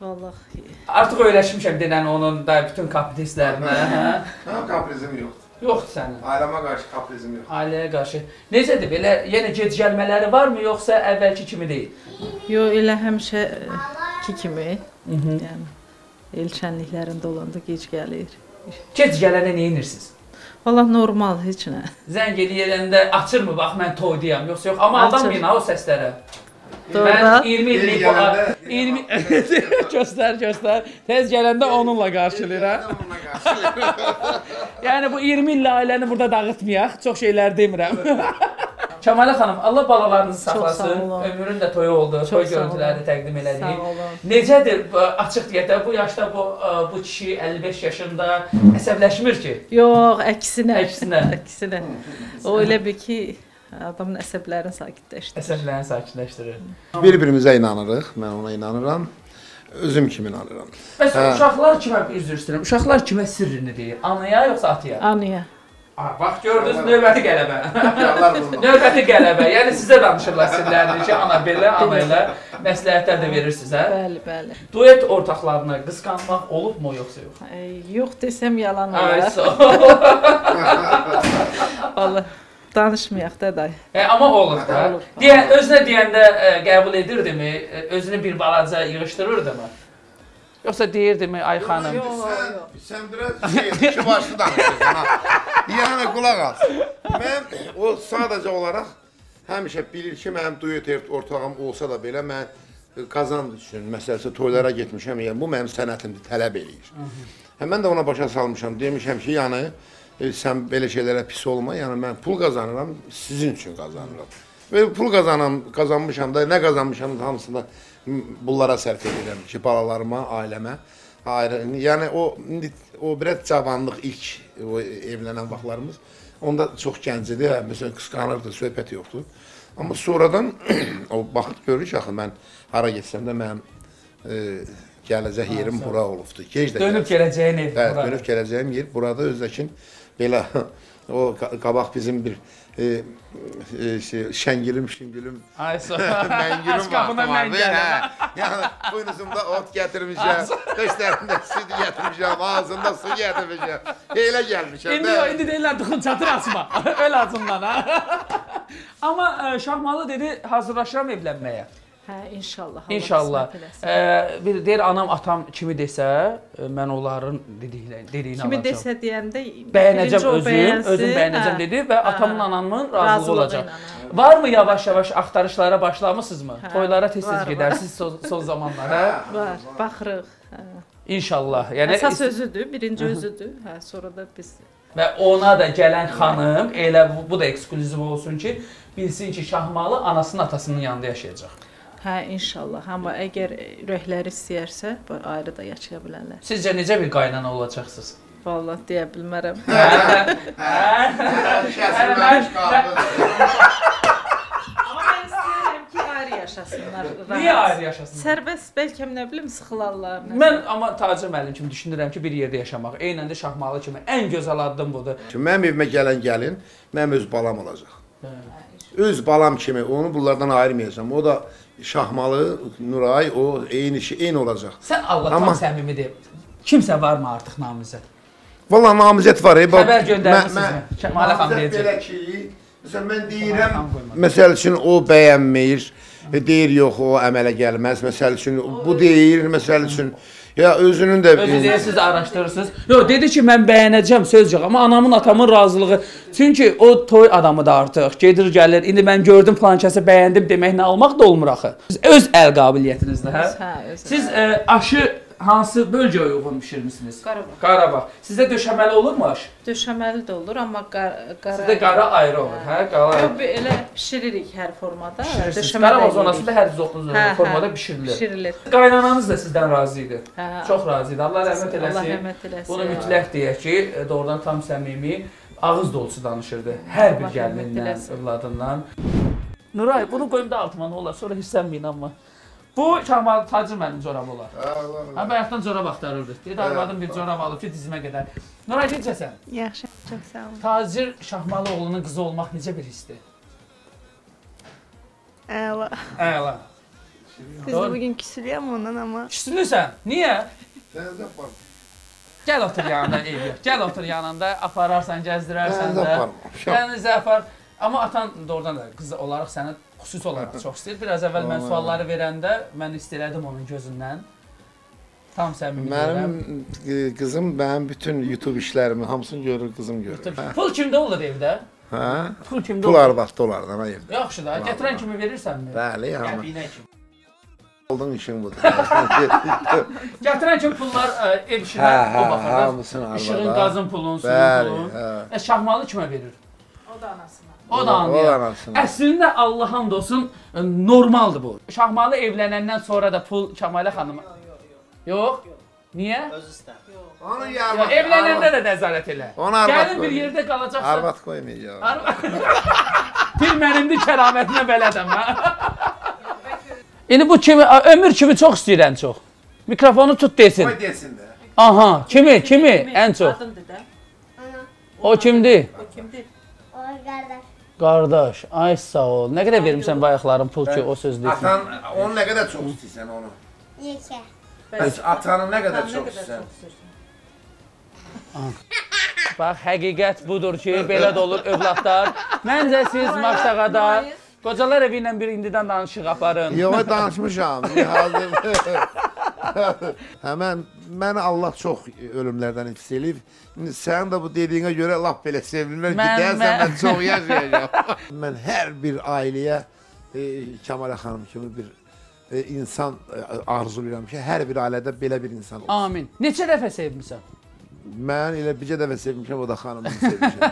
[SPEAKER 18] Vallahi
[SPEAKER 1] Artıq öyrəşmişəm denən onun da bütün kapitalislərinə, hə?
[SPEAKER 3] Mənim kaprizim yoxdur.
[SPEAKER 1] Yoxdur sənin.
[SPEAKER 3] Ailəmə qarşı kaprizim yoxdur.
[SPEAKER 1] Ailəyə qarşı. Necədir? Belə yenə gec gəlmələri varmı, yoxsa əvvəlki kimi deyil?
[SPEAKER 18] Yo, elə həmişə e, ki kimi.
[SPEAKER 1] Mhm.
[SPEAKER 18] Yəni el şənliklərində olanda gec gəlir.
[SPEAKER 1] Gec gələndə nə edirsiniz?
[SPEAKER 18] Valla normal, heç nə.
[SPEAKER 1] Zəng eləyəndə açırmı bax mən toydayam, yoxsa yox? Amma aldanmayın ha o səslərə.
[SPEAKER 18] Doğru.
[SPEAKER 1] Mən 20 illik bu
[SPEAKER 3] gələndə-
[SPEAKER 1] 20 göstər, göstər. Tez gələndə onunla qarşılayıram. yəni bu 20 illik ailəni burada dağıtmayaq. Çox şeylər demirəm. Kəmalə xanım, Allah balalarınızı saxlasın. Ömrün də toyu oldu.
[SPEAKER 18] Çox
[SPEAKER 1] Toy görüntüləri təqdim elədik. Necədir bu, açıq deyək də bu yaşda bu ə, bu kişi 55 yaşında əsəbləşmir ki?
[SPEAKER 18] Yox, əksinə.
[SPEAKER 1] Əksinə.
[SPEAKER 18] əksinə. O elə bir ki, adamın əsəblərini sakitləşdirir.
[SPEAKER 1] Əsəblərini sakitləşdirir.
[SPEAKER 3] Bir-birimizə inanırıq. Mən ona inanıram. Özüm kimi inanıram.
[SPEAKER 1] Bəs
[SPEAKER 3] Hə.
[SPEAKER 1] uşaqlar kimə üzr istəyirəm? Uşaqlar kimə sirrini deyir? Anaya yoxsa ataya?
[SPEAKER 18] Anıya.
[SPEAKER 1] Aa, bax gördünüz növbəti qələbə. Növbəti qələbə. Yəni sizə danışırlar sirlərini ki, ana belə, ana elə məsləhətlər də verirsiniz hə?
[SPEAKER 18] Bəli, bəli.
[SPEAKER 1] Duet ortaqlarına qısqanmaq olubmu yoxsa yox?
[SPEAKER 18] E, yox desəm yalan
[SPEAKER 1] Ay,
[SPEAKER 18] olar.
[SPEAKER 1] ol.
[SPEAKER 18] Vallahi danışmayaq da day.
[SPEAKER 1] E, amma olur da.
[SPEAKER 18] Olur.
[SPEAKER 1] Deyən özünə deyəndə e, qəbul edirdimi? E, özünü bir balaca yığışdırırdımı? Yoxsa deyirdimi ay xanım?
[SPEAKER 3] Sən, sən biraz şey, iki başlı danışırsan ha. Yəni qulaq as. Mən o sadəcə olaraq həmişə bilir ki, mənim duet ortağım olsa da belə mən qazanc üçün, məsələsi toylara getmişəm, yəni bu mənim sənətimdir, tələb eləyir. Hə, mən də ona başa salmışam, demişəm ki, yəni e, sən belə şeylərə pis olma, yəni mən pul qazanıram, sizin üçün qazanıram. Və pul qazanam, qazanmışam da, nə qazanmışam da hamısını bunlara sərf edirəm ki, balalarıma, ailəmə. Ayrı, yəni o indi o biraz cavanlıq ilk o evlənən vaxtlarımız. Onda çox gənc idi, hə, məsələn qısqanırdı, söhbət yoxdur. Amma sonradan o vaxt görür ki, axı mən hara getsəm də mənim e, gələcək yerim bura olubdu. Gec də
[SPEAKER 1] Dönüb gələcəyin ev
[SPEAKER 3] Bəli,
[SPEAKER 1] bura.
[SPEAKER 3] dönüb gələcəyim yer burada özəkin belə o qa- qabaq bizim bir e, e, şey, şəngilim,
[SPEAKER 1] Aç qapını,
[SPEAKER 3] vaxtı vardı. Hə. Yəni buynuzumda ot gətirmişəm, döşlərimdə süd gətirmişəm, ağzımda su gətirmişəm. Elə gəlmişəm.
[SPEAKER 1] İndi yox, indi deyirlər dıxın çatır açma. Öl acından ha. Amma e, Şahmalı dedi hazırlaşıram evlənməyə.
[SPEAKER 18] Hə, inşallah. Allah
[SPEAKER 1] İnşallah. E, bir deyir anam atam kimi desə, e, mən onların dediklərini dediyini
[SPEAKER 18] Kimi
[SPEAKER 1] alacağam.
[SPEAKER 18] desə deyəndə
[SPEAKER 1] bəyənəcəm özüm,
[SPEAKER 18] bəyənsin,
[SPEAKER 1] özüm bəyənəcəm
[SPEAKER 18] hə.
[SPEAKER 1] dedi və
[SPEAKER 18] Hə.
[SPEAKER 1] atamın anamın razılığı
[SPEAKER 18] Razılığı
[SPEAKER 1] olacaq.
[SPEAKER 18] hə.
[SPEAKER 1] Varmı yavaş-yavaş axtarışlara başlamısınızmı?
[SPEAKER 18] Hə,
[SPEAKER 1] Toylara tez-tez gedərsiniz son, son zamanlara.
[SPEAKER 18] Var, baxırıq. Hə.
[SPEAKER 1] İnşallah. Yəni
[SPEAKER 18] Əsas özüdür, birinci özüdür. Hə, sonra da biz
[SPEAKER 1] Və ona da gələn xanım elə bu, bu da ekskluziv olsun ki, bilsin ki, Şahmalı anasının atasının yanında yaşayacaq.
[SPEAKER 18] Hə, inşallah. Amma əgər ürəkləri istəyərsə, ayrı da yaşaya bilərlər.
[SPEAKER 1] Sizcə necə bir qaynana olacaqsınız?
[SPEAKER 18] Vallahi deyə bilmərəm. Amma mən istəyirəm ki, ayrı yaşasınlar.
[SPEAKER 1] Niyə ayrı yaşasınlar?
[SPEAKER 18] Sərbəst bəlkə nə bilim sıxılarlar. nəsə.
[SPEAKER 1] Mən amma Tacir müəllim kimi düşünürəm ki, bir yerdə yaşamaq, eynən də Şahmalı kimi ən gözəl addım budur.
[SPEAKER 3] Ki, Mənim evimə gələn gəlin mənim öz balam olacaq. Öz balam kimi onu bunlardan ayırmayacağam. O da Şahmalı, Nuray, o eyni şey, eyni olacaq.
[SPEAKER 1] Sən Allah
[SPEAKER 3] Amma-
[SPEAKER 1] tam səmimi deyib. Kimsə varmı artıq namizəd?
[SPEAKER 3] Valla namizət var. bax,
[SPEAKER 1] Xəbər mi? Kəmalə xan
[SPEAKER 3] namizəd
[SPEAKER 1] deyəcək.
[SPEAKER 3] Belə ki, məsələn mən deyirəm, məsəl üçün o bəyənmir, e, deyir yox o əmələ gəlməz. Məsəl üçün bu deyir, məsəl üçün ya özünün də
[SPEAKER 1] Özü deyir siz araşdırırsınız. Yox, dedi ki, mən bəyənəcəm söz yox, amma anamın, atamın razılığı. Çünki o toy adamı da artıq gedir, gəlir. İndi mən gördüm falan kəsə bəyəndim deməklə almaq da olmur axı. Siz öz əl qabiliyyətinizlə, hə?
[SPEAKER 18] Hə, öz.
[SPEAKER 1] Siz ə, aşı hansı bölgəyə uyğun bişirmisiniz?
[SPEAKER 18] Qarabağ.
[SPEAKER 1] Qarabağ. Sizdə döşəməli olurmu aş?
[SPEAKER 18] Döşəməli də olur, amma qara qara
[SPEAKER 1] Sizdə qara ayrı olur, hə? Qara.
[SPEAKER 18] Yox, elə bişiririk hər formada. Döşəmə
[SPEAKER 1] Qarabağ zonasında hər zoxlu
[SPEAKER 18] Hə, hə,
[SPEAKER 1] formada bişirilir.
[SPEAKER 18] Bişirilir.
[SPEAKER 1] Qaynananız da sizdən razı idi.
[SPEAKER 18] Hə.
[SPEAKER 1] Çox razı idi. Allah rəhmət eləsin.
[SPEAKER 18] Allah rəhmət eləsin.
[SPEAKER 1] Bunu mütləq deyək ki, e, doğrudan tam səmimi, ağız dolusu danışırdı. Hər bir
[SPEAKER 18] eləsin.
[SPEAKER 1] övladından. Nuray, bunu qoyum da altıma nə olar, sonra hissənməyin amma. Bu Kamal Tacir mənim corabı olar. Ha, bayaqdan corab axtarırdı. Dedi, arvadım bir corab alıb ki, dizimə qədər. Nuray, necəsən?
[SPEAKER 19] Yaxşı, çox sağ olun.
[SPEAKER 1] Tacir Şahmalıoğlunun qızı olmaq necə bir hissdir?
[SPEAKER 19] Əla.
[SPEAKER 1] Əla.
[SPEAKER 19] Də bugün küsülüyəm ondan amma.
[SPEAKER 1] Küsünürsən? Niyə?
[SPEAKER 3] Dənizə apar.
[SPEAKER 1] Gəl otur yanında ev yox. Gəl otur yanında, apararsan, gəzdirərsən
[SPEAKER 3] Dənizə
[SPEAKER 1] də.
[SPEAKER 3] aparmışam.
[SPEAKER 1] Dənizə apar. Amma atan doğrudan da qız olaraq səni xüsusi olaraq çox istəyir. Biraz əvvəl mən sualları verəndə mən istəyirdim onun gözündən. Tam səmimi deyirəm.
[SPEAKER 3] Mənim e, qızım mənim bütün YouTube işlərimi hamısını görür, qızım görür. Hə.
[SPEAKER 1] Pul kimdə olur evdə?
[SPEAKER 3] Hə?
[SPEAKER 1] Pul kimdə
[SPEAKER 3] Pul
[SPEAKER 1] olur?
[SPEAKER 3] arvadda olar da evdə.
[SPEAKER 1] Yaxşı da, gətirən kimi verirsənmi?
[SPEAKER 3] Bəli, amma.
[SPEAKER 1] Qəpiyinə kimi.
[SPEAKER 3] Aldığın işin budur.
[SPEAKER 1] Gətirən kimi pullar ə, ev işinə
[SPEAKER 3] Hə,
[SPEAKER 1] o
[SPEAKER 3] hə,
[SPEAKER 1] baxar.
[SPEAKER 3] hamısını arvada.
[SPEAKER 1] İşığın, qazın pulun, suyun
[SPEAKER 3] Bəli,
[SPEAKER 1] pulun.
[SPEAKER 3] hə.
[SPEAKER 1] E, Şahmalı kimə verir?
[SPEAKER 18] O da anasına.
[SPEAKER 1] O da anlayır. Əslində Allah hamd olsun e, normaldır bu. Şahmalı evlənəndən sonra da pul Kəmalə xanıma. Yox. Niyə?
[SPEAKER 3] Öz istər. Onu
[SPEAKER 1] Ya,
[SPEAKER 3] arvad.
[SPEAKER 1] evlənəndə də nəzarət elə. Gəlin bir yerdə qalacaqsan.
[SPEAKER 3] Arvad qoymayacaq.
[SPEAKER 1] Pil mənimdir kəramətinə bələdəm ha. İndi bu kimi ömür kimi çox istəyirəm çox. Mikrofonu tut desin.
[SPEAKER 3] Qoy desin də.
[SPEAKER 1] Aha, kimi, kimi ən çox?
[SPEAKER 18] Qadındır da.
[SPEAKER 1] O kimdir?
[SPEAKER 18] O kimdir?
[SPEAKER 4] O qardaş.
[SPEAKER 1] Qardaş, ay sağ ol. Nə qədər vermisən bayaqların pul ki, o söz desin.
[SPEAKER 3] Atan onu nə qədər çox istəyirsən onu?
[SPEAKER 4] Yekə.
[SPEAKER 3] Bəs atanı nə qədər çox istəyirsən?
[SPEAKER 1] Bax, həqiqət budur ki, belə də olur övladlar. Məncə siz Maştağada qocalar evi ilə bir indidən danışıq aparın.
[SPEAKER 3] Yox, danışmışam. Hazır. Həmən məni Allah çox ölümlərdən hifz eləyib. İndi Sən də bu dediyinə görə lap belə sevinirlər ki,
[SPEAKER 1] Mən-
[SPEAKER 3] deyəsən
[SPEAKER 1] mən-
[SPEAKER 3] mən çox yaşayacağam. mən hər bir ailəyə e, Kəmalə xanım kimi bir e, insan e, arzulayıram ki, hər bir ailədə belə bir insan olsun.
[SPEAKER 1] Amin. Neçə dəfə sevmisən?
[SPEAKER 3] Mən elə bircə dəfə sevmişəm, o da xanımı sevmişəm.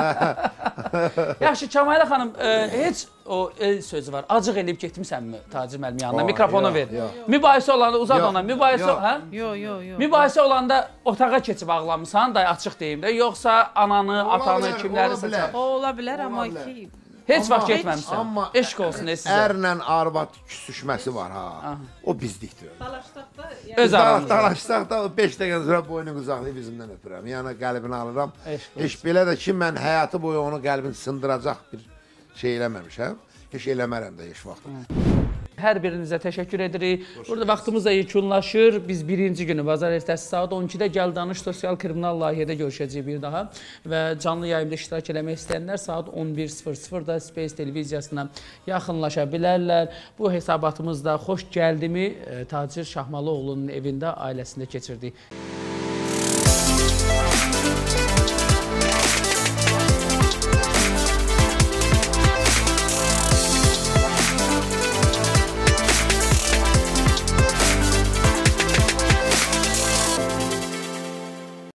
[SPEAKER 1] Yaxşı, Kəmalə xanım, e, heç o el sözü var. Acıq eləyib getmisənmi Tacir müəllim yanına? Mikrofonu
[SPEAKER 3] yox,
[SPEAKER 1] ver.
[SPEAKER 3] yox.
[SPEAKER 1] Mübahisə olanda uzat
[SPEAKER 3] Yox,
[SPEAKER 1] ona. Mübahisə,
[SPEAKER 3] yox.
[SPEAKER 1] hə?
[SPEAKER 18] Yo, yo, yo.
[SPEAKER 1] Mübahisə olanda otağa keçib ağlamısan, da açıq deyim də, yoxsa ananı,
[SPEAKER 3] Ola
[SPEAKER 1] atanı,
[SPEAKER 3] bilər,
[SPEAKER 1] kimləri
[SPEAKER 3] ola bilər.
[SPEAKER 1] seçər?
[SPEAKER 18] O ola bilər amma ki
[SPEAKER 1] Heç vaxt
[SPEAKER 3] Amma-
[SPEAKER 1] getməmisən.
[SPEAKER 3] amma
[SPEAKER 1] Eşq olsun sizə.
[SPEAKER 3] Ərlə arvad küsüşməsi var ha. O bizlikdir.
[SPEAKER 18] dalaşdıqda
[SPEAKER 1] Öz aranızda.
[SPEAKER 3] Dalaşsaq da 5 dəqiqə sonra boynu quzaqlayıb üzümdən öpürəm. Yəni qəlbini alıram. Heç belə də ki, mən həyatı boyu onu qəlbini sındıracaq bir şey eləməmişəm. Heç eləmərəm də heç vaxt.
[SPEAKER 1] Hər birinizə təşəkkür edirik. Burada vaxtımız da yekunlaşır. Biz birinci günü bazar ertəsi saat 12-də Gəl Danış sosial kriminal layihədə görüşəcəyik bir daha və canlı yayımda iştirak eləmək istəyənlər saat 11:00-da Space televiziyasına yaxınlaşa bilərlər. Bu hesabatımız da xoş gəldimi e, Tacir Şahmalıoğlu'nun evində ailəsində keçirdik.